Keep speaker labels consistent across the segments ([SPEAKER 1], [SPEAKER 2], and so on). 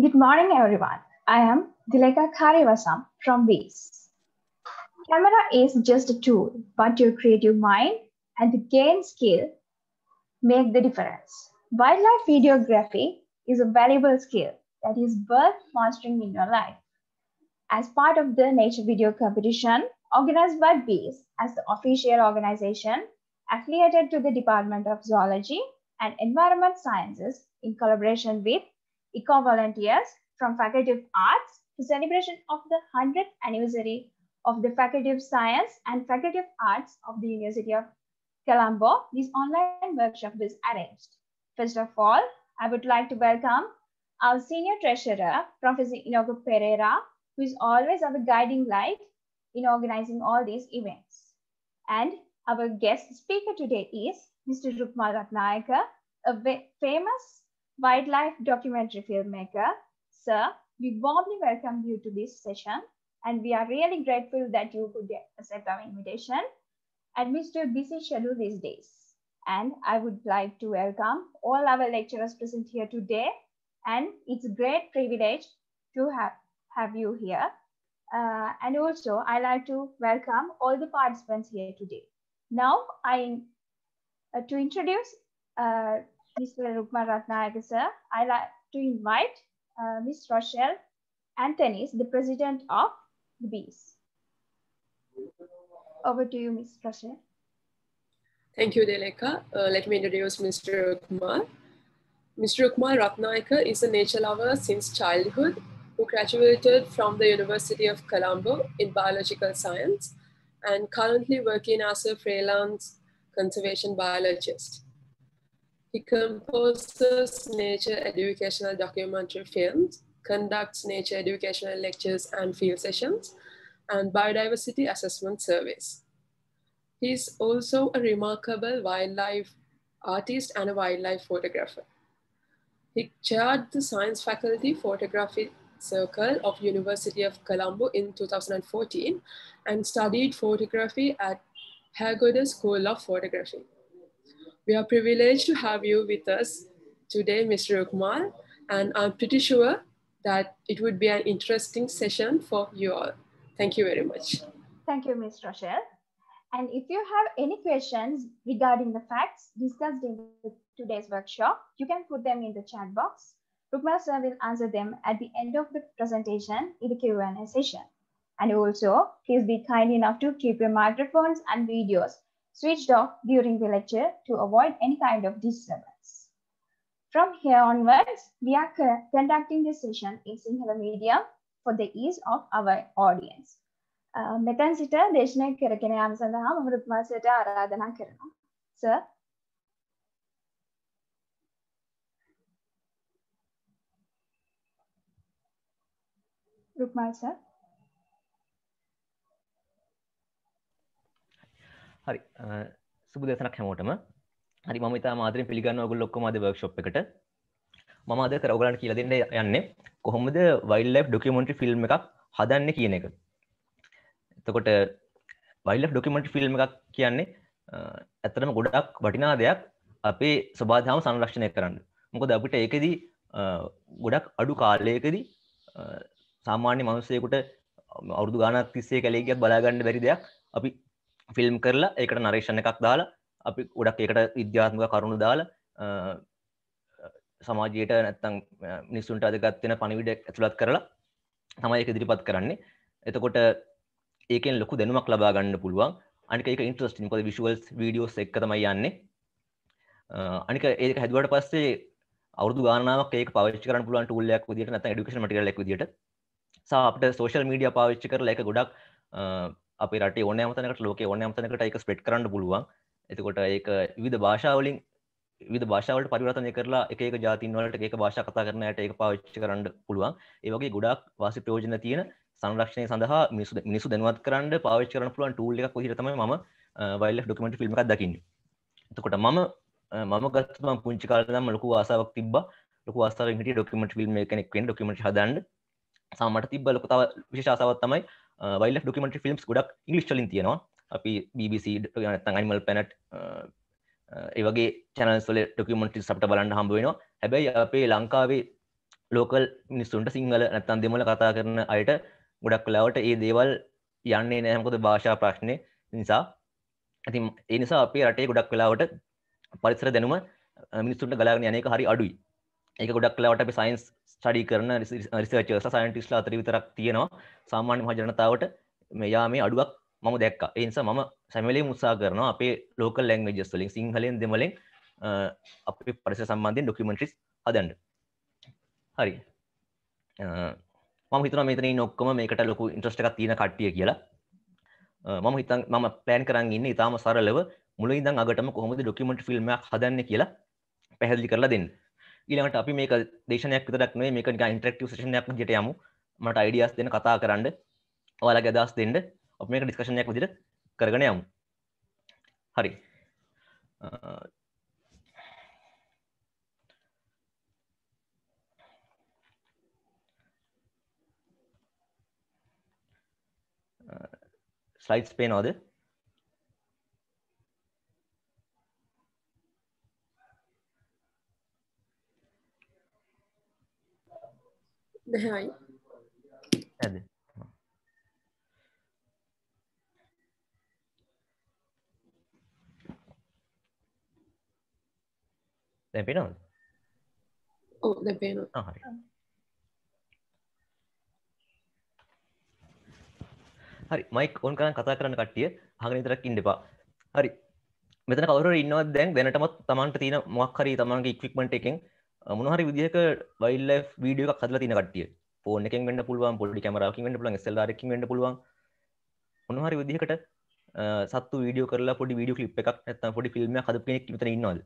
[SPEAKER 1] Good morning, everyone. I am Dileka Kharivasam from Bees. Camera is just a tool, but your creative mind and the gain skill make the difference. Wildlife videography is a valuable skill that is worth mastering in your life. As part of the nature video competition organized by Bees as the official organization affiliated to the Department of Zoology and Environment Sciences in collaboration with Eco Volunteers from Faculty of Arts to celebration of the 100th anniversary of the Faculty of Science and Faculty of Arts of the University of Colombo, this online workshop was arranged. First of all, I would like to welcome our senior treasurer, Professor Inogo Pereira, who is always our guiding light in organizing all these events. And our guest speaker today is Mr. Rukmal Ratnayaka, a famous wildlife documentary filmmaker. Sir, we warmly welcome you to this session and we are really grateful that you could accept our invitation amidst your busy schedule these days. And I would like to welcome all our lecturers present here today. And it's a great privilege to have, have you here. Uh, and also, I like to welcome all the participants here today. Now, I uh, to introduce uh, Mr. Rukma Ratnayaka sir, I like to invite uh, Ms. Rochelle Anthony's, the president of the Bees. Over to you, Ms. Rochelle.
[SPEAKER 2] Thank you, Deleka. Uh, let me introduce Mr. Kumar. Mr. Kumar Ratnayaka is a nature lover since childhood who graduated from the University of Colombo in biological science and currently working as a freelance conservation biologist. He composes nature educational documentary films, conducts nature educational lectures and field sessions, and biodiversity assessment surveys. He is also a remarkable wildlife artist and a wildlife photographer. He chaired the science faculty photography circle of University of Colombo in 2014 and studied photography at Hagoda School of Photography. We are privileged to have you with us today, Mr. Ukmal, and I'm pretty sure that it would be an interesting session for you all. Thank you very much.
[SPEAKER 1] Thank you, Ms. Rochelle. And if you have any questions regarding the facts discussed in today's workshop, you can put them in the chat box. Rukmal sir will answer them at the end of the presentation in the Q&A session. And also, please be kind enough to keep your microphones and videos switched off during the lecture to avoid any kind of disturbance. From here onwards, we are conducting this session in Sinhala medium for the ease of our audience. මෙතැන් සිට දේශනය කරගෙන යාම සඳහා මම රුක්මාසයට ආරාධනා කරනවා. Sir රුක්මාල් sir
[SPEAKER 3] හරි. සුබ දෙසනක් හැමෝටම. හරි මම ඉතා මාදරින් පිළිගන්න ඔගුල් ලොක්කොම අද වර්ක්ෂොප් එකට. මම අද කර ඔගලන්ට කියලා දෙන්න යන්නේ කොහොමද වයිල්ලයිෆ් ඩොකියුමන්ටරි ෆිල්ම් එකක් හදන්න කියන එක. එතකොට වයිල්ලෆ් ඩොකිමට ෆිල්ම් එකක් කියන්නේ ඇතරම ගොඩක් වටිනා දෙයක් අපේ ස්වබාධාම සංරක්ෂණය කරන්න. මොකද අපිට ඒකදී ගොඩක් අඩු කාලයකදී සාමාන්‍ය මනුස්සයකුට අවුදු ගානක් තිස්සේ කලේගයක් බලාගන්න බැරි දෙයක් අපි ෆිල්ම් කරලා ඒකට නරේෂණ එකක් දාලා අපි ගොඩක් ඒකට විද්‍යාත්මක කරුණු දාලා සමාජයට නැත්තං මිනිස්සුන්ට අදගත්වෙන පණිවිඩ ඇතුළත් කරලා තමයි එක ඉදිරිපත් කරන්නේ. එතකොට ඒකෙන් ලොකු දැනුමක් ලබා ගන්න පුළුවන්. අනික එක ඉන්ට්‍රස්ට මොද විශුවල් වීඩියෝස් එක් තමයි යන්නේ. අනික ඒක හැදුවට පස්සේ අවුදු ගානාවක් ඒක පවිච්ච කරන පුළුවන් ටූල්ලයක් විදිහට නැත්නම් එඩියුකේෂන් මටීරියල් එකක් විදිහට සා අපිට සෝෂල් මීඩියා පාවිච්චි කරලා ඒක ගොඩක් අපේ රටේ ඕනෑම තැනකට ලෝකේ ඕනෑම තැනකට ඒක ස්ප්‍රෙඩ් කරන්න පුළුවන් එතකොට ඒක විවිධ භාෂාවලින් විධ භාෂාවට පරිවර්තනය කරලා එක එක ජාතින් වලට ඒක භාෂා කතා කරනයට ඒක පාවිච්චි කරන්න පුළුවන් ඒ වගේ ගොඩක් වාසි ප්‍රයෝජන තියෙන සංරක්ෂණය සඳහා මිනිසු මිනිසු දැනුවත් කරන්න පාවිච්චි කරන පුළුවන් ටූල් එකක් විදිහට තමයි මම වයිල්ඩ් ඩොකියුමන්ටරි ෆිල්ම් එකක් දකින්නේ. එතකොට මම මම ගත්තම පුංචි කාලේ නම් ලොකු ආසාවක් තිබ්බා. ලොකු ආසාවක් හිටියේ ඩොකියුමන්ටරි ෆිල්ම් කෙනෙක් වෙන්න ඩොකියුමන්ටරි හදන්න. සාමට තිබ්බ ලොකු තව විශේෂ ආසාවක් තමයි වයිල්ඩ් ඩොකියුමන්ටරි ෆිල්ම්ස් ගොඩක් ඉංග්‍රීසි වලින් තියෙනවා. අපි BBC නැත්නම් ඇනිමල් ප්ලැනට් ඒ වගේ චැනල්ස් වල ඩොකියුමන්ටරිස් අපිට බලන්න හම්බ වෙනවා. හැබැයි අපේ ලංකාවේ ලෝකල් මිනිස්සුන්ට සිංහල නැත්තන් දෙමල කතා කරන අයට ගොඩක් කලාවට ඒ දේවල් යන්නේ නෑමකොද භාෂා ප්‍රශ්නය නිසා ඇති ඒ නිසා අපේ රටේ ගොඩක් කලාවට පරිසර දැනුම මිනිස්සුන්ට ගලාගෙන යනක හරි අඩුයි ඒක ගොඩක් කලාවට අපි සයින්ස් ස්ටඩි කරන රිසර්චර්ස සයින්ටිස්ලා අතර විතරක් තියෙනවා. සාමාන්‍ය මහජනතාවට මෙයා මේ අඩුවක් මම දැක්ක. ඒනිසා මම සැමලේ මුත්සා කරනවා අපේ ලෝකල් ලැංගජස් වලින් සිංහලෙන් දෙමලින් අප පරිස සම්බන්ධයෙන් ඩොකිමෙන්ට්‍රිස් හදන්ඩ හරි. මම හිතන මෙතන නොක්කම මේකට ලොකු ඉන්ට්‍රස්ට එකක් තියෙන කට්ටිය කියලා. මම හිතන් මම පලෑන් කරන්න ඉන්න ඉතාම සරලව මුල ඉදන් අගටම කොහොමද ඩොකිමට ෆිල්ම්මයක් හදන්න කියලා පැහැදිලි කරලා දෙන්න. ඊළඟට අපි මේක දේශනයක් විතරක් නෙවෙයි මේක නිකන් ඉන්ටරැක්ටිව් සෙෂන් එකක් විදිහට යමු. මට අයිඩියාස් දෙන්න කතා කරන්න ඔයාලගේ අදහස් දෙන්න අපි මේක ඩිස්කෂන් එකක් විදිහට කරගෙන යමු. හරි. ස්ලයිඩ්ස් පේනවාද?
[SPEAKER 2] නැහැයි
[SPEAKER 3] ඇද දැන් පේනවද
[SPEAKER 2] ඕ
[SPEAKER 3] ආ හරි හරි මයික් ඔන් කරන් කතා කරන්න කට්ටිය අහගෙන විතරක් ඉන්න එපා හරි මෙතන කවුරු හරි ඉන්නවද දැන් දැනටමත් Tamanට තියෙන මොකක් හරි Tamanගේ equipment එකෙන් මොන හරි විදිහක වයිල්ඩ් ලයිෆ් වීඩියෝ එකක් හදලා තියෙන කට්ටිය. ෆෝන් එකෙන් වෙන්න පුළුවන් පොඩි කැමරාවකින් වෙන්න පුළුවන් SLR එකකින් වෙන්න පුළුවන්. මොන හරි විදිහකට සත්තු වීඩියෝ කරලා පොඩි වීඩියෝ ක්ලිප් එකක් නැත්නම් පොඩි ෆිල්ම් එකක් හදපු කෙනෙක් මෙතන ඉන්නවද?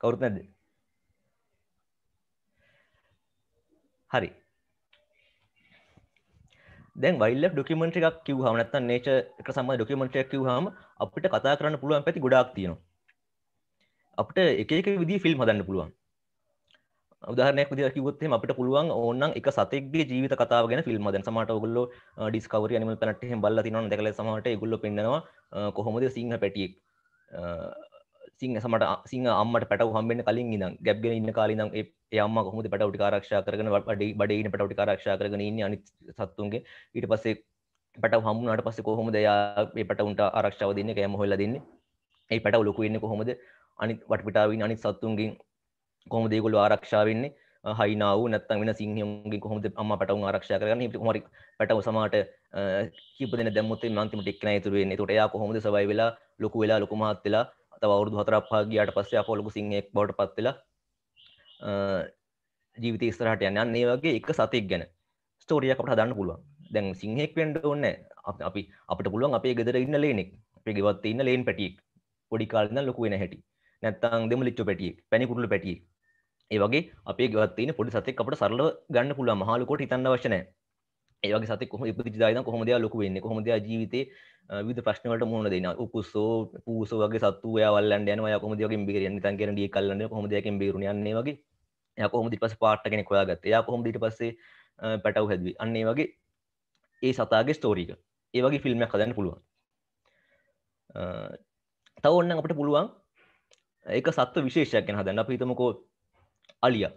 [SPEAKER 3] කවුරුත් නැද්ද? හරි. දැන් වයිල්ල ඩොකිමෙන්ට් එකක් කිව්වහම නැත්නම් නේචර් එක සම්බන්ධ ඩොකියුමන්ට් එකක් කිව්වහම අපිට කතා කරන්න පුළුවන් පැති ගොඩාක් තියෙනවා. අපිට එක එක විදිහේ ෆිල්ම් හදන්න පුළුවන්. උදාහරණයක් විදිහට කිව්වොත් එහෙම අපිට පුළුවන් ඕනනම් එක සතෙක්ගේ ජීවිත කතාව ගැන ෆිල්ම් හදන්න. සමහරට ඔයගොල්ලෝ ඩිස්කවරි ඇනිමල් ප්ලැනට් එහෙම බලලා තිනවනේ. දැකලා සමහරට ඒගොල්ලෝ පෙන්නනවා කොහොමද සිංහ පැටියෙක්? සිංහ සමට සිංහ අම්මට පැටව හම්බෙන්න කලින් ඉඳන් ගැබ්ගෙන ඉන්න කාලේ ඉඳන් ඒ අම්මා කොහොමද පැටව ටික ආරක්ෂා කරගෙන බඩේ බඩේ ඉන්න පැටව ටික ආරක්ෂා කරගෙන ඉන්නේ අනිත් සත්තුන්ගේ. ඊට පස්සේ පැටව හම්බුනාට පස්සේ කොහොමද එයා මේ පැටවුන්ට ආරක්ෂාව දෙන්නේ කෑම හොයලා දෙන්නේ? ඒ පැටව ලොකු වෙන්නේ කොහොමද? අනිත් වටපිටාවේ ඉන්න අනිත් සත්තුන්ගෙන් කොහොමද ඒගොල්ලෝ ආරක්ෂා වෙන්නේ? හයිනාව නැත්තම් වෙන සිංහයන්ගෙන් කොහොමද අම්මා පැටවුන් ආරක්ෂා කරගන්නේ? ඉතින් කොහොමරි පැටව සමාට කීප දෙනෙක් දැම්මොත් එimhe අන්තිමට එක්කෙනා ඉතුරු වෙන්නේ. ඒකට එයා කොහොමද සර්වයිව් වෙලා ලොකු වෙලා ලොකු මහත් වෙලා තව අවුරුදු හතරක් පහක් ගියාට පස්සේ අපෝ ලොකු සිංහෙක් බවට පත් වෙලා ජීවිතය ඉස්සරහට යන්න. අන්න ඒ වගේ එක සතෙක් ගැන ස්ටෝරියක් අපිට හදන්න පුළුවන්. දැන් සිංහෙක් වෙන්න ඕනේ අපි අපිට පුළුවන් අපේ ගෙදර ඉන්න ලේනෙක්. අපේ ගෙවත්තේ ඉන්න ලේන් පැටියෙක්. පොඩි කාලේ ඉඳන් ලොකු වෙන හැටි. නැත්තම් දෙමලිච්ච පැටියෙක් පැණි කුරුළු පැටියෙක්. ඒ වගේ අපේ ගෙවත්තේ ඉන්න පොඩි සතෙක් අපිට සරලව ගන්න පුළුවන්. මහලු කොට හිතන්න අවශ්‍ය නැහැ. ඒ වගේ සතෙක් කොහොමද ඉපදිච්ච දා ඉඳන් කොහොමද එයා ලොකු වෙන්නේ? කොහොමද එයා ජීවිතේ විවිධ ප්‍රශ්න වලට මුහුණ දෙනවා උකුස්සෝ පූසෝ වගේ සත්තු එයා වල්ලන්න යනවා. එයා කොහොමද යකින් බේරෙන්නේ නිකන් කියන ඩියක් අල්ලන්නේ කොහොමද යකින් බේරුණේ යන්නේ? වගේ. එයා කොහොමද ඊට පස්සේ පාට්ට කෙනෙක් හොයාගත්තේ? එයා කොහොමද ඊට පස්සේ පැටව හැදුවේ? අන්න ඒ වගේ ඒ සතාගේ ස්ටෝරි එක. ඒ වගේ ෆිල්ම් එකක් හදන්න පුළුවන්. තව ඕනනම් අපිට පුළුවන් ඒක සත්ව විශේෂයක් ගැන හදන්න. අපි හිතමුකෝ අලියා.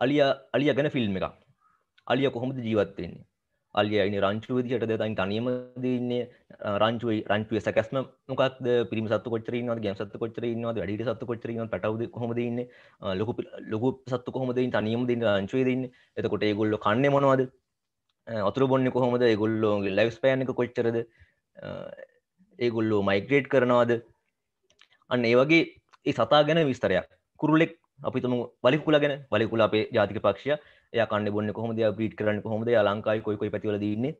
[SPEAKER 3] අලියා අලියා ගැන ෆිල්ම් එකක්. අලියා කොහොමද ජීවත් වෙන්නේ? අල්ලියයින රංචුව දිහට දතයින් තනියම දන්නේ රංචුවයි රංචුව සැකස්ම මොකක් පිරිම සත්තු කොච්චරන්න ගැම සත්තු කොච්චරන්නවද වැඩිට සත්තු කොච්චරන්න පටවද කොමදන්න ලොකු ලොකු සත්තු කොහොමද තනියම දෙන්න රංචුවේ දෙන්න එතකොට ඒගොල්ල කන්න මොනවද? අතුර බොන්න කොහොමද? ඒගොල්ලෝගේ ලයිස් පෑනක කොච්චරද? ඒගොල්ලෝ මයිග්‍රේට් කරනවාද? අන්න ඒ වගේ ඒ සතා ගැන විස්තරයක්. කුරුලෙක් අපිතම වලිකුල ගැන වලිකුල අපේ ජාතික පක්ෂය එය කන්න බොන්න කොහොමද? බ්‍රීට් කරන්න කොහොමද? ලංකායි කොයි පැතිවල දන්නේ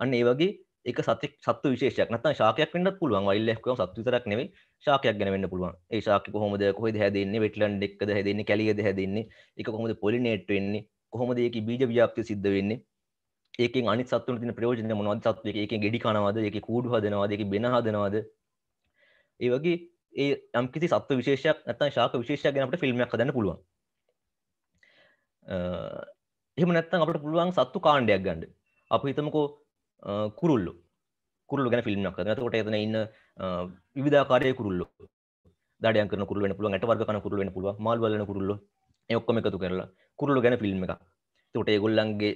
[SPEAKER 3] අන්න ඒ වගේ එක සතෙක් සත්තු විශේෂයක්. නත ශාකයක් වන්න පුළුවන්. වල්ලක්කව සත්තුතරක් නෙවේ ශාකයක් ගැන වෙන්න පුළුවන්. ඒ ශාක කොහොමද? කොහෙද හැදන්නේ? වෙටලන් එක්කද හැදන්නේ? කැලියද හැදන්නේ? එක කොහොමද පොලිනේට් වෙන්නේ? කොහොමද ඒක බීජ ව්‍යාප්තිය සිද්ධ වෙන්නේ? ඒකෙන් අනිත් සත්තුන්ට තියෙන ප්‍රයෝජන මොනවද? සත්තු එක ඒකෙන් ගෙඩි කනවාද? ඒකේ කූඩු හදනවාද? ඒකේ බෙන හදනවාද? ඒ වගේ ඒ යම්කිසි සත්ව විශේෂයක් නැත්නම් ශාක විශේෂයක් ගැන අපිට ෆිල්ම් එකක් හදන්න පුළුවන්. එහෙම නැත්තම් අපට පුළුවන් සත්තු කාණ්ඩයක් ගන්න. අපි හිතමුකෝ කුරුල්ලෝ. කුරල්ලු ගැන ෆිල්ම් එක කොට එතන ඉන්න විධාකාරය කුරුල්ලු. දඩයන් කරන කුරුල වෙන පුළුවන් ඇට වර්ග කන කුරුල වෙන පුළුවන් මාල් වලන කුරුල්ලු. ඒ ඔක්කොම එකතු කරලා කුරුල්ලු ගැන ෆිල්ම් එක තොට ඒගොල්ලන්ගේ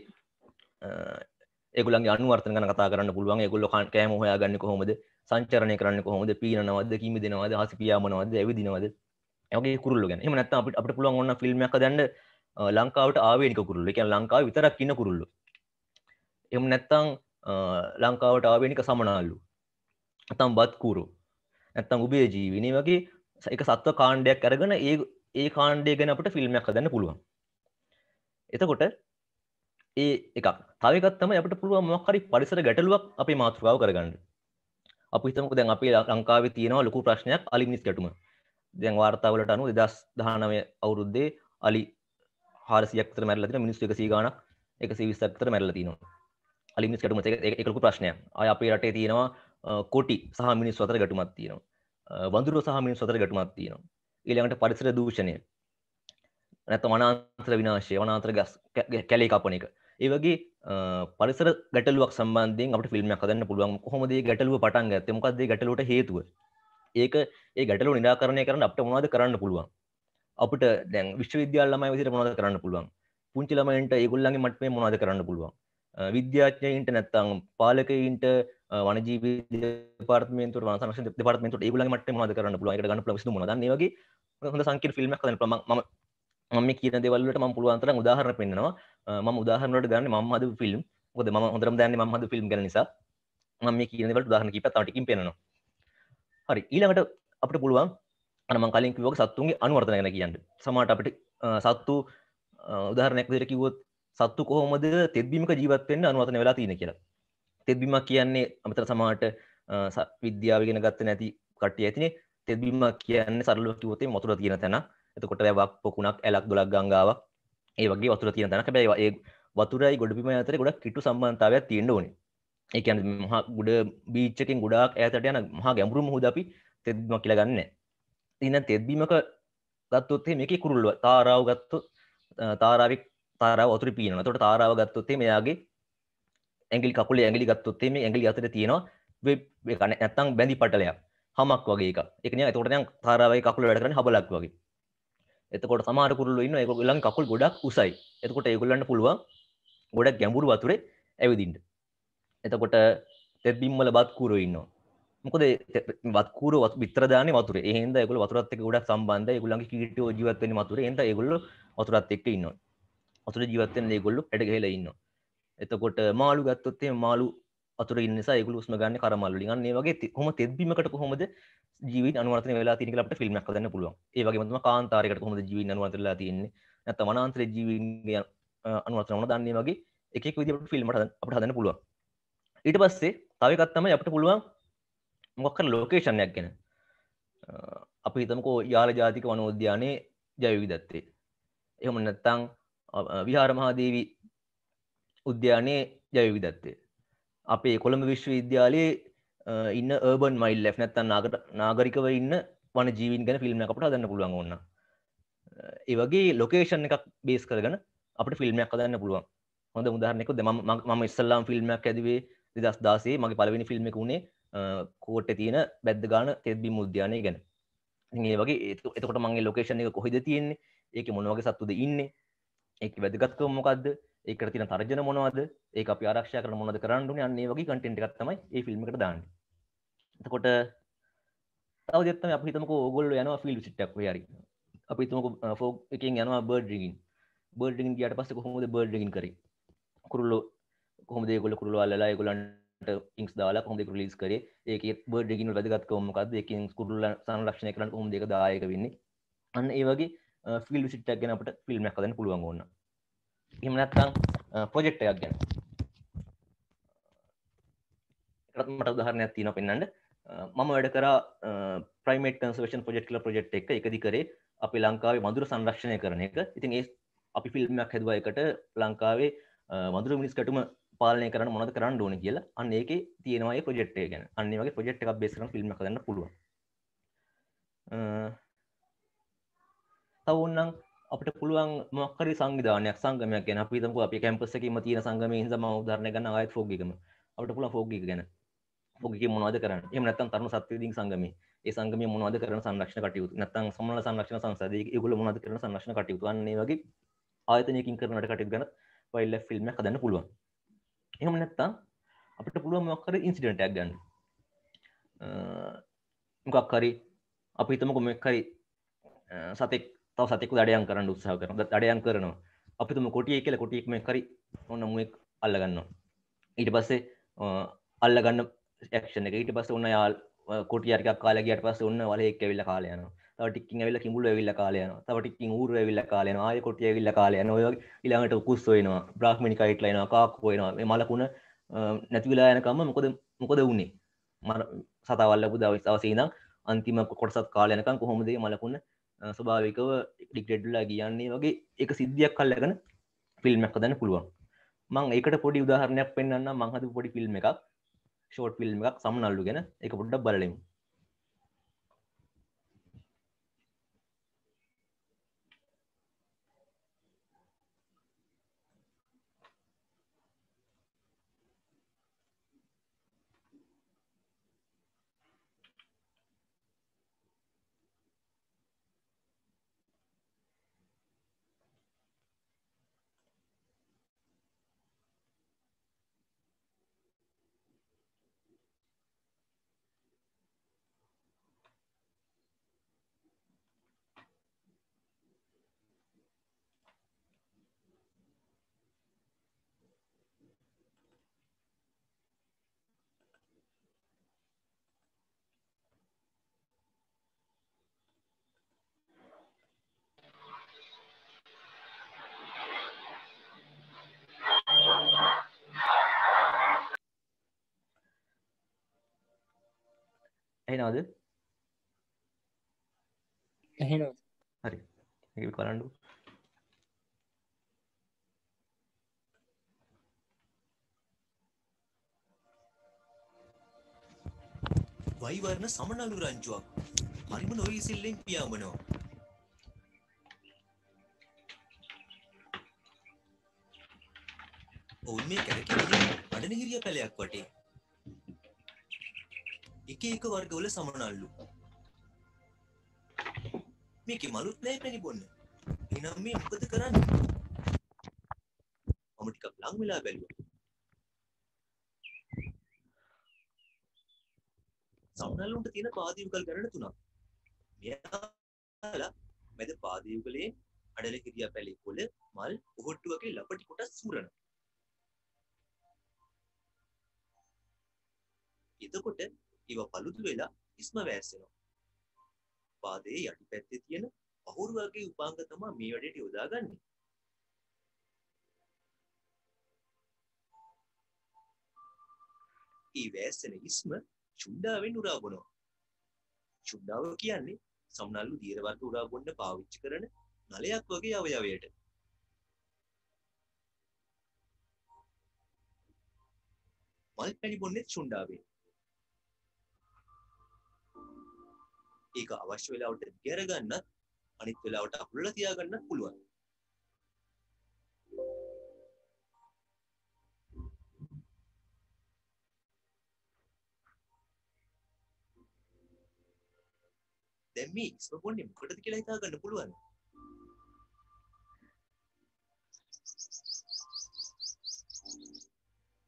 [SPEAKER 3] ඒගුලන් අනුවර්තන ගන කතා කරන්න පුළුවන්. ඒගොල්ල කෑම හොයා ගන්න කොහොමද? සංචරණය කරන්න කොහොමද? පීනවද කිමි දෙනවද? හසි පියාමනවද ඇවිදිනවද? ඇගේ කුරුල්ල ගැන. එම නැත්ත අපට අපට පුළුවන් ඔන්න ෆිල්ම් එක දන්න ලංකාවට ආවේනික කුරුල්ල. එක ලංකාව විතරක් ඉන්න කුරුල්ලු. එම නැත්තං ලංකාවට ආවේනික සමනාල්ලු. ඇතම් බත් කූරු. නැත්තම් උබේ ජීවිනි වගේ එක සත්ව කාණ්ඩයක් අරගෙන ඒ ඒ කාණ්ඩය ගැන අපට ෆිල්ම්යක් හදන්න පුළුවන්. එතකොට ඒ එක තවකත්තම අපට පුළුවන් මොක්හරි පරිසර ගැටලුවක් අපි මාතෘකාව කරගන්න. අපි හිතමක දැන් අපි ලංකාවේ තියෙනවා ලොකු ප්‍රශ්නයක් අලිමිනිස් ගැටුම. දැන් වාර්තාවලට අනු දස් දහනවය අවුරුද්දේ අලි හාරසියක්තර මැරලතින මිනිස් එක සීගානක් එක සිවිස්සක්තර මැරලතිනවා අලිමිස් ගැටුම එකකු ප්‍රශ්නයක්. අය අපේ රටේ තියෙනවා කොටි සහ මිනිස් වතර ගැටුමත් තියෙනවා. වඳුරු සහ මිනිස් වතර ගැටුමත් තියෙනවා. ඊළඟට පරිසර දූෂණය. නැත වනාන්ත්‍ර විනාශය වනාන්ත්‍ර ගස් කැලේ කපන එක. ඒ වගේ පරිසර ගැටලුවක් සම්බන්ධයෙන් අපට ෆිල්ම් කදන්න පුළුවන්. කොහොමද ගැටලුව පටන් ගත්ත? මොකක්ද ගැටලුවට හේතුව? ඒක ඒ ගැටලු නිරාකරණය කරන්න අපට මොනවද කරන්න පුළුවන්? අපට දැන් විශ්වවිද්‍යාලමයි විදිහට මොනවද කරන්න පුළුවන්? පුංචි ළමයින්ට ඒගොල්ලන්ගේ මට්ටමේ මොනවද කරන්න පුළුවන්? විද්‍යාඥයින්ට නැත්තම් පාලකයින්ට වනජීවී දෙපාර්තමේන්තුවට වන සංරක්ෂණ දෙපාර්තමේන්තුවට ඒගොල්ලන්ගේ මට්ටමේ මොනවද කරන්න පුළුවන්? ඒකට ගන්න පුළුවන් විසඳුම මොනවද? අන්න ඒ වගේ හොඳ සංකීර්ණ ෆිල්ම් එකක් හදන්න පුළුවන්. මම මම කියන දෙවල්ලට ම පුළුවන් තරම් උදාහරණ පෙන්නවා ම උදාහරනට ගන්න ම හද ෆිල්ම්. ොද ම හොඳරම් දන්න ම හද ෆිල්ම් ගන නිසා. ම මේ කියනවට උදාහරන කිප ටිකින් පෙනවා හරි ඊළඟට අපට පුළුවන් අනම කලින් කිවක සත්තුන්ගේ අනුවර්තන ගැන කියන්න. සමට අපට සත්තු උදාහරනැක් දෙර කිවොත් සත්තු කොහොමද තෙත්බීමක ජීවත්වෙන්න අනුවතන වෙලා තියෙන කියලා. තෙත්බීමක් කියන්නේ අමතර සමාට විද්‍යාවගෙන ගත්ත නැති කට්ටිය ඇතිනේ. තෙත්බීම කියන්න සරලුව කිවතේ මොතුර තියෙන තැන එතකොට වක් පොකුණක් ඇලක් දොලක් ගංගාවක් ඒ වගේ වතුර තියෙන තැනක. බැයි ඒ වතුරයි ගොඩපිම අතර ගොඩක් කිටු සම්බන්ධතාවයක් තියෙන්න ඕනේ. ඒ කියන්නේ මහා ගුඩ බීච් එකෙන් ගොඩාක් ඈතට යන මහා ගැඹුරු මුහුද අපි තෙත්බීම කියලා ගන්න. ඉතින් තෙත්බීමක ගත්තොත් මේකේ කුරුල්ල තාරාව ගත්තොත් තාරාවේ තාරාව වතුර පීනනවා. එතකොට තාරාව ගත්තොත් මෙයාගේ ඇඟිලි කකුලේ ඇඟිලි ගත්තොත් මේ ඇඟිලි අතර තියෙනවා වෙබ් එක නැත්තම් බැඳි පටලයක්. හමක් වගේ එක. ඒක නිකන් එතකොට දැන් තාරාවේ කකුල වැඩ කරන්නේ හබලක් වගේ. එතකොට සමාර කුරුල්ල ඉන්න ඒගොල්ලන් කකුල් ගොඩක් උසයි එතකොට ඒගොල්ලන්න පුළුවන් ගොඩක් ගැඹුරු වතුරේ ඇවිදින්ට එතකොට තෙත්බිම්මල බත් කූර ඉන්න මොකද වත්කූර වත් විත්‍රදාන වතුර ඒහින්ද ගොල වතුරත් එක ගොඩක් සම්බන්ධ ගුලන්ගේ කිට ජීවත්වන වතුර. එත ඒගොල්ල වතුරත් එක්ක ඉන්න වතුර ජීවත්තෙන් ඒගොල්ලු ඇට හෙල ඉන්න එතකොට මාළු ගත්තොත්තේ මාළු අතුර ඉන්නසා ඒගුල ස්ම ගන්න කරමල්ල ගන්නේ වගේ හොම තෙත්බීමකට කොහොමද ජීවි අනුවර්තන වෙලා තිනක අපට ෆිල්ම් කදන්න පුළුවන්. ඒ වගේම කාන්තාරකට කොහොමද ජීවි අනුවර්තලා තියන්නේ? නැත මනාන්තර ජීවීන්ගේ අනුවර්තන වන දන්නේ වගේ එකක් විදිට ෆිල්ම්ට අපට හදන්න පුළුවන්. ඊට පස්සේ තවකත්තම අපට පුළුවන් මොක්කර ලෝකේෂණයක් ගැන? අපි හිතමකෝ යාල ජාතික වනෝද්‍යානයේ ජයවි දත්තේ එහෙම නැත්තං විහාර මහාදේවී උද්‍යානයේ ජයවි දත්තේ අපේ කොළඹ විශ්වවිද්‍යාලයේ ඉන්න ඒබන් මයිල් ලැ් නැත්තන් නාගට නාගරිකව ඉන්න වන ජීවින් ගැන ෆිල්ම් අපට දන්න පුළුවන් ඔන්න ඒවගේ ලොකේෂන් එකක් බේස් කරගන අපට ෆිල්ම්යක් කදන්න පුළුවන්. හොඳ උදාහරනෙක ම ඉස්සල්ලාම් ෆිල්ම්යක් ඇදවේ දෙදස් දාසේ මගේ පලවෙනි ෆිල්ම් එක වුණේ කෝට්ට තියෙන බැද්ද ගාන තෙත්බි මුද්‍යානය ගැන. ඒ වගේ එතකොට මගේ ලොකේෂන් එක කොහෙද තියෙන්නේ? ඒක මොනවගේ සත්තුද ඉන්න? ඒක වැදගත්කව මොකක්ද ඒකට තින තර්ජන මොනවද? ඒ අපි ආරක්ෂ කර මොනද කරන්නු අන්නේ වගේ කටෙන්ට එකත්තමයි ඒ ෆිල්ම්කට දාන්න. එතකොට තව දෙත්තම අප හිතමක ඔගොල්ල යනවා ෆිල් සිට්ටක් හරි. අපි තුමක ෆෝක් එකින් යනවා බර්ඩ්රිගින් බර්ඩිගින් ගට පස්ස කොහොමද බර්ඩිගින් කර? කුරුල්ලො කොහොම දෙගොල කුරුල්ල අල්ලා ගොලන්ට ඉංස් දාලා කොහොම ලිස් කර? ඒක බර්ඩිගින් වැදගත්කවමකද එකින් කුරුල්ල සංරක්ෂණය කරන කොහොම දෙක දායක වෙන්නේ? අන්න ඒ වගේ ෆිල් සිට්ටක් ගැන අපට ෆිල්ම් කදන්න පුළුවන් ඕන්න එමනත්තං පොජෙක්්ටයක් ගැන. මට උදාහරණයක් තින පෙන්න්නට මම වැඩ කර ප්‍රයිමේට කන්සවේෂන් පොජෙක්් කල ප්‍රජෙක්් එක එකදි කරේ අපි ලංකාවේ මදුර සංරක්ෂණය කරන එක. ඉතින් ඒ අපි ෆිල්ම්මයක් හැදවා එකට ලංකාවේ මදුර මිනිස් කටුම පාලනය කරන මොනද කරන්න ඕන කියලා අන්න ඒක තියෙනවායි ප්‍රජෙක්්ටේ ගැන. අන්න වගේ ප්‍රජෙක්් එකක් බේසරන ෆිල්ම් කරන්න පුළුවන්. තවන්නම් අපට පුළුවන් මොක්කරි සංවිධානයක් සංගමයක් ගැන. අපිතමක අප කැම්පසකම තියෙන සංගම හිද ම උදාරණ ගන්න අයත් ෆෝගිකම අපට පුළ ෆෝගි ගැන.
[SPEAKER 4] ඔගගේ මොනවද කරන්න? එම නැත්තම් තරුණ සත්වදිී සංගම ඒ සංගම මොනවද කරන සංරක්ෂණ කටයුතු? නැත්තම් සමල සංරක්ෂණ සංසද ගුල මොනද කරන සංරක්ෂණ කටයුතු? වන්නේ වගේ ආයතනයකින් කරනට කටයුතු ගන වයිල්ල ෆිල්ම් හදන්න පුළුවන්. එහම නැත්තා අපට පුළුවන් මක්කර ඉන්සිඩටක් ගන්න. මොකක්කරි අපි හිතම කොමෙක්කරි සතෙක් තව සතෙකු දඩයන් කරන්න උත්සාහ කරන දඩයන් කරනවා. අපිතුම කොටිය කියල කොටියෙක්ම කරි ඔන්න මුවෙක් අල්ලගන්න ඊට පස්සේ අල්ලගන්න ක්ෂන එක. ඊට පස්ස ඔන්න යාල් කොටියරක කාලගට පස ඔන්න වල එක් ඇවිල්ල කාලයන ටික් ඇවිල කිමුල ඇවිල්ල කාලයන තවටික් ඌර ඇවිල්ල කාලයන ආය කොටිය ඇවිල්ල කාලයන ඔය ඉළඟට උකුස් වෙනවා. බ්‍රහ්මණි කයිට්ලයින කාක් වෙනවා. මලකුණ නැතිවිලා යනකම මොකද මොකද වුණේ මර සතවල්ලපු දවස් අවසේනම් අන්තිම කොටසත් කාලයනකම් කොහොමදේ මලකුණ ස්වභාවිකව ඩික්ටෙඩ්ලා කියන්නේ වගේ එක සිද්ධියක් කල්ලගන ෆිල්ම්මක් දන්න පුළුවන්. මං ඒකට පොඩි උදාහරණයක් පෙන්න්න මංහද පොඩි ෆිල්ම් එකක් ෂෝට් ෆිල්ම් එකක් සමනල්ලු ගැන. එක පොඩ්ඩක් බලලෙමු. ඇහෙනවද?
[SPEAKER 5] ඇහෙනවා
[SPEAKER 4] හරි. කරන්නු
[SPEAKER 3] වයිවර්ණ සමනලු රංචුවක්. හරිම නොයිසිල්ලෙන් පියාඹනවා. ඔවුන් මේ කැරකෙන්නේ අඩනහිරිය පැලයක් වටේ එක එක වර්ගවල සමනල්ලු. මේක මලුත් නෑ පැණි බොන්න. එනම් මේ මොකද කරන්න? මම ටිකක් ලං වෙලා බැලුවා. සමනල්ලුන්ට තියෙන පාදීවකල් ගණන තුනක්. මෙයාලා මැද පාදීවකලේ අඩල හිරියා පැලේ කොළ මල් ඔහොට්ටු වගේ ලපටි කොටස් සුරන. එතකොට ඒව පළුදු වෙලා ඉස්ම වැස්සෙනවා පාදයේ යටි පැත්තේ තියෙන පහුරු වගේ උපාංග තමයි මේ වැඩේට යොදාගන්නේ ඒ වැස්සෙන ඉස්ම චුණ්ඩාවෙන් උරා බොනවා. චුණ්ඩාව කියන්නේ සම්නල්ලු දියර වර්ග උරා බොන්න පාවිච්චි කරන නලයක් වගේ අවයවයට. මල් පැණි බොන්නේ චුණ්ඩාවෙන්. ඒක අවශ්‍ය වෙලාවට දියර ගන්නත් අනිත් වෙලාවට අකුලලා තියාගන්නත් පුළුවන්. දැන් මේ ඉස්ම බොන්නේ මොකටද කියලා හිතා ගන්න පුළුවන්.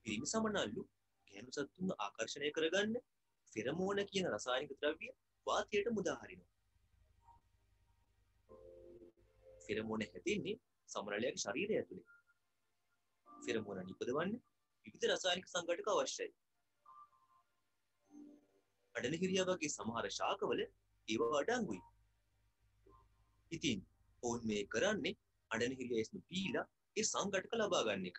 [SPEAKER 3] පිරිමි සමනල්ලු ගැහැණු සත්තුන්ව ආකර්ෂණය කරගන්න ෆෙරමෝන කියන රසායනික ද්‍රව්‍ය වාතයට මුදා හරිනවා. ෆෙරමෝන හැදෙන්නේ සමනලයාගේ ශරීරය ඇතුලේ. ෆෙරමෝන නිපදවන්න විවිධ රසායනික සංඝටක අවශ්‍යයි. අඩනහිරියා වගේ සමහර ශාකවල ඒවා අඩංගුයි. ඉතින් ඔවුන් මේ කරන්නේ අඩනහිරිය එස්ම පීලා ඒ සංඝටක ලබා ගන්න එක.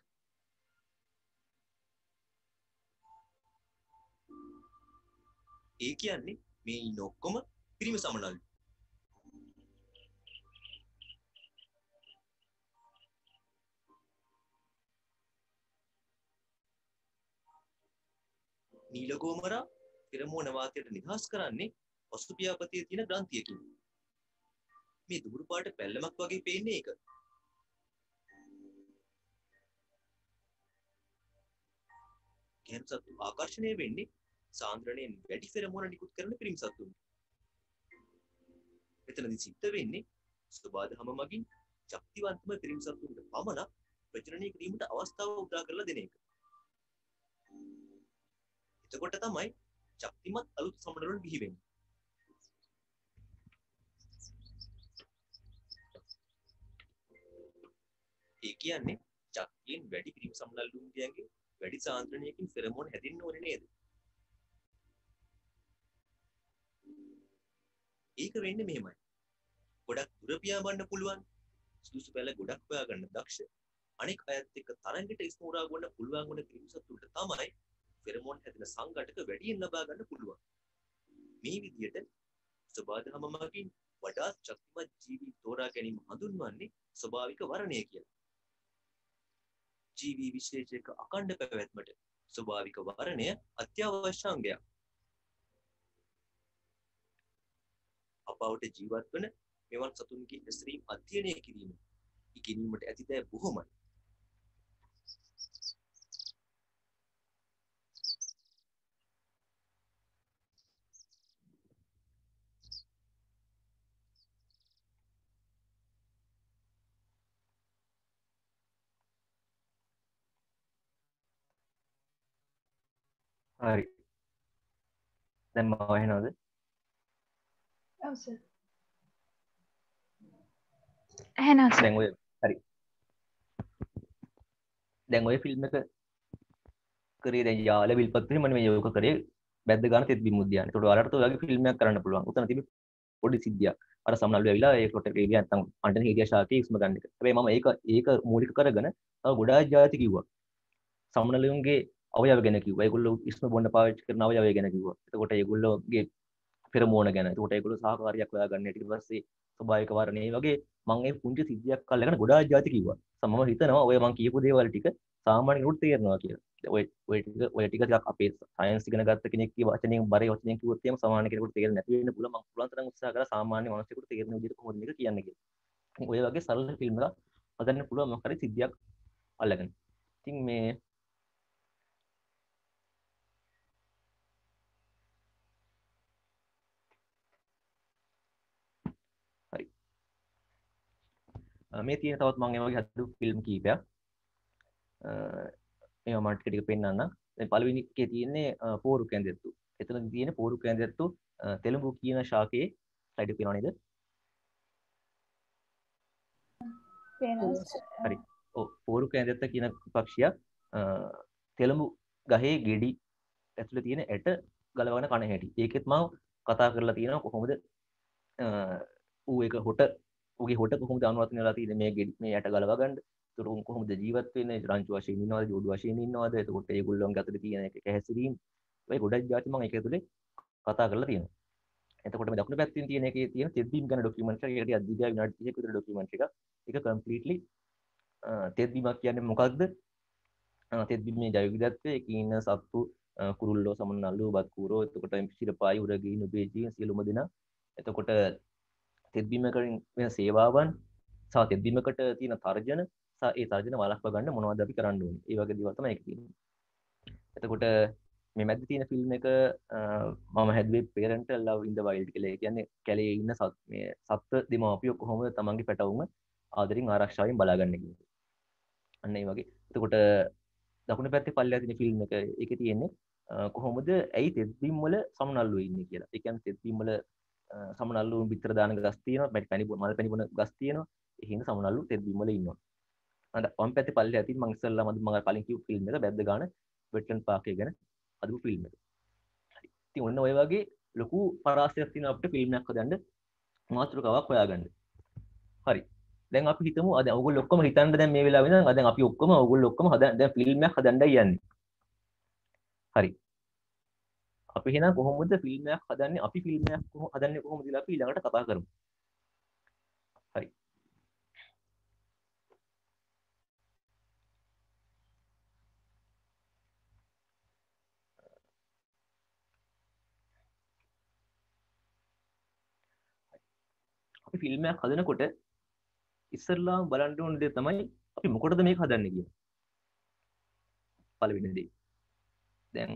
[SPEAKER 3] ඒ කියන්නේ මේ ඉන්න ඔක්කොම පිරිමි සමනල්ලු. නීලගෝමරා පෙරමෝන වාතයට නිදහස් කරන්නේ පසු පියාපතියේ තියෙන ග්‍රන්ථියකින්. මේ දුඹුරු පාට පැල්ලමක් වගේ පේන්නේ ඒක. ගැහැණු සත්තු ආකර්ෂණය වෙන්නේ
[SPEAKER 6] සාන්ද්‍රණයෙන් වැඩි ෆෙරමෝන නිකුත් කරන පිරිමි සත්තුන්. මෙතනදී සිද්ධ වෙන්නේ ස්වභාදහම මගින් ශක්තිවන්තම පිරිමි සත්තුන්ට පමණක් ප්‍රජනනය කිරීමට අවස්ථාව උදා කරලා දෙන එක. එතකොට තමයි ශක්තිමත් අලුත් සමනලවල බිහි වෙන්නේ. ඒ කියන්නේ ශක්තියෙන් වැඩි පිරිමි සමනල්ලුන්ගේ වැඩි සාන්ද්‍රණයකින් ෆෙරමෝන් හැදෙන්න ඕනේ නේද? ඒක වෙන්නේ මෙහෙමයි. ගොඩක් දුර පියාඹන්න පුළුවන්. සුදුසු පැල ගොඩක් හොයාගන්න දක්ෂ. අනෙක් අයත් එක්ක තරංගයට ඉස්මෝරා ගන්න පුළුවන් වුණ කිරිසතුන්ට තමයි ෆෙරමෝන් හැදෙන සංඝටක වැඩියෙන් ලබා ගන්න පුළුවන්. මේ විදිහට ස්වභාවධම මගින් වඩාත් ශක්තිමත් ජීවි තෝරා ගැනීම හඳුන්වන්නේ ස්වභාවික වර්ණය කියලා. ජීවී විශේෂයක අකණ්ඩ පැවැත්මට ස්වභාවික වර්ණය අත්‍යවශ්‍ය අංගයක්. අපාවට ජීවත් වන මෙවන් සතුන්ගේ හැසිරීම් අධ්‍යයනය කිරීම. ඉගෙනීමට ඇති දෑ බොහොමයි.
[SPEAKER 3] හරි. දැන් මම ඇහෙනවද?
[SPEAKER 1] ඔව් සර් ඇහෙනවා සර්
[SPEAKER 3] දැන් ඔය හරි දැන් ඔය ෆිල්ම් එක කරේ දැන් යාල විල්පත්තුනේ මම මේ යෝක කරේ බැද්ද ගන්න තෙත් බිමුද්‍යාන. ඒකට ඔයාලට ඔය වගේ ෆිල්ම් එකක් කරන්න පුළුවන්. උතන තිබි පොඩි සිද්ධියක්. අර සමනල්ලු ඇවිල්ලා ඒකට ඒ නැත්තම් අන්ටන හීරියා ශාකේ ඉස්ම ගන්න එක. හැබැයි මම ඒක ඒක මූලික කරගෙන තව ගොඩාක් ජාති කිව්වා. සමනලුන්ගේ අවයව ගැන කිව්වා. ඒගොල්ලෝ ඉස්ම බොන්න පාවිච්චි කරන අවයවය ගැන කිව්වා. එතකොට ඒගොල්ලෝගේ පෙරමෝන ගැන. එතකොට ඒගොල්ලෝ සහකාරියක් හොයාගන්න ඊට පස්සේ ස්වභාවික වර්ණේ වගේ මම ඒ පුංචි සිද්ධියක් අල්ලගෙන ගොඩාක් ජාති කිව්වා. මම හිතනවා ඔය මං කියපු දේවල් ටික සාමාන්‍ය කෙනෙකුට තේරෙනවා කියලා. ඔය ඔය ටික ඔය ටික ටිකක් අපේ සයන්ස් ඉගෙන ගත්ත කෙනෙක් කිය වචනයෙන් බරේ වචනයෙන් කිව්වොත් එහෙම සාමාන්‍ය කෙනෙකුට තේරෙන්නේ නැති වෙන්න පුළුවන්. මම පුළුවන් තරම් උත්සාහ කරලා සාමාන්‍ය මිනිහෙකුට තේරෙන විදිහට කොහොමද මේක කියන්නේ කියලා. ඔය වගේ සරල ෆිල්ම් එකක් හදන්න පුළුවන් මොකක් හරි සිද්ධියක් අල්ලගෙන. ඉතින් මේ මේ තියෙන තවත් මං ඒ වගේ හදපු ෆිල්ම් කීපයක්. මේවා මට ටික පෙන්වන්න දැන් පළවෙනි එකේ තියෙන්නේ පෝරු කැඳෙත්තු. එතන තියෙන පෝරු කැඳෙත්තු තෙලුගු කියන ශාකයේ ස්ලයිඩ් එක පේනව. නේද හරි. ඔව් පෝරු කැඳෙත්ත කියන පක්ෂියක් තෙලුගු ගහේ ගෙඩි ඇතුළේ තියෙන ඇට ගලවගෙන කන හැටි. ඒකෙත් මම කතා කරලා තියෙනවා කොහොමද ඌ ඒක හොට උගේ හොට කොහොමද අනුවත්න වෙලා තියෙන්නේ මේ ගෙඩි මේ යට ගලව ගන්න. ඒතර උන් කොහොමද ජීවත් වෙන්නේ? රංචු වශයෙන් ඉන්නවද? ජෝඩු වශයෙන් ඉන්නවද? එතකොට ඒගොල්ලෝන්ගේ අතර තියෙන එක කැහැසිරීම් ඔය ගොඩක් જાති මම ඒක ඇතුලේ කතා කරලා තියෙනවා. එතකොට මේ දකුණු පැත්තෙන් තියෙන එකේ තියෙන තෙත්බීම් ගැන ඩොකියුමන්ට් එක ඒකට අධිග්‍රහ විනාඩි 30ක විතර ඩොකියුමන්ට් එක. ඒක කම්ප්ලීට්ලි තෙත්බීමක් කියන්නේ මොකක්ද? තෙත්බීමේ ජෛව විවිධත්වය ඒකේ ඉන්න සත්තු කුරුල්ලෝ සමනල්ලෝ බත් කූරෝ එතකොට සිරපායි උරගී නුබේ ජීන් සියලුම දෙනා එතකොට තෙත්බීමකින් වෙන සේවාවන් සහ තෙත්බීමකට තියෙන තර්ජන සහ ඒ තර්ජන වළක්වා ගන්න මොනවද අපි කරන්න ඕනේ. ඒ වගේ දේවල් තමයි ඒක තියෙන්නේ. එතකොට මේ මැද්ද තියෙන ෆිල්ම් එක මම හැදුවේ parental love in the wild කියලා. ඒ කියන්නේ කැලේ ඉන්න සත් මේ සත්ත්ව දෙමාපියෝ කොහොමද තමන්ගේ පැටවුම ආදරෙන් ආරක්ෂාවෙන් බලාගන්නේ කියන එක. අන්න ඒ වගේ. එතකොට දකුණු පැත්තේ පල්ලෙහා තියෙන ෆිල්ම් එක ඒකේ තියෙන්නේ කොහොමද ඇයි තෙත්බීම් වල සමනල්ලුව ඉන්නේ කියලා. ඒ කියන්නේ තෙත්බීම් වල සමනල්ලු බිත්තර දාන ගස් තියෙනවා පැටි පැණි මල් පැණි බොන ගස් තියෙනවා. ඒ හින්දා සමනල්ලු තෙත්බීම් වල ඉන්නවා. අද වම් පැත්තේ පල්ලේ ඇති මම ඉස්සෙල්ලා මම මම කලින් කිව්ව ෆිල්ම් එක බැද්ද ගාන වෙට්ලන්ඩ් පාක් එක ගැන හදපු ෆිල්ම් එක. හරි ඉතින් ඔන්න ඔය වගේ ලොකු පරාසයක් තියෙනවා අපිට ෆිල්ම් එකක් හදන්න මාතෘකාවක් හොයාගන්න. හරි. දැන් අපි හිතමු අද ඔයගොල්ලෝ ඔක්කොම හිතන්න දැන් මේ වෙලාවේ ඉඳන් දැන් අපි ඔක්කොම ඔයගොල්ලෝ ඔක්කොම හදන්න දැන් ෆිල්ම් එකක් හදන්නයි යන්නේ. හරි. අපි එහෙනම් කොහොමද ෆිල්ම් එකක් හදන්නේ? අපි ෆිල්ම් එකක් කොහොම හදන්නේ කොහොමද කියලා අපි ඊළඟට කතා කරමු. හරි. අපි ෆිල්ම් එකක් හදනකොට ඉස්සරලා බලන්න ඕන දේ තමයි අපි මොකටද මේක හදන්නේ කියලා. පළවෙනි දේ. දැන්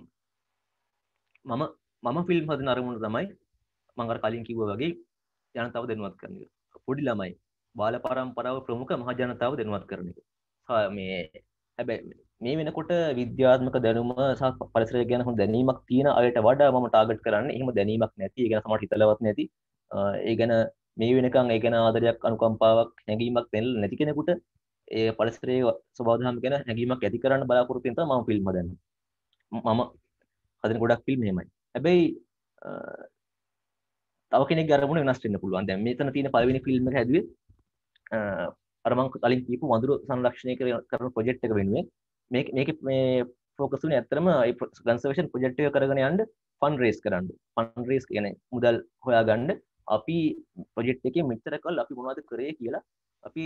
[SPEAKER 3] මම මම ෆිල්ම් හදන අරමුණ තමයි මංගර කලින් කිව්ව වගේ ජනතාව දැනුවත් කරන එක. පොඩි ළමයි බාල පරම්පරාව ප්‍රමුඛ මහ ජනතාව දැනුවත් කරන එක. මේ හැබැයි මේ වෙනකොට විද්‍යාත්මක දැනුම සහ පරිසරය ගැන හොඳ දැනීමක් තියෙන අයට වඩා මම ටාගට් කරන්නේ එහෙම දැනීමක් නැති ඒ ගැන සමහර හිතලවත් නැති ඒ ගැන මේ වෙනකන් ඒ ගැන ආදරයක් අනුකම්පාවක් හැඟීමක් දැනෙලා නැති කෙනෙකුට ඒ පරිසරයේ ස්වභාව දහම ගැන හැඟීමක් ඇති කරන්න බලාපොරොත්තු වෙන තමයි මම ෆිල්ම් හදන්නේ මම හදන ගොඩක් ෆිල්ම් එහෙමයි. හැබැයි තව කෙනෙක් අරමුණ වෙනස් වෙන්න පුළුවන්. දැන් මෙතන තියෙන පළවෙනි ෆිල්ම් එක හැදුවේ අර මම කලින් කියපු වඳුරු සංරක්ෂණය කරන ප්‍රොජෙක්ට් එක වෙනුවෙන්. මේක මේක මේ ෆෝකස් උනේ ඇත්තටම ඒ කන්සර්වේෂන් ප්‍රොජෙක්ට් එක කරගෙන යන්න ෆන් රේස් කරන්න. ෆන් රේස් කියන්නේ මුදල් හොයාගන්න. අපි ප්‍රොජෙක්ට් එකේ මෙච්චර කල් අපි මොනවද කරේ කියලා අපි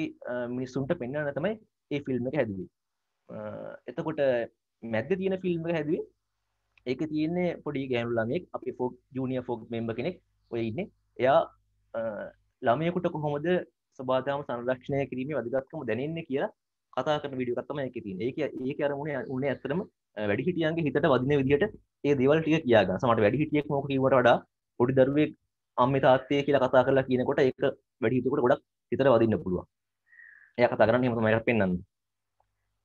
[SPEAKER 3] මිනිස්සුන්ට පෙන්වන්න තමයි ඒ ෆිල්ම් එක හැදුවේ. එතකොට මැද්දේ තියෙන ෆිල්ම් එක හැදුවේ ඒක තියෙන්නේ පොඩි ගෑනු ළමයෙක් අපි ෆෝක් ජූනියර් ෆෝක් මෙම්බර් කෙනෙක් ඔය ඉන්නේ එයා ළමයෙකුට කොහොමද සබාධම සංරක්ෂණය කිරීමේ වැදගත්කම දැනෙන්නේ කියලා කතා කරන වීඩියෝ එකක් තමයි ඒකේ තියෙන්නේ. ඒක ඒක අරමුණේ උනේ ඇත්තටම වැඩිහිටියන්ගේ හිතට වදින විදිහට ඒ දේවල් ටික කියා ගන්න. සමහරට වැඩිහිටියෙක් මොකක් කිව්වට වඩා පොඩි දරුවෙක් අම්මේ තාත්තේ කියලා කතා කරලා කියනකොට ඒක වැඩිහිටියෙකුට ගොඩක් හිතට වදින්න පුළුවන්. එයා කතා කරන්නේ එහෙම තමයි පෙන්වන්නේ.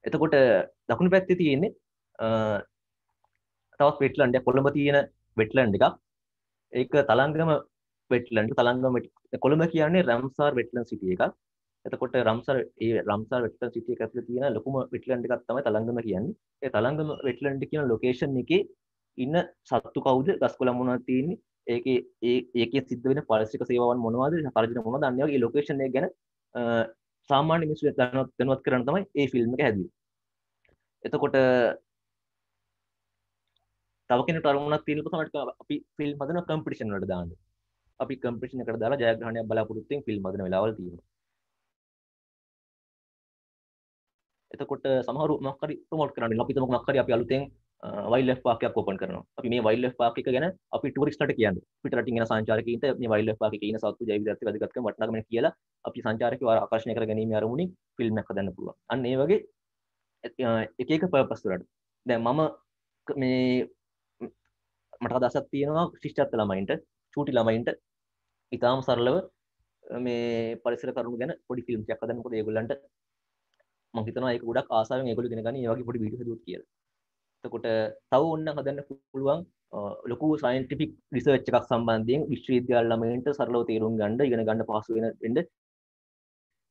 [SPEAKER 3] එතකොට දකුණු පැත්තේ තියෙන්නේ තවත් වෙට්ලන්ඩ් එක කොළඹ තියෙන වෙට්ලන්ඩ් එකක්. ඒක තලංගම වෙට්ලන්ඩ් තලංගම කොළඹ කියන්නේ රම්සාර් වෙට්ලන්ඩ් සිටි එකක්. එතකොට රම්සර් ඒ රම්සර් වෙට්ලන්ඩ් සිටි එක ඇතුලේ තියෙන ලොකුම වෙට්ලන්ඩ් එකක් තමයි තලංගම කියන්නේ. ඒ තලංගම වෙට්ලන්ඩ් කියන ලොකේෂන් එකේ ඉන්න සත්තු කවුද? ගස්කොළන් මොනවද තියෙන්නේ? ඒකේ ඒ ඒකේ සිද්ධ වෙන පාරිසරික සේවාවන් මොනවද? පරිසර මොනවද? අන්න වගේ ලොකේෂන් එක ගැන සාමාන්‍ය මිනිස්සු දැනුවත් දැනුවත් කරන්න තමයි ඒ ෆිල්ම් එක හැදුවේ. එතකොට තව කෙනෙකුට අරමුණක් තියෙනකොට තමයි අපි ෆිල්ම් හදන කම්පිටිෂන් වලට දාන්නේ. අපි කම්පිටිෂන් එකට දාලා ජයග්‍රහණයක් බලාපොරොත්තු වෙන ෆිල්ම් හදන වෙලාවල් තියෙනවා. එතකොට සමහරු මොකක් හරි ප්‍රොමෝට් කරන්න අපි හිතමු මොකක් හරි අපි අලුතෙන් වයිල්ඩ් ලයිෆ් පාක් එකක් ඕපන් කරනවා. අපි මේ වයිල්ඩ් ලයිෆ් පාක් එක ගැන අපි ටූරිස්ට්ලට කියන්නේ. පිට රටින් එන සංචාරකයින්ට මේ වයිල්ඩ් ලයිෆ් පාක් එකේ ඉන්න සත්තු ජෛව විවිධත්වය වැදගත්කම වටිනාකම කියලා අපි සංචාරකයව ආකර්ෂණය කර ගැනීම අරමුණින් ෆිල්ම් එකක් හදන්න පුළුවන්. අන්න ඒ වගේ එක එක පර්පස් වලට. දැන් මම මේ මට අදහසක් තියෙනවා ශිෂ්ටත්ව ළමයින්ට, චූටි ළමයින්ට ඉතාම සරලව මේ පරිසර කරුණු ගැන පොඩි ෆිල්ම් එකක් හදන්න මොකද ඒගොල්ලන්ට මම හිතනවා ඒක ගොඩක් ආසාවෙන් ඒගොල්ලෝ ඉගෙන ගන්න ඒ වගේ පොඩි වීඩියෝ හදුවොත් කියලා. එතකොට තව ඕන්න හදන්න පුළුවන් ලොකු සයින්ටිෆික් රිසර්ච් එකක් සම්බන්ධයෙන් විශ්වවිද්‍යාල ළමයින්ට සරලව තේරුම් ගන්න ඉගෙන ගන්න පහසු වෙන වෙන්න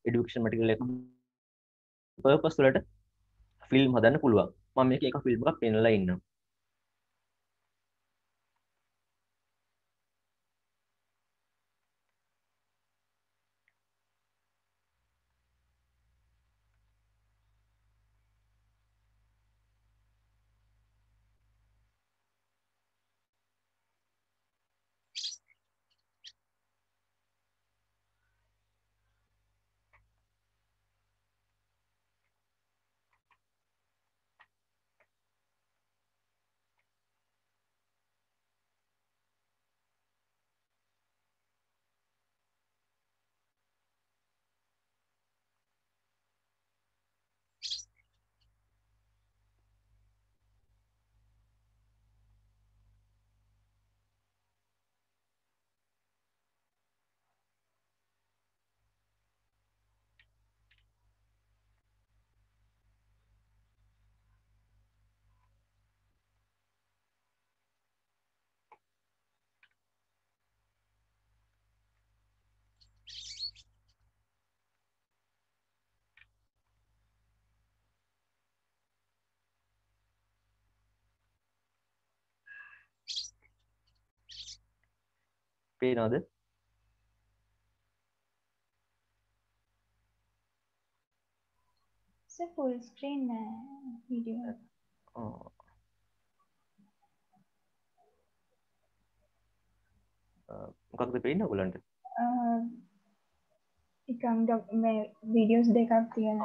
[SPEAKER 3] එඩුකේෂන් මැටීරියල් එක පර්පස් වලට ෆිල්ම් හදන්න පුළුවන්. මම මේක එක ෆිල්ම් එකක් පෙන්ලා ඉන්නවා. පේනවද?
[SPEAKER 1] ෆුල් ස්ක්‍රීන් වීඩියෝ
[SPEAKER 3] මොකක්ද පේන්න ඔයගලන්ට?
[SPEAKER 1] එකම් මේ වීඩියෝස් දෙකක් තියෙන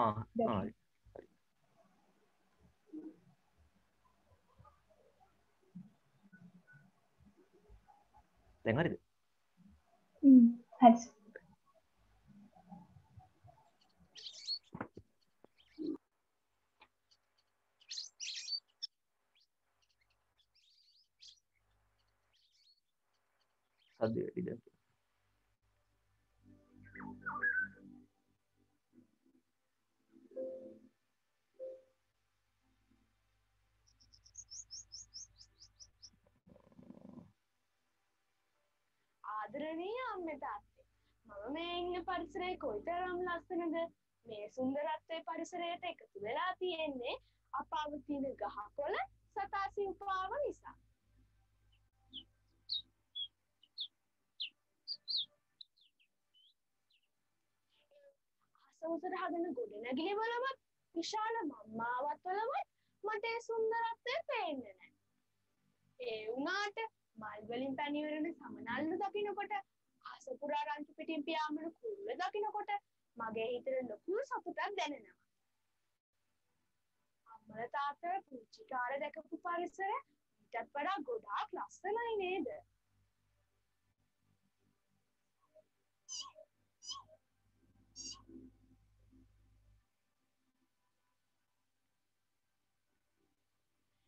[SPEAKER 3] දැන් හරිද
[SPEAKER 1] 嗯，
[SPEAKER 3] 好吃。好的，再见。
[SPEAKER 7] ආදරණීය අම්මේ තාත්තේ. මම මේ ඉන්න පරිසරය කොයිතරම් ලස්සනද? මේ සුන්දරත්වය පරිසරයට එකතු වෙලා තියෙන්නේ අපාව තියෙන ගහකොළ සතා සිව්පාව නිසා. අහස උසට හදන ගොඩනැගිලි වලවත් විශාල මම්මාවත් වලවත් මට ඒ සුන්දරත්වය පේන්නේ නැහැ. ඒ වුණාට මල් වලින් පැනිවරන සමනල්ලු දකිනකොට අහස පුරා රංචු පිටින් පියාඹන කුරුල්ල දකිනකොට මගේ හිතට ලොකු සතුටක් දැනෙනවා. අම්මල තාත්තලා පුංචි කාලේ දැකපු පරිසරය ඊටත් වඩා ගොඩාක් ලස්සනයි නේද?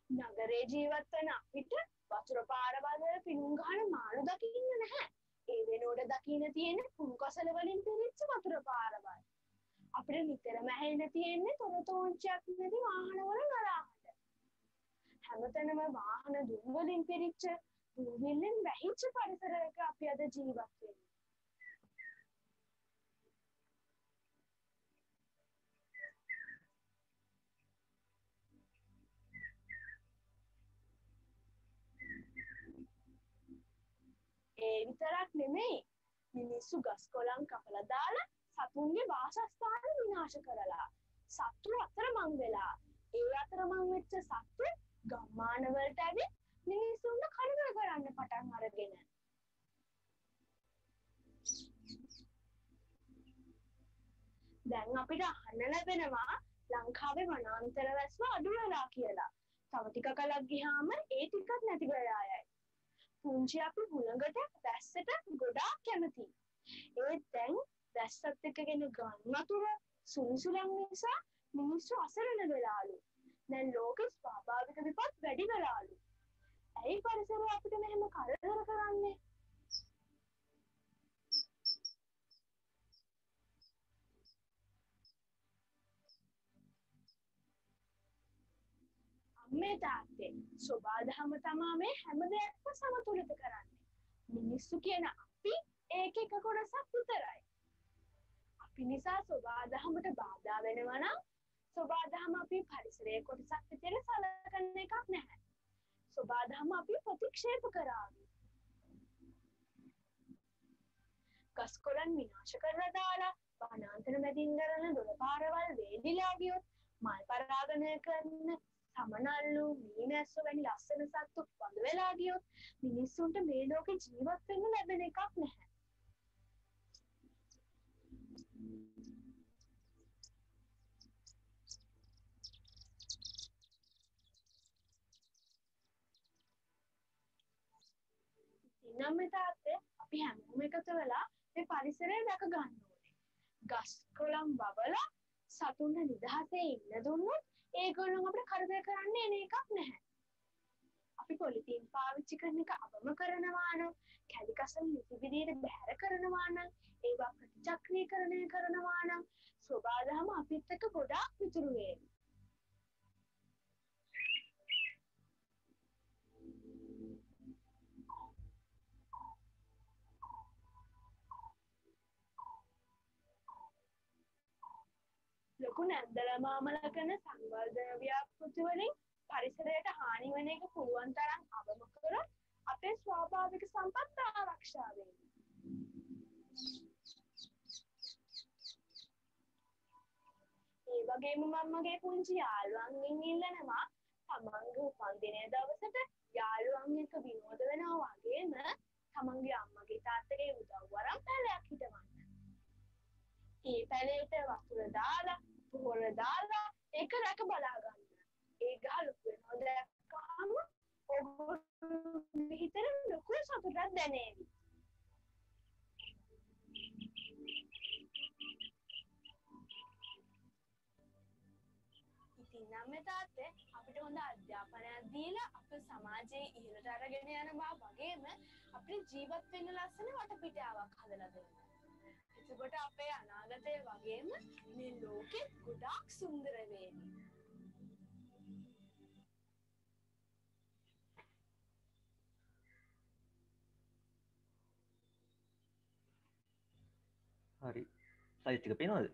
[SPEAKER 7] නගරේ ජීවත් වන අපිට වතුර පාරවල් වල පිණුම් ගහන මාළු දකින්න නැහැ. ඒ වෙනුවට දකින්න තියෙන කුණු කසල වලින් පිරිච්ච වතුර පාරවල්. අපිට නිතරම ඇහෙන්න තියෙන්නේ තොරතෝංචියක් නැති වාහනවල නරාහට. හැමතැනම වාහන දුම් වලින් පිරිච්ච දුවිල්ලෙන් වැහිච්ච පරිසරයක අපි අද ජීවත් වෙන්නේ. ඒ විතරක් නෙමෙයි මිනිස්සු ගස් කොළන් කපලා දාලා සතුන්ගේ වාසස්ථාන විනාශ කරලා සත්තු අතරමං වෙලා ඒ අතරමං වෙච්ච සත්තු ගම්මානවලට ඇවිත් මිනිස්සුන්ට කනගල කරන්න පටන් අරගෙන දැන් අපිට අහන්න ලැබෙනවා ලංකාවේ වනාන්තර වැස්ම අඩු වෙලා කියලා. තව ටික කලක් ගියාම ඒ ටිකත් නැති වෙලා යයි. පුංචි අපි හුළඟට වැස්සට ගොඩාක් කැමතියි. ඒත් දැන් වැස්සත් එක්කගෙන ගන් වතුර සුනිසුලන් නිසා මිනිස්සු අසරණ වෙලාලු. දැන් ලෝකෙ ස්වාභාවික විපත් වැඩි වෙලාලු. ඇයි පරිසරය අපිට මෙහෙම කරදර කරන්නේ? අම්මේ තාත්තේ සොබාදහම තමා මේ හැම දෙයක්ම සමතුලිත කරන්නේ. මිනිස්සු කියන අපි ඒක එක කොටසක් විතරයි. අපි නිසා සොබාදහමට බාධා වෙනවා නම් සොබාදහම අපි පරිසරයේ කොටසක් විදිහට සලකන එකක් නැහැ. සොබාදහම අපි ප්‍රතික්ෂේප කරાવી. ගස්කොළන් විනාශ කරලා දාලා වනාන්තර මැදින් කරන දොර පාරවල් වේලිලා ගියොත් මල් පරාගණය කරන සමනල්ලු මීමැස්සෝ වැනි ලස්සන සත්තු වඳ වෙලා ගියොත් මිනිස්සුන්ට මේ ලෝකේ ජීවත් වෙන්න ලැබෙන එකක් නැහැ. ඉතින් නම් තාත්තේ අපි හැමෝම එකතු වෙලා මේ පරිසරය දැක ගන්න ඕනේ. ගස් කොළන් වවලා සතුන්ට නිදහසේ ඉන්න දුන්නොත් ඒගොල්ලොන් අපිට කරදර කරන්න එන එකක් නැහැ. අපි පොලිතීන් පාවිච්චි කරන එක අවම කරනවා නම් කැලි කසල් නිසි විදිහට බැහැර කරනවා නම් ඒවා ප්‍රතිචක්‍රීකරණය කරනවා නම් ස්වභාවදහම අපිත් එක්ක ගොඩාක් විතුරු වේවි. ලොකු නැන්දල මාමල කරන සංවර්ධන ව්‍යාපෘති වලින් පරිසරයට හානි වෙන එක පුළුවන් තරම් අවම කරොත් අපේ ස්වාභාවික සම්පත් ආරක්ෂා වෙනවා. ඒ වගේම මම මගේ පුංචි යාළුවන්ගෙන් ඉල්ලනවා තමන්ගේ උපන්දිනය දවසට යාළුවන් එක්ක විනෝද වෙනවා වගේම තමන්ගේ අම්මගේ තාත්තගේ උදව් වරන් පැලයක් හිටවන්න. ඒ පැලේට වතුර දාලා පොහොර දාලා ඒක රැක බලා ගන්න. ඒ ගහ ලොකු වෙනවා දැක්කම ඔබගේ හිතට ලොකු සතුටක් දැනේවි. ඉතින් නම් තාත්තේ අපිට හොඳ අධ්‍යාපනයක් දීලා අප සමාජයේ ඉහළට අරගෙන යනවා වගේම අපිට ජීවත් වෙන්න ලස්සන වටපිටාවක් හදලා දෙන්න. එතකොට අපේ අනාගතය වගේම මේ ලෝකෙත් ගොඩාක් සුන්දර වේවි.
[SPEAKER 3] හරි. සයිට් එක පේනවද?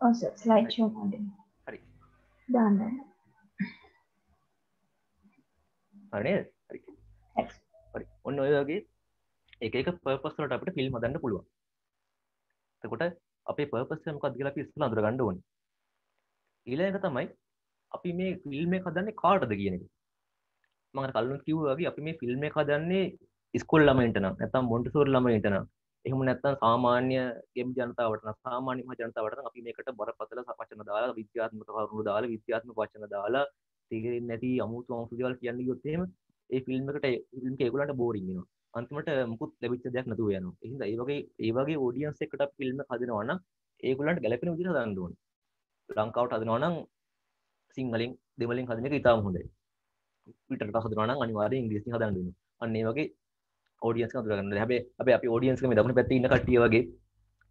[SPEAKER 1] ඔව් සර් ස්ලයිඩ් ෂෝ මොඩල්
[SPEAKER 3] හරි.
[SPEAKER 1] දාන්න.
[SPEAKER 3] හරි නේද? හරි. හරි. ඔන්න ඔය වගේ එක එක පර්පස් වලට අපිට ෆිල්ම් හදන්න පුළුවන්. එතකොට අපේ පර්පස් එක මොකක්ද කියලා අපි ඉස්සෙල්ලා අඳුරගන්න ඕනේ. ඊළඟ එක තමයි අපි මේ ෆිල්ම් එක හදන්නේ කාටද කියන එක. මම අර කලින් කිව්වා වගේ අපි මේ ෆිල්ම් එක හදන්නේ ඉස්කෝල ළමයින්ට නම් නැත්නම් මොන්ටිසෝරි ළමයින්ට නම්. එහෙම නැත්නම් සාමාන්‍ය ගෙම් ජනතාවට නම් සාමාන්‍ය මහ ජනතාවට නම් අපි මේකට බරපතල වචන දාලා විද්‍යාත්මක කරුණු දාලා විද්‍යාත්මක වචන දාලා තේරෙන්නේ නැති අමුතු අමුතු දේවල් කියන්න ගියොත් එහෙම ඒ ෆිල්ම් එකට ෆිල්ම් එක ඒගොල්ලන්ට බෝරින් වෙනවා. අන්තිමට මුකුත් ලැබිච්ච දෙයක් නැතුව යනවා. ඒ හින්දා ඒ වගේ ඒ වගේ ඔඩියන්ස් එකකට අපි ෆිල්ම් එක හදනවා නම් ඒගොල්ලන්ට ගැලපෙන විදිහට හදන්න ඕනේ. ලංකාවට හදනවා නම් සිංහලෙන් දෙමළෙන් හදන එක ඉතාම හොඳයි. පිටරට හදනවා නම් අනිවාර්යෙන් ඉංග්‍රීසියෙන් හදන්න වෙනවා. අන්න ඒ වගේ ෝඩියන්ස් දුරගන්න හැබේ අප අපි ෝඩියන්ස් මේ දකුණ පැත්ති ඉන්න කටිය වගේ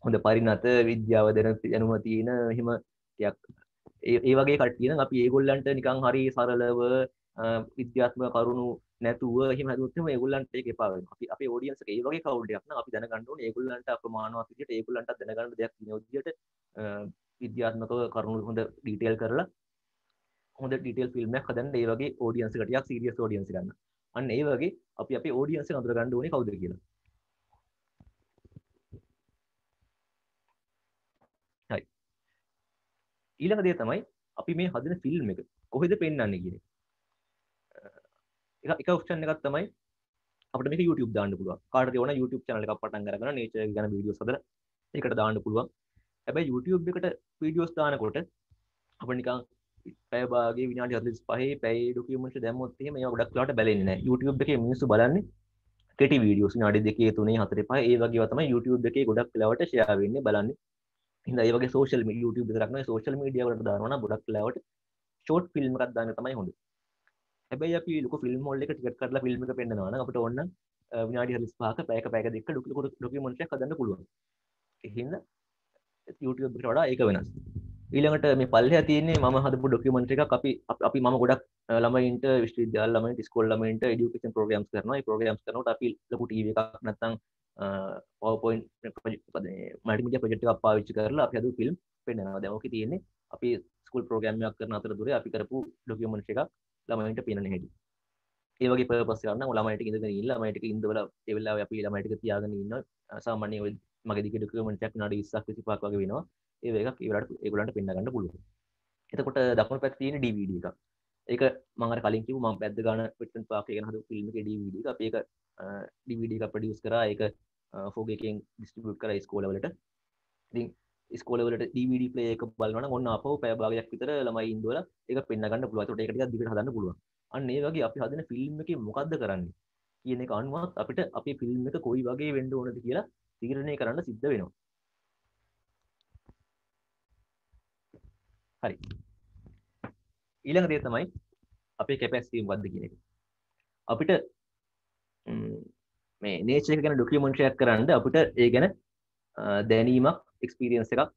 [SPEAKER 3] හොඳ පරිනත විද්‍යාව දෙන යනුම තියෙන හෙම යක් ඒ වගේ කටියන අපි ඒගොල්ලන්ට නිකං හරි සරලව විද්‍යාත්ම කරුණු නැතුව හිම දුත්ම ඒගොල්ලන්ට එක පාව අපි අප ෝඩියන්ස ඒ වගේ කවුඩයක් අපි දැනගන්නු ඒගොල්ලන්ට ප්‍රමාණවාතිට ඒගොල්ලන්ට දැනගන්න දෙයක් නොදිට විද්‍යාත්මකව කරුණු හොඳ ඩීටේල් කරලා හොඳ ඩීටේල් ෆිල්ම් හදන්න ඒ වගේ ෝඩියන්ස කටයක් සිරියස් ෝඩියන්ස ගන්න අන්න ඒ වගේ අපි අපේ ඕඩියන්ස් එක අඳුරගන්න ඕනේ කවුද කියලා. හරි. ඊළඟ දේ තමයි අපි මේ හදන ෆිල්ම් එක කොහෙද පෙන්වන්නේ කියන එක. එක එක ඔප්ෂන් එකක් තමයි අපිට මේක YouTube දාන්න පුළුවන්. කාටද ඕන YouTube channel එකක් පටන් අරගෙන nature ගැන වීඩියෝස් හදලා ඒකට දාන්න පුළුවන්. හැබැයි YouTube එකට වීඩියෝස් දානකොට අපිට නිකන් පැබාගේ විනාඩි හදලිස් පහේ පැයි ඩොකියමට දැම්මොත් එහෙම ඒවා ගොඩක් වෙලාවට බැලෙන්නේ නැහැ YouTube එකේ මිනිස්සු බලන්නේ කෙටි වීඩියෝස් විනාඩි දෙකේ තුනේ හතරේ පහේ ඒ වගේ තමයි YouTube එකේ ගොඩක් වෙලාවට ෂෙයා වෙන්නේ බලන්නේ හින්දා ඒ වගේ සෝෂල් මීඩියා YouTube විතරක් නෙවෙයි සෝෂල් මීඩියා වලට දානවා නම් ගොඩක් වෙලාවට ෂෝට් ෆිල්ම් එකක් දාන්න තමයි හොඳ හැබැයි අපි ලොකු ෆිල්ම් හෝල් එක ටිකට් කරලා ෆිල්ම් එක පෙන්නනවා නම් අපිට ඕන විනාඩි 45ක පැයක පැයක දෙක ලොකු ලොකු ඩොකියුමන්ට් එකක් හදන්න පුළුවන්. එහෙනම් YouTube එකට වඩා ඒක වෙනස්. ඊළඟට මේ පල්ලෙහා තියෙන්නේ මම හදපු ඩොකියුමන්ට් එකක් අපි අපි මම ගොඩක් ළමයින්ට විශ්වවිද්‍යාල ළමයින්ට ඉස්කෝල ළමයින්ට এডুকেෂන් ප්‍රෝග්‍රෑම්ස් කරනවා. ඒ ප්‍රෝග්‍රෑම්ස් කරනකොට අපි ලොකු ටීවී එකක් නැත්නම් PowerPoint මල්ටිමීඩියා ප්‍රොජෙක්ට් එකක් පාවිච්චි කරලා අපි හදපු ෆිල්ම් පෙන්නනවා. දැන් ඕකේ තියෙන්නේ අපි ස්කූල් ප්‍රෝග්‍රෑම් එකක් කරන අතරතුරේ අපි කරපු ඩොකියුමන්ට් එකක් ළමයින්ට පෙන්වන්න හැටි ඒ වගේ පර්පස් එකක් නම් ළමයිට ඉඳගෙන ඉන්න ළමයිට ඉඳවලා ඒ වෙලාවේ අපි ළමයිට තියාගෙන ඉන්නවා සාමාන්‍ය මගේ දිග ඩොකියුමන්ට් එකක් විනාඩි 20ක් 25ක් වගේ වෙනවා. ඒ එකක් ඒවට ඒගොල්ලන්ට පෙන්න්න ගන්න පුළුවන්. එතකොට දකුණු පැත්තේ තියෙන DVD එකක්. ඒක මම අර කලින් කිව්වා මම පැද්ද ගන්න පිටන් පාක් එක ගැන හදපු ෆිල්ම් එකේ DVD එක. අපි ඒක DVD එක ප්‍රොඩියුස් කරා. ඒක 4K එකෙන් ඩිස්ට්‍රිබියුට් කරා ස්කෝල වලට. ඉතින් ස්කෝල වලට DVD ප්ලේ එක බලනවා නම් ඔන්න අපව පැය භාගයක් විතර ළමයි ඉඳවලා ඒක පෙන්න ගන්න පුළුවන්. ඒකට ඒක ටිකක් දිගට හදන්න පුළුවන්. අන්න ඒ වගේ අපි හදන ෆිල්ම් එකේ මොකද්ද කරන්නේ? කියන එක අනුව අපිට අපේ ෆිල්ම් එක කොයි වගේ වෙන්න ඕනද කියලා තීරණය කරන්න සිද්ධ වෙනවා. හරි. ඊළඟ දේ තමයි අපේ කැපැසිටි මොකක්ද කියන එක. අපිට මේ නේචර් එක ගැන ඩොකියුමන්ට් එකක් කරන්න අපිට ඒ ගැන දැනීමක් එක්ස්පීරියන්ස් එකක්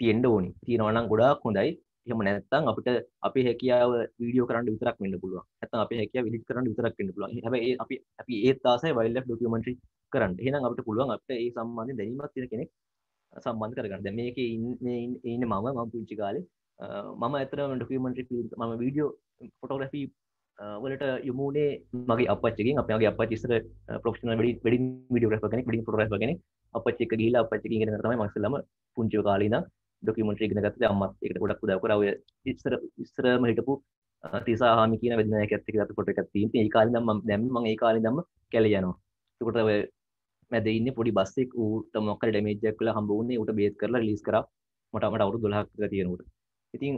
[SPEAKER 3] තියෙන්න ඕනි. තියෙනවා නම් ගොඩාක් හොඳයි. එහෙම නැත්නම් අපිට අපේ හැකියාව වීඩියෝ කරන්න විතරක් වෙන්න පුළුවන්. නැත්නම් අපේ හැකියාව එඩිට් කරන්න විතරක් වෙන්න පුළුවන්. හැබැයි අපි අපි ඒත් ආසයි වයිල්ඩ් ලයිෆ් ඩොකියුමන්ටරි කරන්න. එහෙනම් අපිට පුළුවන් අපිට ඒ සම්බන්ධයෙන් දැනීමක් තියෙන කෙනෙක් සම්බන්ධ කරගන්න. දැන් මේකේ ඉන්නේ ඉන්නේ මම. මම පුංචි කාලේ. මම ඇතරම ඩොකියමෙන්ටරි ෆිල්ම් මම වීඩියෝ ෆොටෝග්‍රැෆි වලට යමුණේ මගේ අපච්චකින් අපගේ අප ඉස්සර ප්‍රොෆෙෂනල් වැඩි වැඩි වීඩියෝ ග්‍රැෆර් කෙනෙක් වැඩි ෆොටෝග්‍රැෆර් කෙනෙක් අපච්චි එක්ක ගිහිල්ලා අපච්චි ඉගෙන ගන්න තමයි මම ඉස්සෙල්ලාම පුංචි කාලේ ඉඳන් ඩොකියමෙන්ටරි ඉගෙන ගත්තේ. අම්මත් ඒකට ගොඩක් උදව් කරා. ඔය ඉස්සර ඉස්සරම හිටපු තිසා හාමි කියන වෙදනායකයත් එක්ක අපි ෆොටෝ එකක් තියෙනවා ඒ කාලේ ඉඳන් මම දැන් මම ඒ කාලේ ඉඳන්ම කැලේ යනවා. ඒකට ඔය මැද ඉන්නේ පොඩි බස් එක ඌට මොකක් හරි ඩැමේජ් එකක් වෙලා හම්බ වුණේ. ඌට බේත් කරලා රිලීස් කරා. මට මට අවුරුදු 12ක් විතර තියෙනකොට ඉතින්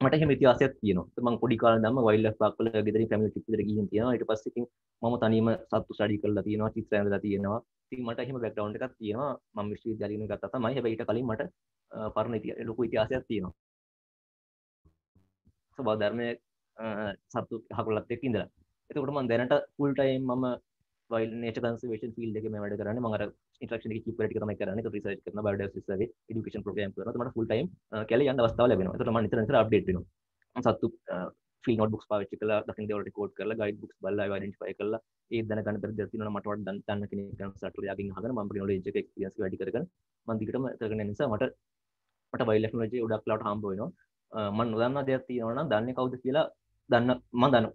[SPEAKER 3] මට එහෙම ඉතිහාසයක් තියෙනවා. මම පොඩි කාලේ ඉඳන්ම වයිල්ඩ් ලයිෆ් පාක් වල ගෙදරින් ෆැමිලි ට්‍රිප් එකට ගිහින් තියෙනවා. ඊට පස්සේ ඉතින් මම තනියම සත්තු ස්ටඩි කරලා තියෙනවා චිත්‍ර ඇඳලා තියෙනවා. ඉතින් මට එහෙම බෑග්ග්‍රවුන්ඩ් එකක් තියෙනවා. මම විශ්වවිද්‍යාලේ ඉගෙන ගත්තා තමයි. හැබැයි ඊට කලින් මට පරණ ඉතිහාස ලොකු ඉතිහාසයක් තියෙනවා. ස්වභාව ධර්මයේ සත්තු හකුලත් එක්ක ඉඳලා. එතකොට මම දැනට ෆුල් ටයිම් මම වයිල් නේචර් කන්සර්වේෂන් ෆීල්ඩ් එකේ මම වැඩ කරන්නේ. මම අර ඉන්ට්‍රැක්ෂන් එක කීප් කරලා ටික තමයි කරන්නේ. ඒක රිසර්ච් කරනවා, බයෝඩයිවර්සිටි සර්වේ, එඩියුකේෂන් ප්‍රෝග්‍රෑම් කරනවා. එතකොට මට ෆුල් ටයිම් කැලේ යන්න අවස්ථාව ලැබෙනවා. එතකොට මම නිතර නිතර අප්ඩේට් වෙනවා. සත්තු ෆ්‍රී නෝට්බුක්ස් පාවිච්චි කරලා, දකින් දේවල් රෙකෝඩ් කරලා, ගයිඩ් බුක්ස් බලලා ඒවා ඩෙන්ටිෆයි කරලා, ඒ දැනගන්න දර දර තියෙනවා මට වට දන්න කෙනෙක් ගැන සට්ටු යාගින් අහගෙන මම නොලෙජ් එක එක්ස්පීරියන්ස් වැඩි කරගෙන මම දිගටම කරගෙන යන නිසා මට මට වයිල්ඩ් ලයිෆ් නොලෙජ් ගොඩක් ලාවට හම්බ වෙනවා. මම නොදන්නා දෙයක් තියෙනවා නම් දන්නේ කවුද කියලා දන්න මම දන්න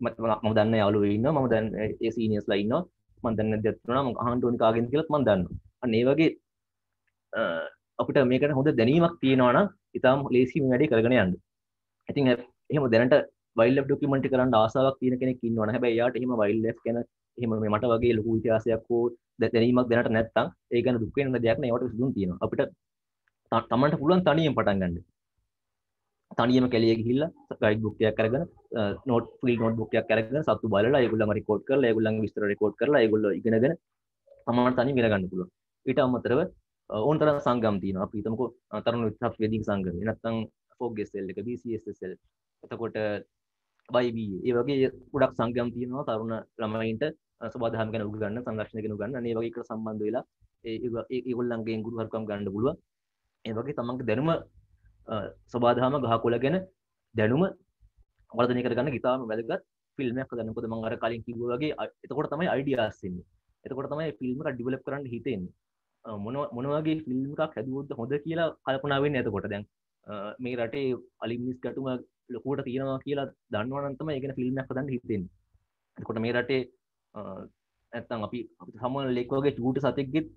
[SPEAKER 3] මම දන්න යාළුවෝ ඉන්නවා. මම දැන් ඒ සීනියර්ස්ලා ඉන්නවා. මම දන්න දෙයක් තියෙනවා මම අහන්න ඕනි කාගෙන්ද කියලාත් මම දන්නවා. අන්න ඒ වගේ අපිට මේකට හොඳ දැනීමක් තියෙනවා නම් ඉතාම ලේසි මේ වැඩේ කරගෙන යන්න. ඉතින් එහෙම දැනට වයිල්ඩ් ඩොකියුමන්ට් කරන්න ආසාවක් තියෙන කෙනෙක් ඉන්නවනේ හැබැයි එයාට එහෙම වයිල්ඩ් ලයිෆ් ගැන එහෙම මේ මට වගේ ලොකු ඉතිහාසයක් හෝ දැනීමක් දැනට නැත්නම් ඒ ගැන දුක් වෙන දෙයක් නෑ ඒවට විසඳුම් තියෙනවා. අපිට තමන්ට පුළුවන් තනියෙන් පටන් ගන්න. තනියම කැලිය ගිහිල්ලා ගයිඩ් බුක් එකක් අරගෙන නෝට් ෆීල්ඩ් නෝට් බුක් එකක් අරගෙන සතු බලලා ඒගොල්ලන්ව රෙකෝඩ් කරලා ඒගොල්ලන්ගේ විස්තර රෙකෝඩ් කරලා ඒගොල්ලෝ ඉගෙනගෙන තමන්ට තනියම ඉගෙන ගන්න පුළුවන්. ඊට අමතරව ඕන තරම් සංගම් තියෙනවා. අපි හිතමුකෝ තරුණ විද්‍යාත් වේදික සංගමය නැත්නම් ෆෝග්ගෙස්එල් එක BCSSL එතකොට බයිබ ඒ වගේ ගොඩක් සංගම් තියෙනවා තරුණ ළමයින්ට සබාදහම ගැන උගන්න සංරක්ෂණ ගැන උගන්න අනේ වගේ එකට සම්බන්ධ වෙලා ඒ ඒගොල්ලන්ගේ ගුරුවරුකම් ගන්න පුළුවන්. ඒ වගේ තමන්ගේ දැනුම සබාදහම ගහකොළ ගැන දැනුම වර්ධනය කරගන්න ඉතාම වැදගත් ෆිල්ම් එකක් හදන්න. මොකද මම අර කලින් කිව්වා වගේ එතකොට තමයි අයිඩියාස් එන්නේ. එතකොට තමයි ෆිල්ම් එකක් ඩිවෙලොප් කරන්න හිතෙන්නේ. මොන මොන වගේ ෆිල්ම් එකක් හැදුවොත් හොඳ කියලා කල්පනා වෙන්නේ එතකොට. දැන් මේ රටේ අලිමිනිස් ගැටුම ලොකුවට තියෙනවා කියලා දන්නවනම් තමයි ඒකන ෆිල්ම් එකක් හදන්න හිතෙන්නේ. එතකොට මේ රටේ නැත්තම් අපි අපි සමහර ලෙක් වගේ චූට සතෙක්ගෙත්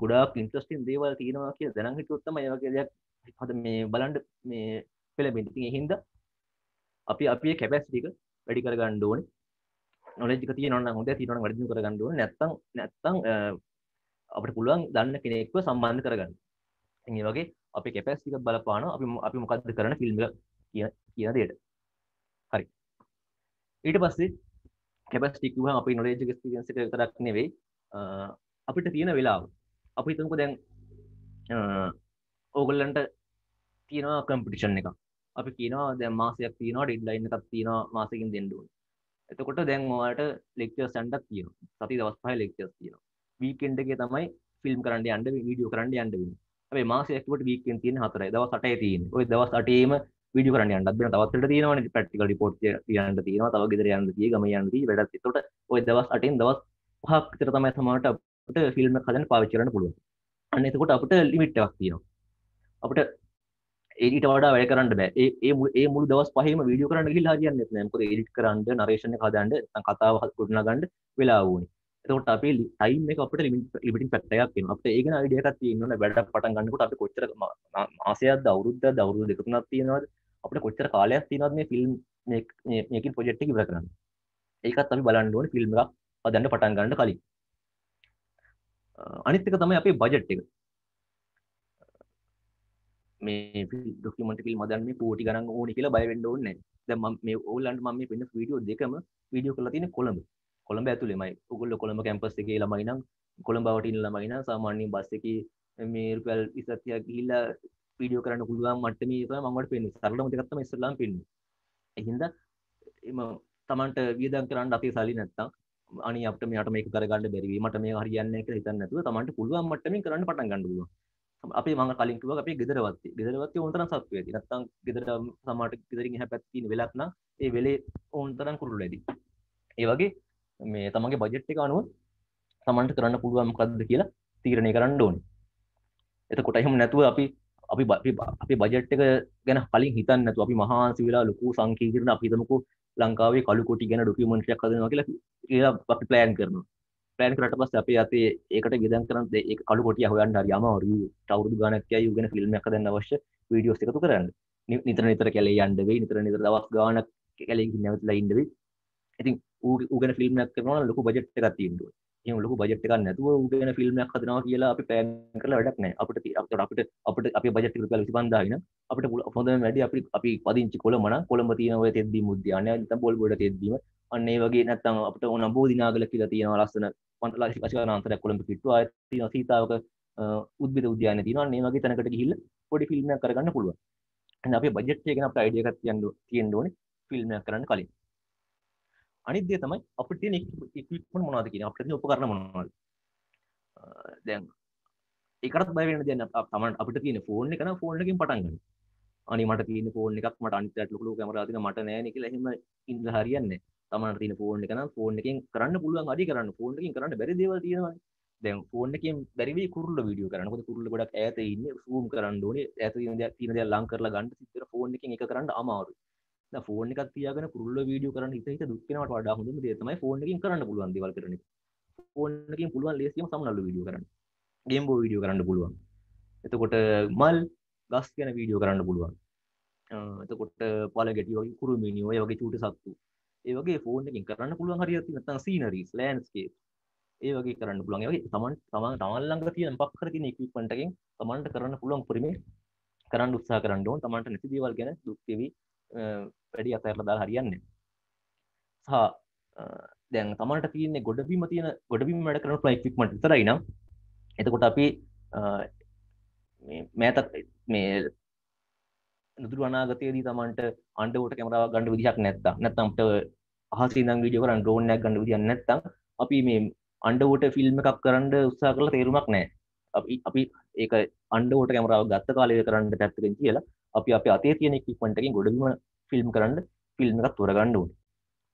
[SPEAKER 3] ගොඩාක් ඉන්ට්‍රස්ටිං දේවල් තියෙනවා කියලා දැනන් හිතුවොත් තමයි ඒ වගේ දෙයක් හද මේ බලන්න මේ පෙළඹෙන්නේ ඉතින් ඒ හින්දා අපි අපේ කැපැසිටි එක වැඩි කරගන්න ඕනේ නොලෙජ් එක තියෙනවා නම් හොඳයි තියෙනවා නම් වැඩි දියුණු කරගන්න ඕනේ නැත්තම් නැත්තම් අපිට පුළුවන් දන්න කෙනෙක්ව සම්බන්ධ කරගන්න. ඉතින් ඒ වගේ අපේ කැපැසිටි එක බලපානවා අපි අපි මොකද්ද කරන ෆිල්ම් එක කියන කියන දෙයට. හරි. ඊට පස්සේ කැපැසිටි කිව්වම අපේ නොලෙජ් එක එක්ස්පීරියන්ස් එක විතරක් නෙවෙයි අපිට තියෙන වෙලාව. අපි හිතමුකෝ දැන් ඕගොල්ලන්ට තියෙනවා කම්පිටිෂන් එකක්. අපි කියනවා දැන් මාසයක් තියෙනවා ඩෙඩ්ලයින් එකක් තියෙනවා මාසෙකින් දෙන්න ඕනේ. එතකොට දැන් ඔයාලට ලෙක්චර්ස් යන්නක් තියෙනවා. සති දවස් පහේ ලෙක්චර්ස් තියෙනවා. වීකෙන්ඩ් එකේ තමයි ෆිල්ම් කරන්න යන්න වීඩියෝ කරන්න යන්න වෙන්නේ. හැබැයි මාසයක් කිව්වට වීකෙන්ඩ් තියෙන හතරයි. දවස් 8යි තියෙන්නේ. ওই දවස් 8ේම වීඩියෝ කරන්න යන්නත් බෑ. තවත් වලට තියෙනවනේ ප්‍රැක්ටිකල් රිපෝට් තියන්න තියෙනවා. තව ගෙදර යන්න තියෙයි, ගම යන්න තියෙයි. වැඩත් එතකොට ওই දවස් 8න් දවස් 5ක් විතර තමයි සමහරට අපිට ෆිල්ම් එක හදන්න පාවිච්චි කරන්න පුළුවන්. අන්න එතකොට අපිට ලිමිට් එකක් තියෙනවා. අපිට ඒට වඩා වැඩ කරන්න බෑ. ඒ ඒ මුළු දවස් පහම වීඩියෝ කරන්න ගිහිල්ලා හරියන්නේ නැහැ මොකද එඩිට් කරන්න නරේෂන් එක හදන්න නැත්නම් කතාව ගොඩනගන්න වෙලා වුණේ. එතකොට අපේ ටයිම් එක අපිට ලිමිටින් ෆැක්ටර් එකක් එනවා අපිට ඒක ගැන අයිඩියා එකක් තියෙනවනේ වැඩ පටන් ගන්නකොට අපි කොච්චර මාසයක්ද අවුරුද්දක්ද අවුරුදු දෙක තුනක් තියෙනවද? අපිට කොච්චර කාලයක් තියෙනවද මේ ෆිල්ම් මේකින් ප්‍රොජෙක්ට් එක ඉවර කරන්න? ඒකත් අපි බලන්න ඕනේ ෆිල්ම් එකක් හදන්න පටන් ගන්න කලින්. අනිත් එක තමයි අපේ බජට් එක. මේ ඩොකියුමන්ට් ෆිල්ම් හදන්න මේ කෝටි ගණන් ඕනි කියලා බය වෙන්න ඕනේ නැහැ. දැන් මම මේ ඕගොල්ලන්ට මම මේ පෙන්න වීඩියෝ දෙකම වීඩියෝ කරලා තියෙන්නේ කොළඹ. කොළඹ ඇතුළේමයි. ඕගොල්ලෝ කොළඹ කැම්පස් එකේ ළමයි නම් කොළඹ වට ඉන්න ළමයි නම් සාමාන්‍යයෙන් බස් එකේ මේ රුපියල් 20 30ක් ගිහිල්ලා වීඩියෝ කරන්න පුළුවන් මට්ටමේ තමයි මම වට පෙන්නේ. සරලම දෙකක් තමයි ඉස්සරලාම පෙන්නේ. ඒ හින්දා එම තමන්ට වියදම් කරන්න අපේ සල්ලි නැත්තම් අනි අපිට මෙයාට මේක කරගන්න බැරි වෙයි. මට මේක හරියන්නේ නැහැ කියලා හිතන්නේ නැතුව තමන්ට පුළුවන් මට්ටමින් කරන්න පටන් ගන්න පුළුවන්. අපේ මම කලින් කිව්වා අපේ ගෙදරවත්තේ ගෙදරවත්තේ ඕන තරම් සත්තු ඇති. නැත්නම් ගෙදර සමහරට ගෙදරින් එහා පැත්තේ තියෙන වෙලක් නම් ඒ වෙලේ ඕන තරම් කුරුල්ලෝ ඇති. ඒ වගේ මේ තමන්ගේ බජට් එක අනුව තමන්ට කරන්න පුළුවන් මොකද්ද කියලා තීරණය කරන්න ඕනේ. එතකොට එහෙම නැතුව අපි අපි අපි බජට් එක ගැන කලින් හිතන්නේ නැතුව අපි මහාන්සි වෙලා ලොකු සංකීර්ණ අපි හිතමුකෝ ලංකාවේ කළු කොටි ගැන ඩොකියුමන්ට් එකක් හදනවා කියලා කියලා අපි ප්ලෑන් කරනවා. ප්ලෑන් කරට පස්ස අපේ අතේ ඒකට ගෙදන් කරන්න ඒ කළු කොටිය හොයන්න හරි අමාරුයි. අවුරුදු ගානක් යයි උගෙන ෆිල්ම් එකක් හදන්න අවශ්‍ය වීඩියෝස් එකතු කරන්න. නිතර නිතර කැලේ යන්න වෙයි නිතර නිතර දවස් ගානක් කැලේ නැවතිලා ඉන්න වෙයි. ඉතින් ඌ උගෙන ෆිල්ම් එකක් කරනවා ලොකු බජට් එකක් තියෙන්න ඕනේ. එහෙනම් ලොකු බජට් එකක් නැතුව උගෙන ෆිල්ම් එකක් හදනවා කියලා අපි ප්ලෑන් කරලා වැඩක් නැහැ. අපිට අපිට අපිට අපිට අපේ බජට් එක රුපියල් 25000 න අපිට හොඳම වැඩි අපි අපි පදිංචි කොළඹ නම් කොළඹ තියෙන ඔය තෙද්දීම උද්‍යානය නැත්නම් බෝල් ගොඩ තෙද්දීම අන්න ඒ වගේ නැත්නම් අපිට ඕන බෝධිනාගල කියලා තියෙනවා ලස්සන පන්තලා ශිකානාන්තරයක් කොළඹ කිට්ටුව ආයෙත් තියෙනවා. සීතාවක උද්භිද උද්‍යානය තියෙනවා. අන්න ඒ වගේ තැනකට ගිහිල්ලා පොඩි ෆිල්ම් එකක් කරගන්න පුළුවන්. එහෙනම් අපේ බජට් එක ගැන අපිට අයිඩියා එකක් තියන්න තියෙන්න ඕනේ ෆිල්ම් එකක් කරන්න කලින්. අනිදේ තමයි අපිට තියෙන ඉක්විප්මන්ට් මොනවද කියන අපිට තියෙන උපකරණ මොනවද? දැන් ඒකටත් බය වෙන්න දෙයක් නැහැ තමන් අපිට තියෙන ෆෝන් එක නම් ෆෝන් එකකින් පටන් ගන්න. අනි මට තියෙන ෆෝන් එකක් මට අනිත් පැත්තට ලොකු කැමරාවක් තියෙනවා. මට නෑනේ කියලා එහෙම ඉඳලා හරියන්නේ නැහැ තමන්ට තියෙන ෆෝන් එක නම් ෆෝන් එකෙන් කරන්න පුළුවන් අඩි කරන්න. ෆෝන් එකකින් කරන්න බැරි දේවල් තියෙනවානේ. දැන් ෆෝන් එකෙන් බැරි වෙයි කුරුල්ල වීඩියෝ කරන්න. මොකද කුරුල්ල ගොඩක් ඈත ඉන්නේ zoom කරන්න ඕනේ. ඈත තියෙන දේවල් තියෙන දේවල් ලං කරලා ගන්න සිද්ධ ෆෝන් එකෙන් එක කරන්න අමාරුයි. දැන් ෆෝන් එකක් තියාගෙන කුරුල්ල වීඩියෝ කරන්න හිත හිත දුක් වෙනවට වඩා හොඳම දේ තමයි ෆෝන් එකකින් කරන්න පුළුවන් දේවල් කරන එක. ෆෝන් එකකින් පුළුවන් ලේසියම සමනල්ල වීඩියෝ කරන්න. ගේම්බෝ වීඩියෝ කරන්න පුළුවන්. එතකොට මල් ගස් ගැන වීඩියෝ කරන්න පුළුවන්. එතකොට පල ගැටි වගේ කුරුමිනි ඔය වගේ චූට සත්තු. ඒ වගේ ෆෝන් එකින් කරන්න පුළුවන් හරියට නැත්නම් සීනරීස් ලෑන්ඩ්ස්කේප් ඒ වගේ කරන්න පුළුවන්. ඒ වගේ තමන් තමන් තමන් ළඟ තියෙන මොකක් කර තියෙන ඉක්විප්මන්ට් එකෙන් තමන්ට කරන්න පුළුවන් පරිමේ කරන්න උත්සාහ කරන්න ඕන. තමන්ට නැති දේවල් ගැන දුක් වෙවි වැඩි අතහැරලා දාලා හරියන්නේ සහ දැන් තමන්ට තියෙන්නේ ගොඩබිම තියෙන ගොඩබිම වැඩ කරන ඉක්විප්මන්ට් විතරයි නම් එතකොට අපි මෑතත් මේ නුදුර අනාගතයේදී තමන්ට අන්ඩවට කැමරාව ගන්න විදිහක් නැත්තා නැත්තම්ට අහසිදම් වීඩියෝ කරන් ඩ්‍රෝනයක් ගන්න විදිහක් නැත්තම් අපි මේ අන්ඩවට ෆිල්ම් එකක් කරන්න උත්සාහ කරලා තේරුමක් නැහැ. අපි අපි ඒක අන්ඩවට කැමරාව ගත්ත කාලය කරන්න පැත්තකින් කියලා අපි අපේ අතේ තියෙන ඉක්විප්මන්ට් එකෙන් ගොඩබිම ෆිල්ම් කරන්න ෆිල්ම් එකක් තෝරගන්න ඕනේ.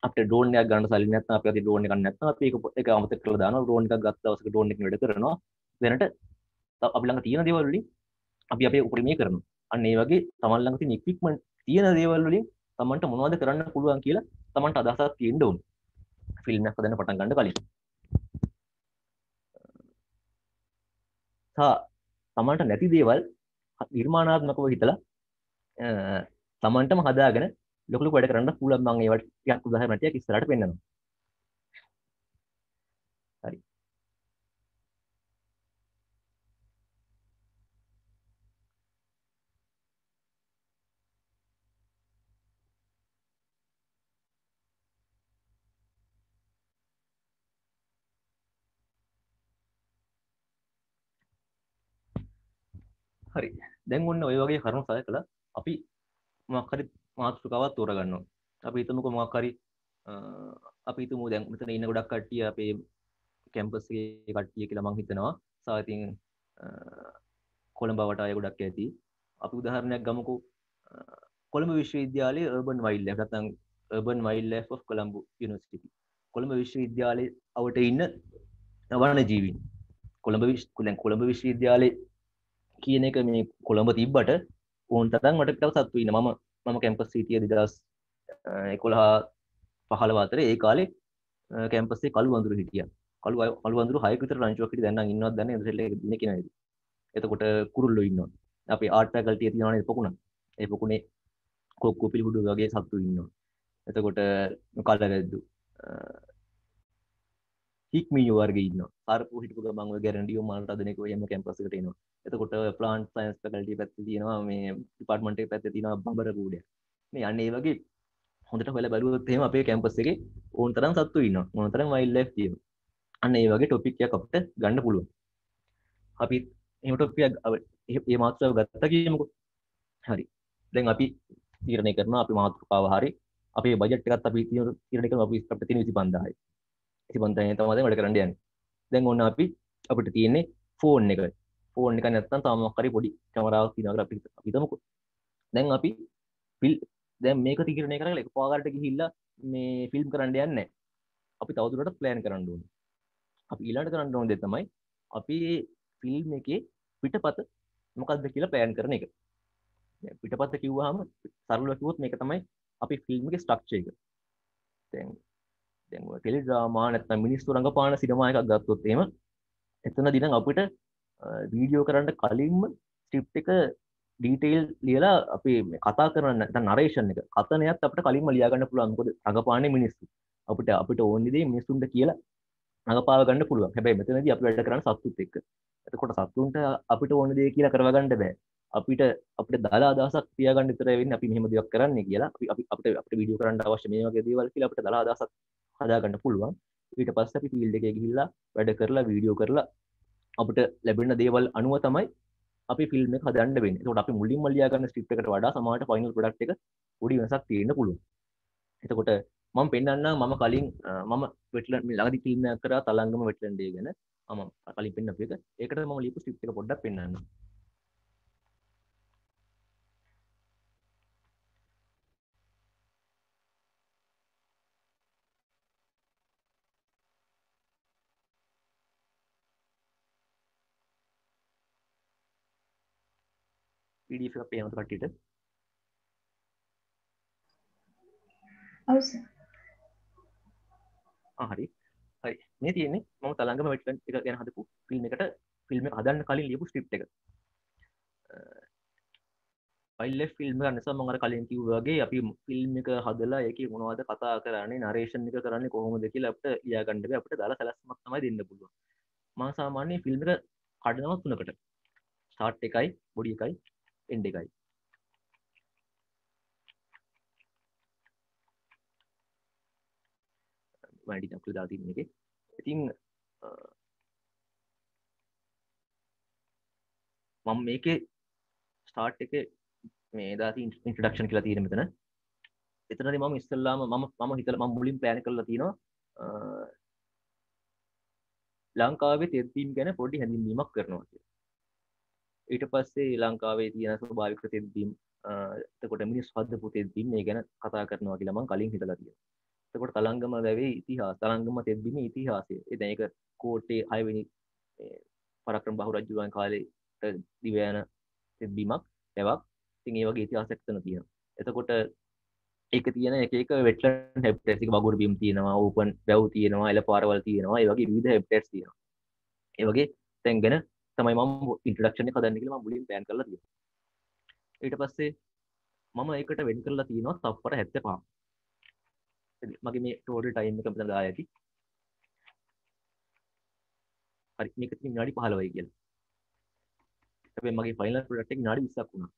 [SPEAKER 3] අපිට ඩ්‍රෝන් එකක් ගන්න සල්ලි නැත්නම් අපි අද ඩ්‍රෝන් එකක් නැත්නම් අපි ඒක ඒක අමතක කරලා දානවා. ඩ්‍රෝන් එකක් ගත්ත දවසක ඩ්‍රෝන් එකකින් වැඩ කරනවා. දැනට අපි ළඟ තියෙන දේවල් වලින් අපි අපේ උපරිමය කරනවා. අන්න ඒ වගේ තමන් ළඟ තියෙන ඉක්විප්මන්ට් තියෙන දේවල් වලින් තමන්ට මොනවද කරන්න පුළුවන් කියලා තමන්ට අදහසක් තියෙන්න ඕනේ. ෆිල්ම් එකක් හදන්න පටන් ගන්න කලින්. සා තමන්ට නැති දේවල් නිර්මාණාත්මකව හිතලා තමන්ටම හදාගෙන ලොකු වැඩ කරන්න පුළුවන් මම ඒවට ටිකක් උදාහරණ ටිකක් ඉස්සරහට පෙන්නනවා හරි හරි. දැන් ඔන්න ඔය වගේ කරුණු සලකලා අපි මොකක් හරි මාතෘකාවක් තෝරගන්නවා. අපි හිතමුකෝ මොකක් හරි අපි හිතමු දැන් මෙතන ඉන්න ගොඩක් කට්ටිය අපේ කැම්පස් එකේ කට්ටිය කියලා මම හිතනවා. සා ඉතින් කොළඹ වට අය ගොඩක් ඇති. අපි උදාහරණයක් ගමුකෝ. කොළඹ විශ්වවිද්‍යාලයේ urban wildlife නැත්නම් urban wildlife of colombo university. Colombo විශ්වවිද්‍යාලයේ අවට ඉන්න වනජීවීන්. කොළඹ විශ්ව කොළඹ විශ්වවිද්‍යාලයේ කියන එක මේ කොළඹ තිබ්බට ඕන් තරම් මට තව සත්තු ඉන්න මම මම කැම්පස් සිටිය දෙදස් එකොළහා පහළ අතර ඒ කාලේ කැම්පස්සේ කළු වඳුරු හිටිය. කළු කළු වඳුරු හයක විතර රංචුවක් හිටිය දැන් නම් ඉන්නවද දන්නේ නැහැ. ඉතින් ඒක දින කෙනෙක් එතකොට කුරුල්ලෝ ඉන්නවා. අපේ ආර්ට් ෆැකල්ටි එක තියෙනවනේ පොකුණ ඒ පොකුණේ කොක්කු පිළිබුඩු වගේ සත්තු ඉන්නවා. එතකොට කලවැද්දු හික්මියෝ වර්ග ඉන්නවා. සර්පු හිටපු ගමන් ඔය ගැරන්ඩියෝ මාල් රදනෙක ඔයම කැම්පස් එකට එනවා. එතකොට ප්ලාන්ට් සයන්ස් ෆැකල්ටි පැත්තේ තියෙනවා මේ ඩිපාර්ට්මන්ට් එක පැත්තේ තියෙනවා බඹර කූඩය. මේ අන්න ඒ වගේ හොඳට හොයලා බලුවොත් එහෙම අපේ කැම්පස් එකේ ඕන තරම් සත්තු ඉන්නවා. ඕන තරම් වයිල්ඩ් ලයිෆ් තියෙනවා. අන්න ඒ වගේ ටොපික් එකක් අපිට ගන්න පුළුවන්. අපි එහෙම ටොපික් එකක් ඒ මාතෘකාව ගත්තා කියමුකෝ. හරි. දැන් අපි තීරණය කරනවා අපි මාතෘකාව හරි. අපේ බජට් එකත් අපි තීරණය කරනවා අපි අපිට තියෙන 25000යි 25000 තමයි වැඩ කරන්න යන්නේ. දැන් ඔන්න අපි අපිට තියෙන්නේ ෆෝන් එක. ෆෝන් එක නැත්තම් තාම මොකක් හරි පොඩි කැමරාවක් තියෙනවා කියලා අපි හිතමුකෝ. දැන් අපි ෆිල් දැන් මේක තීරණය කරලා එකපාරට ගිහිල්ලා මේ ෆිල්ම් කරන්න යන්නේ නැහැ. අපි තවදුරටත් ප්ලෑන් කරන්න ඕනේ. අපි ඊළඟට කරන්න ඕන දේ තමයි අපි ෆිල්ම් එකේ පිටපත මොකක්ද කියලා ප්ලෑන් කරන එක. පිටපත කිව්වහම සරලව කිව්වොත් මේක තමයි අපි ෆිල්ම් එකේ ස්ට්‍රක්චර් එක. දැන් දැන් ඔය ටෙලි ඩ්‍රාමා නැත්නම් මිනිස්සු රඟපාන සිනමා එකක් ගත්තොත් එහෙම එතනදී නම් අපිට වීඩියෝ කරන්න කලින්ම ස්ක්‍රිප්ට් එක ඩීටේල් ලියලා අපි කතා කරන නැත්නම් නරේෂන් එක කතනයත් අපිට කලින්ම ලියා ගන්න පුළුවන්. මොකද රඟපාන්නේ මිනිස්සු. අපිට අපිට ඕන දේ මිනිස්සුන්ට කියලා රඟපාව ගන්න පුළුවන්. හැබැයි මෙතනදී අපි වැඩ කරන්නේ සත්තුත් එක්ක. එතකොට සත්තුන්ට අපිට ඕන දේ කියලා කරව ගන්න බෑ. අපිට අපිට දාලා අදහසක් තියාගන්න විතර වෙන්නේ. අපි මෙහෙම දෙයක් කරන්නේ කියලා. අපි අපි අපිට අපිට වීඩියෝ කරන්න අවශ්‍ය මේ වගේ දේවල් කියලා අපිට දාලා අදහසක් හදාගන්න පුළුවන් ඊට පස්සේ අපි ෆීල්ඩ් එකේ ගිහිල්ලා වැඩ කරලා වීඩියෝ කරලා අපිට ලැබෙන දේවල් අනුව තමයි අපි ෆිල්ම් එක හදන්න වෙන්නේ. ඒකට අපි මුලින්ම ලියා ගන්න ස්ක්‍රිප්ට් එකට වඩා සමහරට ෆයිනල් ප්‍රොඩක්ට් එක පොඩි වෙනසක් තියෙන්න පුළුවන්. එතකොට මම පෙන්න්න මම කලින් මම වෙටල ලගදි ෆිල්ම් කර තලංගම වෙටලන්ඩේ ගැන මම කලින් පෙන්න්න එක ඒකට ම ලිපු සිප් එක පොඩ්ඩක් පෙන්න්න PDF එක පේනවද කට්ටියට?
[SPEAKER 1] ඔව් සර්.
[SPEAKER 3] ආ හරි. හරි. මේ තියෙන්නේ මම තලංගම වෙට්ලන්ඩ් එක ගැන හදපු ෆිල්ම් එකට ෆිල්ම් එක හදන්න කලින් ලියපු ස්ක්‍රිප්ට් එක. වයිල්ඩ් ෆිල්ම් එක නිසා මම අර කලින් කිව්වා වගේ අපි ෆිල්ම් එක හදලා ඒකේ මොනවද කතා කරන්නේ නරේෂන් එක කරන්නේ අපිට ලියා ගන්න බෑ අපිට දාලා සැලැස්මක් තමයි දෙන්න පුළුවන්. මම සාමාන්‍යයෙන් ෆිල්ම් එක කඩනවා තුනකට. ස්ටාර්ට් එකයි, බොඩි එකයි, එන්ඩ එකයි. වැඩි චක්ල දාතින එක. ඉතින් මම මේක ස්ටාර්ට් එක මේ දාති ඉන්ට්‍රඩක්ෂන් කියලා තියෙන මෙතන. එතනදි මම ඉස්සල්ලාම මම මම හිතල මම මුලින් ප්ලෑන් කරලා තියෙනවා ලංකාවේ තෙත්වීම් ගැන පොඩි හැඳින්වීමක් කරනවා කියලා. ඊට පස්සේ ලංකාවේ තියෙන ස්වභාවික තෙද්දීම් එතකොට මිනිස් හදපු තෙද්දීම් මේ ගැන කතා කරනවා කියලා මම කලින් හිතලා තියෙනවා. එතකොට තලංගම දැවේ ඉතිහාස තලංගම තෙද්දීම ඉතිහාසය. ඒ දැන් ඒක කෝට්ටේ 6 වෙනි පරක්‍රම බහු රජුන් කාලේ දිව යන තෙද්දීමක් එවක්. ඉතින් ඒ වගේ ඉතිහාසයක් තන තියෙනවා. එතකොට ඒක තියෙන එක එක වෙට්ලන්ඩ් හැබිටට්ස් එක වගුරු බිම් තියෙනවා, ඕපන් වැව් තියෙනවා, එළ පාරවල් තියෙනවා. ඒ වගේ විවිධ හැබිටට්ස් තියෙනවා. ඒ වගේ තැන් ගැන තමයි මම ඉන්ට්‍රඩක්ෂණ කදන්න කියලා මම මුලින් ප්ලෑන් කරලා තියෙනවා. ඊට පස්සේ මම ඒකට වෙන් කරලා තියෙනවා තප්පර 75. මගේ මේ ටෝටල් ටයිම් එක මෙතන දාලා ඇති. හරි මේක තියෙන විනාඩි 15යි කියලා. හැබැයි මගේ ෆයිනල් ප්‍රොඩක්ට් එක විනාඩි 20ක් වුණා.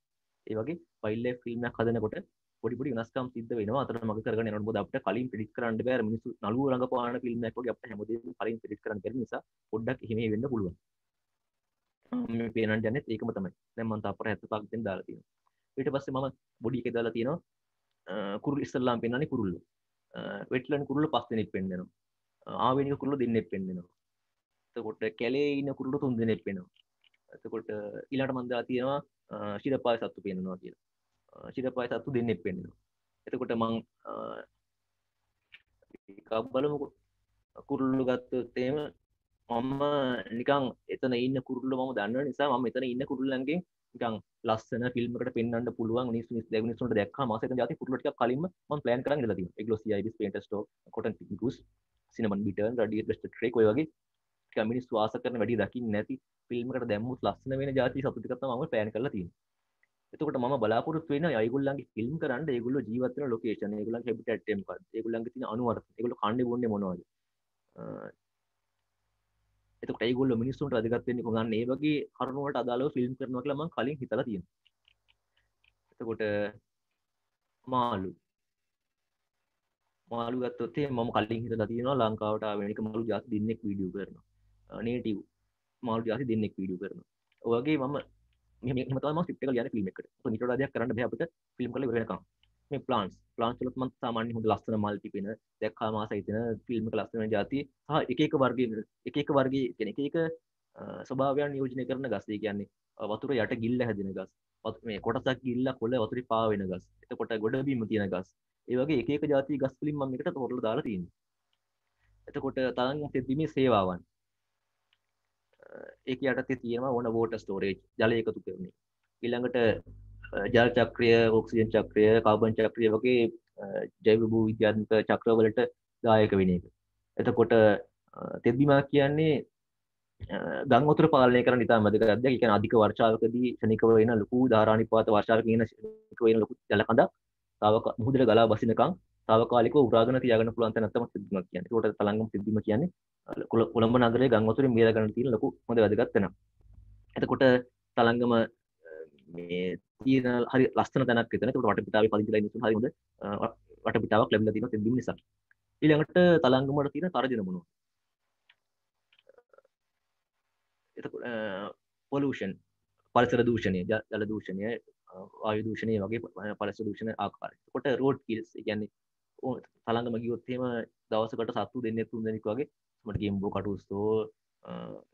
[SPEAKER 3] ඒ වගේ ෆයිල් එක ෆිල්ම් එකක් හදනකොට පොඩි පොඩි වෙනස්කම් සිද්ධ වෙනවා. අතන මම කරගෙන යනකොට මොකද අපිට කලින් ප්‍රෙඩික්ට් කරන්න බෑ මිනිස්සු නළුව රඟපාන ෆිල්ම් එකක් වගේ අපිට හැමදේම කලින් ප්‍රෙඩික්ට් කරන්න බැරි නිසා පොඩ්ඩක් එහෙම වෙන්න පුළුවන්. මේ පේනන් ජනෙත් ඒකම තමයි. දැන් මම තප්පර 75ක් දෙන්න දාලා තියෙනවා. ඊට පස්සේ මම බොඩි එකේ දාලා තියෙනවා කුරුල්ල ඉස්සල්ලාම පෙන්වන්නේ කුරුල්ල. වෙට්ලන් කුරුල්ල පස් දෙනෙක් පෙන්වනවා. ආවෙනික කුරුල්ල දෙන්නෙක් පෙන්වනවා. එතකොට කැලේ ඉන්න කුරුල්ල තුන් දෙනෙක් පෙන්වනවා. එතකොට ඊළඟට මම දාලා තියෙනවා ශිරපාය සත්තු පෙන්වනවා කියලා. ශිරපාය සත්තු දෙන්නෙක් පෙන්වනවා. එතකොට මං එකක් බලමුකෝ. කුරුල්ලු ගත්තොත් එහෙම මම නිකං එතන ඉන්න කුරුල්ල ම දන්න නිසා ම එතන ඉන්න කුරුල්ලන්ගේ නිකං ලස්සන ෆිල්මකට පෙන්න්න පුළුවන් නිස් නිස් දෙගනිසුට දක් මසක ජති පුරට කලින්ම ම ප්ලන් කරන්න ලද glossy පේටස්ටෝ cotton goose cinnamon bittern ruddy breasted crake වගේ කමිනිස් වාස කරන වැඩි දකි නැති ෆිල්ම්කට දැම්මුත් ලස්සන වෙන ජාති සතුතිකත ම පෑන් කරලති එතකට ම බලාපොරත් වෙන යගුල්ලන්ගේ ෆිල්ම් කරන්න ඒගුල්ල ජීවතන ලොකේෂන ඒගුලන් හෙබිටම් ඒගුලන්ගේ තින අනුවර ඒගුල කණ්ඩ බොන්න මොනවාද? එතකොට ඒගොල්ලෝ මිනිස්සුන්ට වැදගත් වෙන්නේ කොහොමද ඒ වගේ කරුණු වලට අදාළව ෆිල්ම් කරනවා කියලා මම කලින් හිතලා තියෙනවා. එතකොට මාළු මාළු ගත්තොත් මම කලින් හිතලා තියෙනවා ලංකාවට ආවෙනික මාළු ಜಾති දෙන්නෙක් වීඩියෝ කරනවා. නේටිව් මාළු ಜಾති දෙන්නෙක් වීඩියෝ කරනවා. ඔය වගේ මම මෙහෙම එහෙම තමයි මම ස්ක්‍රිප්ට් එක ලියන්නේ ෆිල්ම් එකකට. ඒක නිතරම දෙයක් කරන්න බෑ අපිට ෆිල්ම් කරලා ඉවර වෙනකම්. මේ ප්ලාන්ස් ප්ලාන්ස් වලත් මම සාමාන්‍ය හොඳ ලස්සන මල් පිපෙන දැක්කා මාස හිතෙන ෆිල්ම් එක ලස්සන වෙන જાති. සහ එක එක වර්ගයේ එක එක වර්ගයේ කියන්නේ එක එක ස්වභාවයන් නියෝජනය කරන ගස්. ඒ කියන්නේ වතුර යට ගිල්ල හැදෙන ගස්. මේ කොටසක් ගිල්ල කොළ වතුරේ පා වෙන ගස්. එතකොට ගොඩබිම තියෙන ගස්. ඒ වගේ එක එක જાති ගස් වලින් මම එකට තෝරලා දාලා තියෙනවා. එතකොට තරංග තෙද්දීමේ සේවාවන්. ඒක යටතේ තියෙනවා ඕන වෝටර් ස්ටෝරේජ් ජල එකතු කරන්නේ ඊළඟට ජල් චක්‍රය ඔක්සිජන් චක්‍රය කාබන් චක්‍රය වගේ ජෛව භූ විද්‍යාත්මක චක්‍රවලට දායක වෙන එක. එතකොට තෙද්බිමා කියන්නේ ගංවතුර පාලනය කරන්න ඉතා මදක අදයක් එක අධික වර්ෂාවකදී ශනිකව වෙන ලොකු ධාරානිපාත වර්ෂාවක කියන ශනික වෙන ලොකු ජලකඳක් තාවක මුහුදට ගලා බසිනකම් තාවකාලිකව උරාගෙන තියාගන්න පුළුවන් තැනක් තමයි සිද්ධිමක් කියන්නේ. ඒකට තලංගම සිද්ධිම කියන්නේ කොළඹ නගරයේ ගංවතුරේ මිල ගන්න තියෙන ලොකු හොඳ වැදගත් තැනක්. එතකොට තලංගම මේ තියෙන හරි ලස්සන තැනක් එතන. ඒකට වටපිටාවේ පදිංචිලා ඉන්න හරි හොඳ වටපිටාවක් ලැබිලා තියෙනවා තෙන්දිම නිසා. ඊළඟට තලංගම වල තියෙන තර්ජන මොනවද? එතකොට පොලූෂන් පරිසර දූෂණය ජල දූෂණය වායු දූෂණය වගේ පරිසර දූෂණ ආකාරය. එතකොට රෝඩ් කිල්ස් කියන්නේ තළඟම ගියොත්තේම දවසකට සත්තු දෙන්න තුන් දෙනෙක් වගේ මට ගෙම්බෝ කටුස්තෝ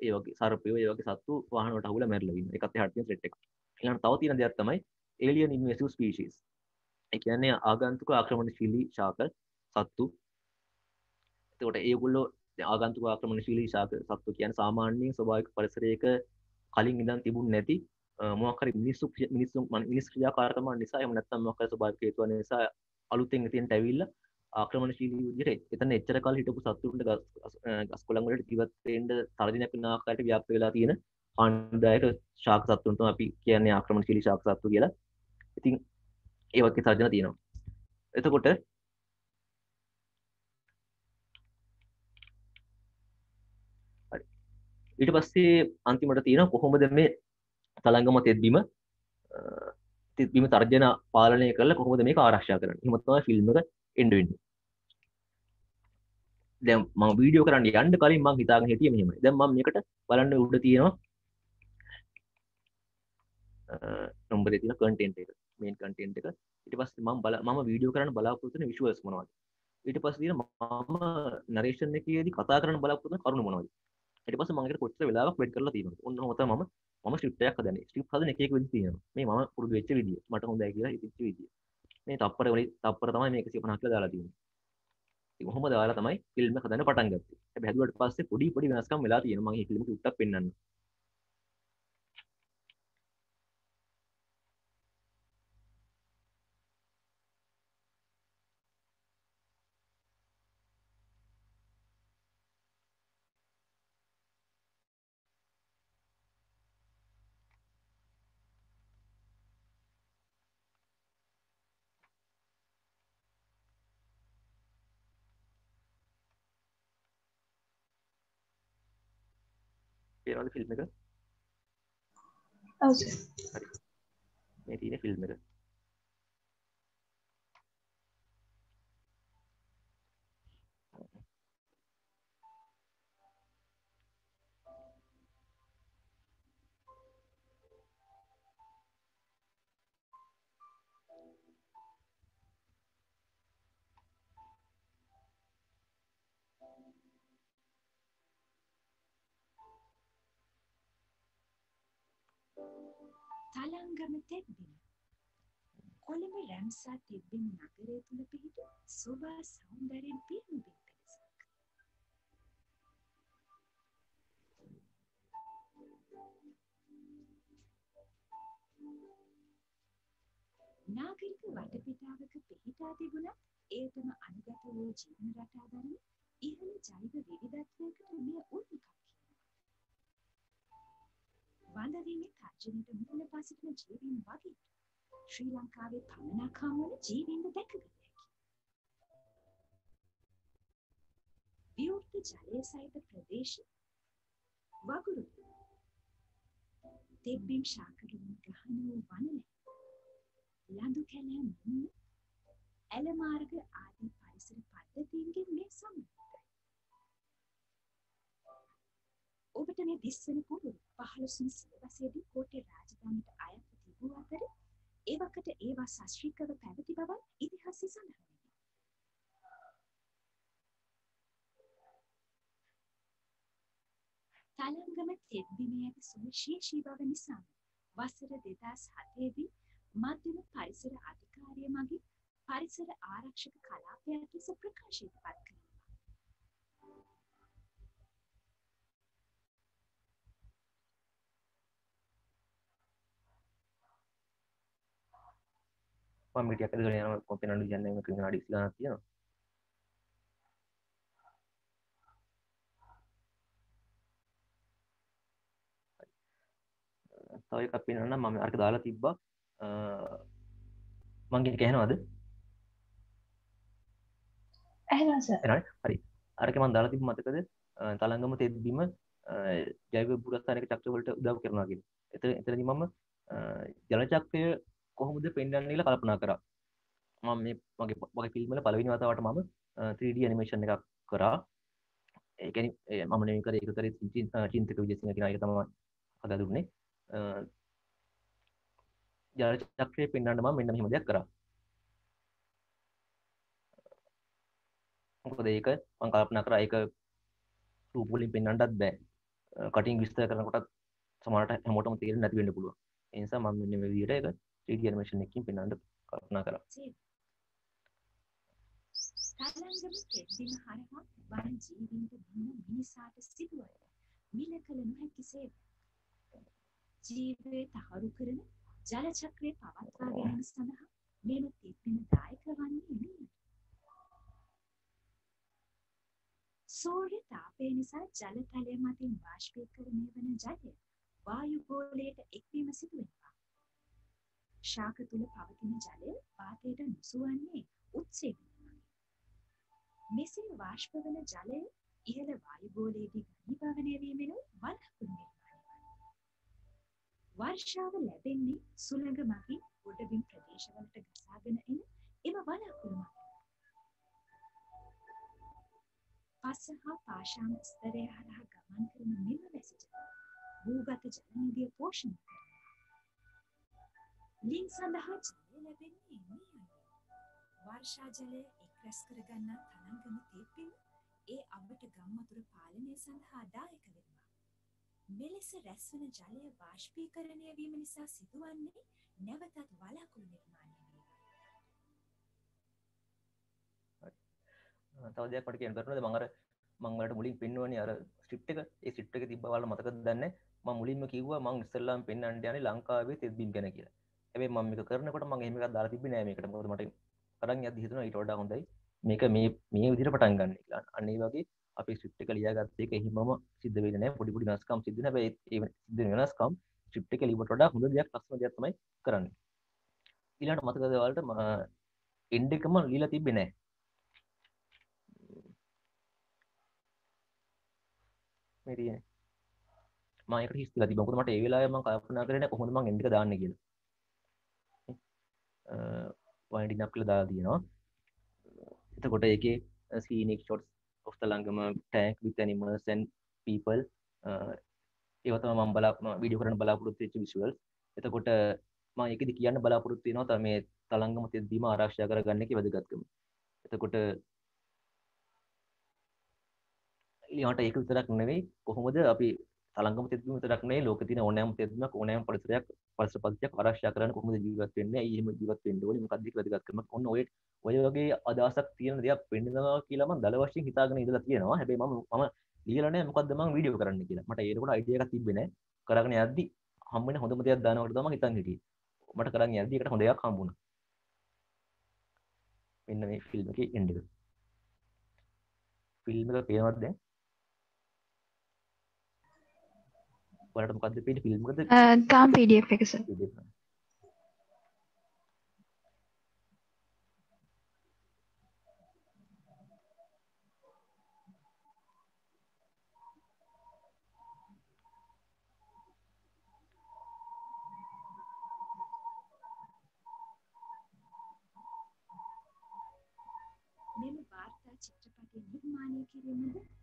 [SPEAKER 3] ඒවගේ සරපයෝ ඒවගේ සත්තු වාහනට හුල මැරලවින් එකත් හටිය සෙට්ක් ඊළඟ තව තියෙන දෙයක් තමයි ඒලියන් ඉන්වෙසිව් ස්පීෂීස් ඒ කියන්නේ ආගන්තුක ආක්‍රමණ ශීලී ශාක සත්තු. එතකොට ඒගොල්ලෝ ආගන්තුක ආක්‍රමණ ශීලී ශාක සත්තු කියන සාමාන්‍යයෙන් ස්වභාවික පරිසරයක කලින් ඉඳන් තිබුණ නැති මොකක් හරි මිනිස්සු මිනිස්සු මිනිස් ක්‍රියාකාරකම නිසා එහෙම නැත්නම් මොකක් හරි ස්වභාවික හේතුව නිසා අලුතෙන් එතෙන්ට ඇවිල්ලා ආක්‍රමණශීලී විදිහට එතන එච්චර කල් හිටපු සත්තුන්ට ගස් කොළන් වලට ජීවත් වෙන්න තරදිනක් වෙන ආකාරයට ව්‍යාප්ත වෙලා තියෙන ආණ්ඩායක ශාක සත්තුන් තමයි අපි කියන්නේ ආක්‍රමණශීලී ශාක සත්තු කියලා. ඉතින් ඒ වගේ සර්ජන තියෙනවා. එතකොට ඊට පස්සේ අන්තිමට තියෙන කොහොමද මේ තලංගම තෙත්බීම තිත්බීම තර්ජන පාලනය කරලා කොහොමද මේක ආරක්ෂා කරන්න එහෙම තමයි ෆිල්ම් එක එන්ඩ් වෙන්නේ දැන් මම වීඩියෝ කරන්න යන්න කලින් මම හිතාගෙන හිටියේ මෙහෙමයි දැන් මම මේකට බලන්න උඩ තියෙනවා නම්බරේ තියෙන කන්ටෙන්ට් එක මේන් කන්ටෙන්ට් එක. ඊට පස්සේ මම බල මම වීඩියෝ කරන්න බලාපොරොත්තු වෙන විෂුවල්ස් මොනවද? ඊට පස්සේ තියෙන මම නරේෂන් එකේදී කතා කරන්න බලාපොරොත්තු වෙන කරුණු මොනවද? ඊට පස්සේ මම ඒකට කොච්චර වෙලාවක් වෙයිට් කරලා තියෙනවද? ඔන්න ඔහොම තමයි මම මම ස්ක්‍රිප්ට් එකක් හදන්නේ. ස්ක්‍රිප්ට් හදන එක එක විදිහ තියෙනවා. මේ මම පුරුදු වෙච්ච විදිය මට හොඳයි කියලා හිතෙච්ච විදිය මේ තප්පර වලින් තප්පර තමයි මේක 150 කියලා දාලා තියෙන්නේ. ඉතින් කොහොම දාලා තමයි ෆිල්ම් එක හදන්න පටන් ගත්තේ. හැබැයි හැදුවට පස්සේ පොඩි පොඩි වෙනස්කම් වෙලා තියෙනවා. මම මේ ෆිල්ම් එක උත්තක් පෙන්වන්න පේනවද ෆිල්ම් එක.
[SPEAKER 1] ඔව්. සර්.
[SPEAKER 3] මේ තියෙන ෆිල්ම් එක
[SPEAKER 8] තලංගම තෙත්බිම කොළඹ රැම්සා තිබ්බින් නගරය තුළ පිහිටු සුභා සෞන්දරයෙන් පියනුබින් පිරිසක්. නාගරික වටපිටාවක පිහිටා තිබුණත් එයටම අනුගත වූ ජීවන රටා දරන ඉහළ ජෛව විවිධත්වයකට මෙය උල්කක් කියනවා. වඳවීමේ තර්ජනයට මුහුණ පසිටින ජීවීන් වගේ ශ්‍රී ලංකාවේ පමණක් හමුවන ජීවීන්ද දැකගත හැකි. විවෘත ජලය සහිත ප්‍රදේශ වගුරු තෙබ්බිම් ශාකරුන් ගහන වූ වනලැ ලඳු කැලෑ මුන්න ඇලමාර්ග ආදී පරිසර පද්ධතීන්ගෙන් මේ සම්බන්ධයි. ඔබට මේ දිස්වන පුරුදු පහළොස්වන සියවසේදී කෝට්ටේ රාජධානියට අයත්ව තිබූ අතර ඒවකට ඒවා සශ්‍රීකව පැවති බව ඉතිහාසය සඳහන් වෙනවා. තලංගම තෙත්බිමේ ඇති සුවිශේෂී බව නිසා වසර දෙදස් හතේදී මධ්‍යම පරිසර අධිකාරිය මගින් පරිසර ආරක්ෂක කලාපයක් ලෙස ප්‍රකාශයට පත්
[SPEAKER 3] මිටියක් ඇදගෙන යනවා කොම්පේ නඩු කියන්නේ මේක විනාඩි 20 ගණන් තියෙනවා. තව එකක් පේනවා නම් මම අරක දාලා තිබ්බා. මං කියන කෑනවද
[SPEAKER 1] ඇහෙනවා සර්.
[SPEAKER 3] හරි. අරක මම දාලා තිබ්බ මතකද? තලංගම තෙත්බිම ජෛව පුරස්ථානික චක්‍ර වලට උදව් කරනවා කියලා. එතන එතනදී මම ජල චක්‍රය කොහොමද පෙන්වන්නේ කියලා කල්පනා කරා. මම මේ මගේ මගේ ෆිල්ම් වල පළවෙනි වතාවට මම 3D ඇනිමේෂන් එකක් කරා. ඒ කියන්නේ මම නෙමෙයි කරේ ඒක කරේ චින්තක විජේසිංහ කියන අය තමයි හදලා දුන්නේ. ජල චක්‍රය පෙන්වන්න මම මෙන්න මෙහෙම දෙයක් කරා. මොකද ඒක මං කල්පනා කරා ඒක රූපවලින් පෙන්වන්නත් බෑ කටින් විස්තර කරනකොටත් සමහරට හැමෝටම තේරෙන්නේ නැති වෙන්න පුළුවන් ඒ නිසා මම මෙන්න මේ විදිහට ඒක 3D animation එකකින් පෙන්වන්න කල්පනා කරා.
[SPEAKER 8] තරංගම තෙත්බිම හරහා වන ජීවින්ට දින මිනිසාට සිදුවය මිල කළ නොහැකි සේව ජීවය තහරු කරන ජල චක්‍රය පවත්වා ගැනීම සඳහා මෙම තෙත්බිම දායක වන්නේ මිය. සූර්ය තාපය නිසා ජලතලය මතින් වාෂ්පීකරණය වන ජලය වායු ගෝලයට එක්වීම සිදුවෙනවා. ශාක තුළ පවතින ජලය වාතයට නුසුවන්නේ උත්සේවීමයි මෙසේ වාශ්ප වන ජලය ඉහළ වායුගෝලයේදී ඝනීභවනය වීමෙනුත් වලකුළු නිර්මාණය වනවා. වර්ෂාව ලැබෙන්නේ සුළඟ මගින් ගොඩබිම් ප්‍රදේශවලට ගසාගෙන එන එම වලකුළු මගින්. පස්ස හා පාෂාණ ස්තරය හරහා ගමන් කරන මෙම වැසි ජල භූගත ජල නිධිය පෝෂණය කරනවා. ලින් සඳහා ජලය ලැබෙන්නේ මේ වර්ෂා ජලය එක් රැස් කරගන්නා තනංගම තේපිම ඒ අවට ගම්මතුර පාලනය සඳහා දායක වෙනවා. මෙලෙස රැස්වන ජලය වාශ්පීකරණය වීම නිසා සිදුවන්නේ නැවතත් වලාකුළු නිර්මාණය වීම.
[SPEAKER 3] තව දෙයක් මට කියන්න කරනවද මම අර මම වලට මුලින් පෙන්වන්නේ අර ස්ක්‍රිප්ට් එක ඒ ස්ක්‍රිප්ට් එක තිබ්බ ඔයාලා මතකද දන්නේ මම මුලින්ම කිව්වා මම ඉස්සෙල්ලාම පෙන්වන්න යන්නේ ලංකාවේ තෙත්බිම් ගැන කියලා. හැබැයි මම මේක කරනකොට මම එහෙම එකක් දාලා තිබ්බේ නෑ මේකට. මොකද මට කරන් යද්දි හිතුණා ඊට වඩා හොඳයි මේක මේ මේ විදිහට පටන් ගන්න කියලා. අන්න ඒ වගේ අපි ස්ක්‍රිප්ට් එක ලියාගත්ත එක එහෙමම සිද්ධ වෙන්නේ නැහැ. පොඩි පොඩි වෙනස්කම් සිද්ධ වෙන හැබැයි ඒ සිද්ධ වෙන වෙනස්කම් ස්ක්‍රිප්ට් එක ලියවට වඩා හොඳ දෙයක් ලස්සන දෙයක් තමයි කරන්නේ. ඊළඟට මතකද ඔයාලට එන්ඩ් එකම ලියලා තිබ්බේ නැහැ. මේ තියෙන්නේ. මම ඒකට හිස් කියලා තිබ්බා. මොකද මට ඒ වෙලාවේ මම කල්පනා කරේ නැහැ කොහොමද මම එන්ඩ් එක දාන්නේ කියලා. වයින්ඩින් අප් කියලා දාලා තියෙනවා. එතකොට ඒකේ scenic shots of the ලංගම tank with animals and people ඒව තමයි මම බලා වීඩියෝ කරන්න බලාපොරොත්තු වෙච්ච visuals. එතකොට මම ඒකෙදි කියන්න බලාපොරොත්තු වෙනවා තමයි මේ තලංගම තෙද්දීම ආරක්ෂා කරගන්න එකේ වැදගත්කම. එතකොට ඊළඟට ඒක විතරක් නෙවෙයි කොහොමද අපි තලංගම තෙද්දීම විතරක් නෙවෙයි ලෝකේ තියෙන ඕනෑම තෙද්දීමක් ඕනෑම පරිසරයක් පරිසර පද්ධතියක් ආරක්ෂා කරන්න කොහොමද ජීවත් වෙන්නේ? ඇයි එහෙම ජීවත් වෙන්න ඕනේ? මොකක්ද ඒක වැදගත්කම ඔන්න ඔය ඔය වගේ අදහසක් තියෙන දෙයක් පෙන්නනවා කියලා මම දල වශයෙන් හිතාගෙන ඉඳලා තියෙනවා. හැබැයි මම මම ලියලා නැහැ මොකද්ද මම වීඩියෝ කරන්න කියලා. මට ඒකට අයිඩියා එකක් තිබ්බේ නැහැ. කරගෙන යද්දි හම්බෙන හොඳම දෙයක් දානකොට තමයි හිතන් හිටියේ. මට කරන් යද්දි එකට හොඳ එකක් හම්බුණා. මෙන්න මේ ෆිල්ම් එකේ එන්ඩ් එක. ෆිල්ම් එක පේනවද දැන්? ඔයාලට මොකද්ද පේන්නේ ෆිල්ම් එකද
[SPEAKER 1] තාම් පඩF එකස
[SPEAKER 8] මෙම වාර්තා චිත්‍රපටය නිර්මාණය කිරීමද එක් අක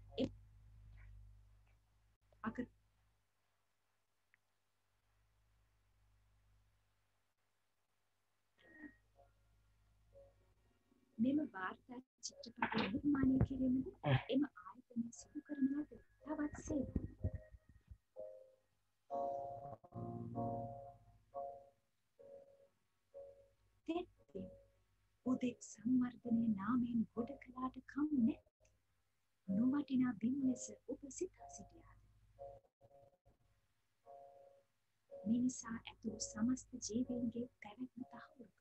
[SPEAKER 8] මෙම වාර්තා චිත්‍රපටය නිර්මාණය කිරීමද එම ආයතනය සිදු කරන ලද තවත් සේවයක්. තෙත්පෙන් උදෙක් සංවර්ධනය නාමයෙන් ගොඩ කලාට කම් නැ නොවටිනා බිම් ලෙස ඔබ සිතා සිටියාද. මිනිසා ඇතුළු සමස්ත ජීවීන්ගේ පැවැත්ම තහවුරු කර.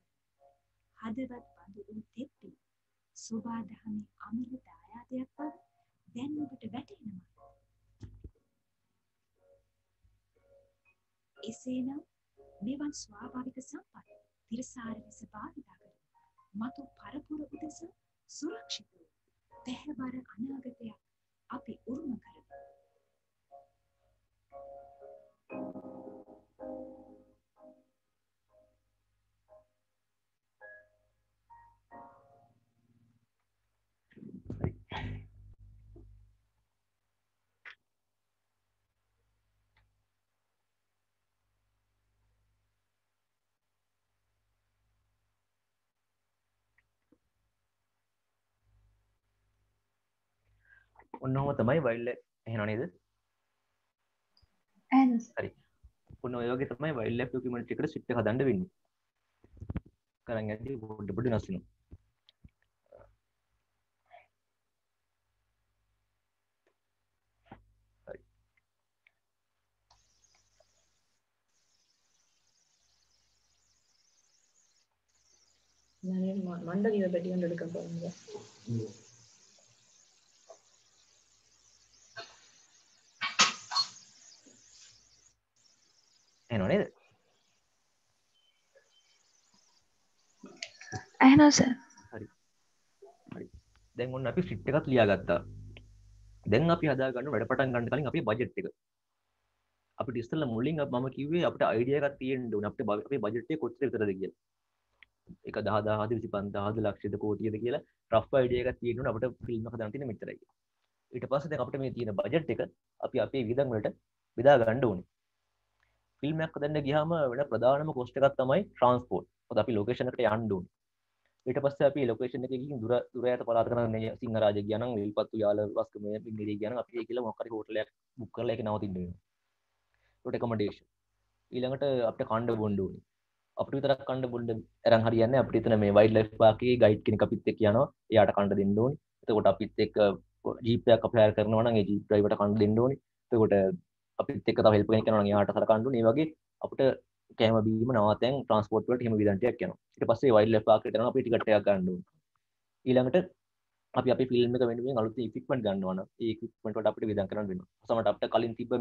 [SPEAKER 8] හදවත් බඳු වූ තෙත්පි සුබාදහමේ අමිල දායාදයක් බව දැන් ඔබට වැටහෙනවා. එසේනම් මෙවන් ස්වාභාවික සම්පත් තිරසාර ලෙස භාවිතා කර මතු පරපුර උදෙස සුරක්ෂිත වූ පැහැබර අනාගතයක් අපි උරුම කරමු.
[SPEAKER 3] ඔන්නෝම තමයි වයිල්ල එහෙ
[SPEAKER 1] නොනේද හරි
[SPEAKER 3] ඔන්න ඔයගේ තමයි වයිල්ල ඩොකියුමන්ට් එකට සිට් එක හදන්න වෙන්නේ කරන් යද්දී පොඩ පොඩ වෙනස් වෙනවා
[SPEAKER 9] மண்டலியில பெட்டி கொண்டு எடுக்க போறீங்க
[SPEAKER 3] එහෙනව නේද
[SPEAKER 1] ඇහෙනවා සර්.
[SPEAKER 3] දැන් ඔන්න අපි ස්ක්‍රිප්ට් එකක් ලියාගත්තා. දැන් අපි හදාගන්න වැඩ පටන් ගන්න කලින් අපේ බජට් එක. අපිට ඉස්සෙල්ලා මුලින් මම කිව්වේ අපිට අයිඩියා එකක් තියෙන්න ඕනේ. අපිට අපේ බජට් එක කොච්චර විතරද කියලා. එක 10000ද 25000ද ලක්ෂද කෝටියද කියලා රෆ් අයිඩියා එකක් තියෙන්න ඕනේ. අපිට ෆිල්ම් එක හදන්න තියෙන මෙච්චරයි. ඊට පස්සේ දැන් අපිට මේ තියෙන බජට් එක අපි අපේ වියදම් වලට බෙදා ගන්න ඕනේ ෆිල්ම් එකක් හදන්න ගියාම වෙන ප්‍රධානම කොස්ට් එකක් තමයි ට්‍රාන්ස්පෝර්ට් මොකද අපි ලොකේෂන් එකට යන්න ඕනේ. ඊට පස්සේ අපි ලොකේෂන් එකේ ගිහින් දුර දුර යට පළාත කරන සිංහරාජ ගියා නම් විල්පත්තු යාල වස්කම පින්ගිරිය ගියා නම් අපි ඒ කියලා මොකක් හරි හෝටලයක් බුක් කරලා ඒක නවතින්න වෙනවා. ඒකට accommodation. ඊළඟට අපිට කණ්ඩ බොන්න ඕනේ. අපිට විතරක් කණ්ඩ බොන්න අරන් හරියන්නේ අපිට එතන මේ වයිල්ඩ් ලයිෆ් පාක් එකේ ගයිඩ් කෙනෙක් අපිත් එක්ක යනවා. එයාට කණ්ඩ දෙන්න ඕනේ. එතකොට අපිත් එක්ක ජීප් එකක් අපි හයර් කරනවා නම් ඒ ජීප් ඩ්‍රයිවර්ට කණ්ඩ දෙන්න ඕනේ. එතකොට අපිත් එක්ක තව හෙල්ප් කෙනෙක් යනවා නම් එයාට සලකන්න ඕනේ ඒ වගේ අපිට කෑම බීම නවාතැන් ට්‍රන්ස්පෝර්ට් වලට එහෙම විදන්ටයක් යනවා. ඊට පස්සේ වයිල්ඩ් ලයිෆ් පාක් එකට යනවා අපි ටිකට් එකක් ගන්න ඕනේ. ඊළඟට අපි අපි ෆිල්ම් එක වෙනුවෙන් අලුත් ඉක්විප්මන්ට් ගන්නවා නම් ඒ ඉක්විප්මන්ට් වලට අපිට වියදම් කරන්න වෙනවා. සමහරට අපිට කලින් තිබ්බ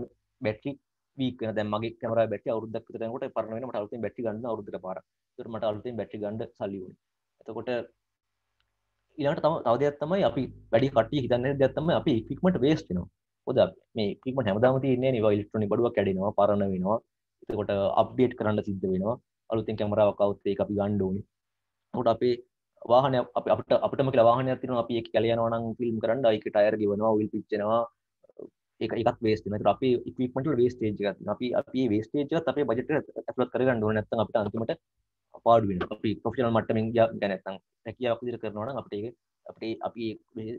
[SPEAKER 3] බැටරි වීක් වෙන දැන් මගේ කැමරාවේ බැටරි අවුරුද්දක් විතර යනකොට පරණ වෙන මට අලුතෙන් බැටරි ගන්න අවුරුද්දකට පාරක්. ඒකට මට අලුතෙන් බැටරි ගන්න සල්ලි ඕනේ. එතකොට ඊළඟට තම තව දෙයක් තමයි අපි වැඩි කට්ටිය හිතන්නේ දෙයක් තමයි අපි ඉක්විප්මන්ට් වේස්ට් වෙනවා. මොකද මේ ඉක්විප්මන්ට් හැමදාම තියෙන්නේ නේ. ඒවා ඉලෙක්ට්‍රොනික බඩුවක් කැඩෙනවා පරණ වෙනවා. එතකොට අප්ඩේට් කරන්න සිද්ධ වෙනවා. අලුතෙන් කැමරාවක් આવුත් ඒක අපි ගන්න ඕනේ. එතකොට අපේ වාහනය අප අපට අපටම කියලා වාහනයක් තියෙනවා අපි ඒක කැල යනවා නම් ෆිල්ම් කරන්න ඒක ටයර් ගෙවනවා ඔයිල් පිච්චෙනවා. ඒක එකක් වේස්ට් වෙනවා. ඒතර අපි ඉක්විප්මන්ට් වල වේස්ටේජ් එකක් තියෙනවා. අපි අපි මේ වේස්ටේජ් එකත් අපේ බජට් එකට ඇතුළත් කරගන්න ඕනේ. නැත්නම් අපිට අන්තිමට පාඩු වෙනවා. අපි ප්‍රොෆෙෂනල් මට්ටමින් ගියා දැන් නැත්නම් හැකියාවක් විදිහට කරනවා නම් අපිට ඒක අපිට අපි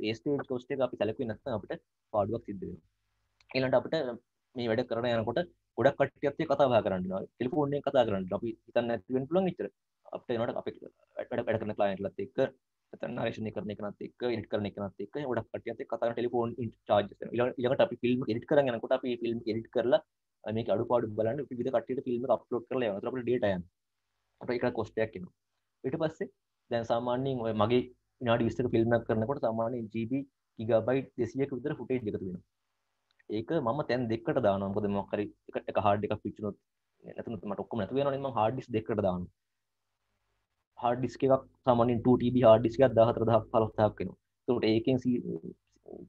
[SPEAKER 3] වේස්ටේජ් කොස්ට් එක අපි සැලකුවේ නැත්නම් අපිට පාඩුවක් සිද්ධ වෙනවා ඊළඟට අපිට මේ වැඩ කරන යනකොට ගොඩක් කට්ටියත් එක්ක කතා බහ කරන්න වෙනවා ටෙලිෆෝන් එකෙන් කතා කරන්න අපි හිතන්නේ නැති වෙන්න පුළුවන් ඉතර අපිට එනකොට අපි වැඩ වැඩ කරන ක්ලයන්ට්ලත් එක්ක නැත්නම් නරේෂන් කරන එකනත් එක්ක එඩිට් කරන එකනත් එක්ක ගොඩක් කට්ටියත් එක්ක කතා කරන ටෙලිෆෝන් චාර්ජස් වෙනවා ඊළඟට අපි ෆිල්ම් එඩිට් කරන් යනකොට අපි ෆිල්ම් එඩිට් කරලා මේක අඩුපාඩු බලන්න විවිධ කට්ටියට ෆිල්ම් එක අප්ලෝඩ් කරලා යනවා. ඒතර අපිට ඩේටා යනවා. අපිට ඒක කොස්ට් එකක් එනවා. ඊට පස්සේ දැන් සාමාන්‍යයෙන් ඔය මගේ විනාඩි 20ක ෆිල්ම් එකක් කරනකොට සාමාන්‍යයෙන් GB ගිගාබයිට් 200ක විතර ෆුටේජ් එකතු වෙනවා. ඒක මම තැන් දෙකකට දානවා. මොකද මොකක් හරි එක එක හાર્ඩ් එකක් පිච්චුනොත් නැතුනොත් මට ඔක්කොම නැතු වෙනවනේ මම හાર્ඩ් ඩිස්ක් දෙකකට දානවා. හાર્ඩ් ඩිස්ක් එකක් සාමාන්‍යයෙන් 2 TB හાર્ඩ් ඩිස්ක් එකක් 14000ක් 15000ක් වෙනවා. ඒකට ඒකෙන්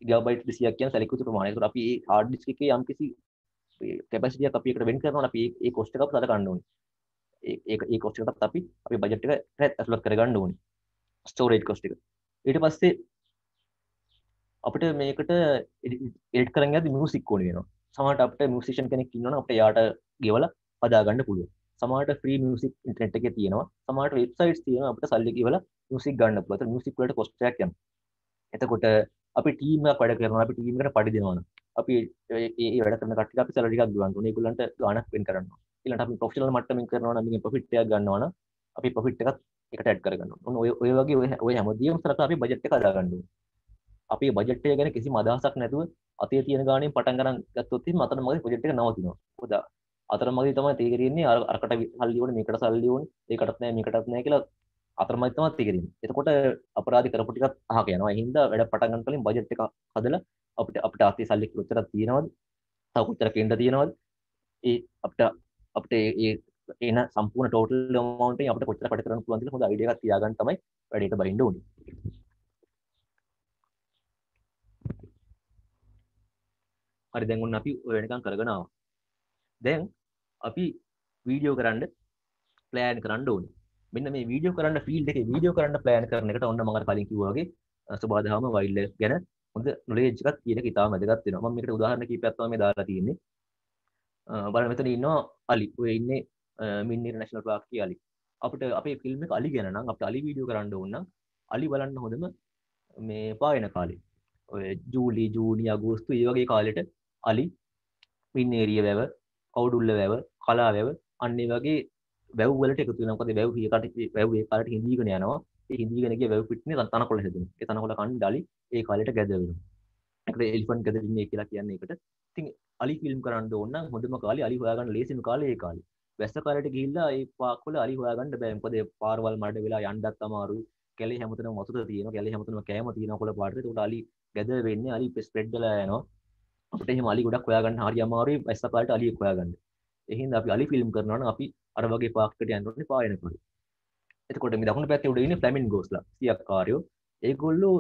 [SPEAKER 3] ගිගාබයිට් 200ක් කියන සැලකුවතු ප්‍රමාණය. ඒකට අපි මේ හાર્ඩ් ඩිස්ක් එකේ යම්කිසි කැපැසිටියක් අපි එකට වෙන් කරනවා අපි ඒ කොස්ට් එකක් සලකන්න ඕනේ. ඒ ඒ කොස්ට් එකටත් අපි අපි බජට් එක ඇතුළත් කරගන්න ඕනේ. ස්ටෝරේජ් කොස්ට් එක. ඊට පස්සේ අපිට මේකට එඩිට් කරන්න යද්දි මියුසික් ඕනේ වෙනවා. සමහරට අපිට මියුසිෂියන් කෙනෙක් ඉන්නවනම් අපිට යාට ගෙවලා හදාගන්න පුළුවන්. සමහරට ෆ්‍රී මියුසික් ඉන්ටර්නෙට් එකේ තියෙනවා. සමහරට වෙබ්සයිට්ස් තියෙනවා අපිට සල්ලි ගෙවලා මියුසික් ගන්න පුළුවන්. ඒතර මියුසික් වලට කොස්ට් එකක් යනවා. එතකොට අපි ටීම් එකක් වැඩ කරනවා. අපි ටීම් එකට පඩි දෙනවා නම් අපි ඒ වැඩ කරන කට්ටියට අපි සැලරි එකක් ගෙවන්න ඕනේ. ඒගොල්ලන්ට ගාණක් වෙන් කරනවා. ඊළඟට අපි ප්‍රොෆෙෂනල් මට්ටමින් කරනවා නම් මේකෙන් ප්‍රොෆිට් එකක් ගන්නවා නම් අපි ප්‍රොෆිට් එකත් එකට ඇඩ් කරගන්න ඕනේ. ඔය ඔය වගේ ඔය ඔය හැමදේම සලකලා අපි බජට් එක හදාගන්න ඕනේ. අපේ බජට් එක ගැන කිසිම අදහසක් නැතුව අතේ තියෙන ගාණෙන් පටන් ගන්න ගත්තොත් එහෙනම් අතන මගේ ප්‍රොජෙක්ට් එක නවතිනවා. මොකද අතරමඟදී තමයි තේරෙන්නේ අර අරකට සල්ලි ඕනේ මේකට සල්ලි ඕනේ ඒකටත් නැහැ මේකටත් නැහැ කියලා අතරමඟදී තමයි තේරෙන්නේ. එතකොට අපරාධි කරපු ටිකත් අහක යනවා. ඒ හින්දා වැඩ පටන් ගන්න කලින් බජට් එක හදලා අපිට අපිට අතේ සල්ලි කොච්චරක් තියෙනවද? තව කොච්චරක් එන්න තියෙනවද? ඒ අපිට අපිට ඒ එන සම්පූර්ණ ටෝටල් amount එකෙන් අපිට කොච්චර වැඩ කරන්න පුළුවන්ද කියලා හොඳ අයිඩියා එකක් තියාගන්න තමයි වැඩේට බහින්න ඕනේ. හරි දැන් ඔන්න අපි ඔය වෙනකන් කරගෙන ආවා. දැන් අපි වීඩියෝ කරන්න ප්ලෑන් කරන්න ඕනේ. මෙන්න මේ වීඩියෝ කරන්න ෆීල්ඩ් එකේ වීඩියෝ කරන්න ප්ලෑන් කරන එකට ඔන්න මම අර කලින් කිව්වා වගේ සබාදහම වයිල්ඩ් ලයිෆ් ගැන හොඳ නොලෙජ් එකක් තියෙන එක ඉතාම වැදගත් වෙනවා. මම මේකට උදාහරණ කිහිපයක් තමයි මේ දාලා තියෙන්නේ. බලන්න මෙතන ඉන්නවා අලි. ඔය ඉන්නේ මින්නීර නැෂනල් පාර්ක් කිය අලි. අපිට අපේ ෆිල්ම් එක අලි ගැන නම් අපිට අලි වීඩියෝ කරන්න ඕන නම් අලි බලන්න හොඳම මේ පායන කාලේ. ජූලි ජූනි අගෝස්තු ඒ වගේ කාලෙට අලි පින්නේරිය වැව කවුඩුල්ල වැව කලා වැව අන්නේ වගේ වැව්වලට එකතු වෙනකොට වැව් හියකට වැව් ඒ කාලට හිඳීගෙන යනවා. ඒ හිඳීගෙන ගිය වැව් පිටිනේ තනකොළ හැදෙනවා. ඒ තනකොළ කන් ඩලි ඒ කාලෙට ගැද වෙනවා. ඒකට එලිෆන්ට් ගැද ඉන්නේ කියලා කියන්නේ ඒකට. ඉතින් අලි ෆිල්ම් කරන්න ඕන නම් හොඳම කාලේ අලි හොයාගන්න ලේසිම කාලේ ඒ කාලේ. වැස්ස කාලේට ගිහිල්ලා ඒ පාක්වල අලි හොයාගන්න බෑ. මොකද පාරවල් මඩ වෙලා යන්නත් අමාරුයි. කැලේ හැමතැනම වතුර තියෙනවා. කැලේ හැමතැනම කෑම තියෙනවා කොළ පාටට ඒකට අලි ගැද වෙන්නේ අලි ස්ප්‍රෙඩ් වෙලා යනවා. අපිට එහෙම අලි ගොඩක් හොයාගන්න හරි අමාරුයි. වැස්ස කාලේට අලියෙක් හොයාගන්න. එහෙනම් අපි අලි ෆිල්ම් කරනවා නම් අපි අර වගේ පාක්කට යන්න ඕනේ පායන කාලේ එතකොට මේ දකුණු පැත්තේ උඩ ඉන්නේ ෆ්ලැමින්ගෝස්ලා සියක්කාරයෝ ඒගොල්ලෝ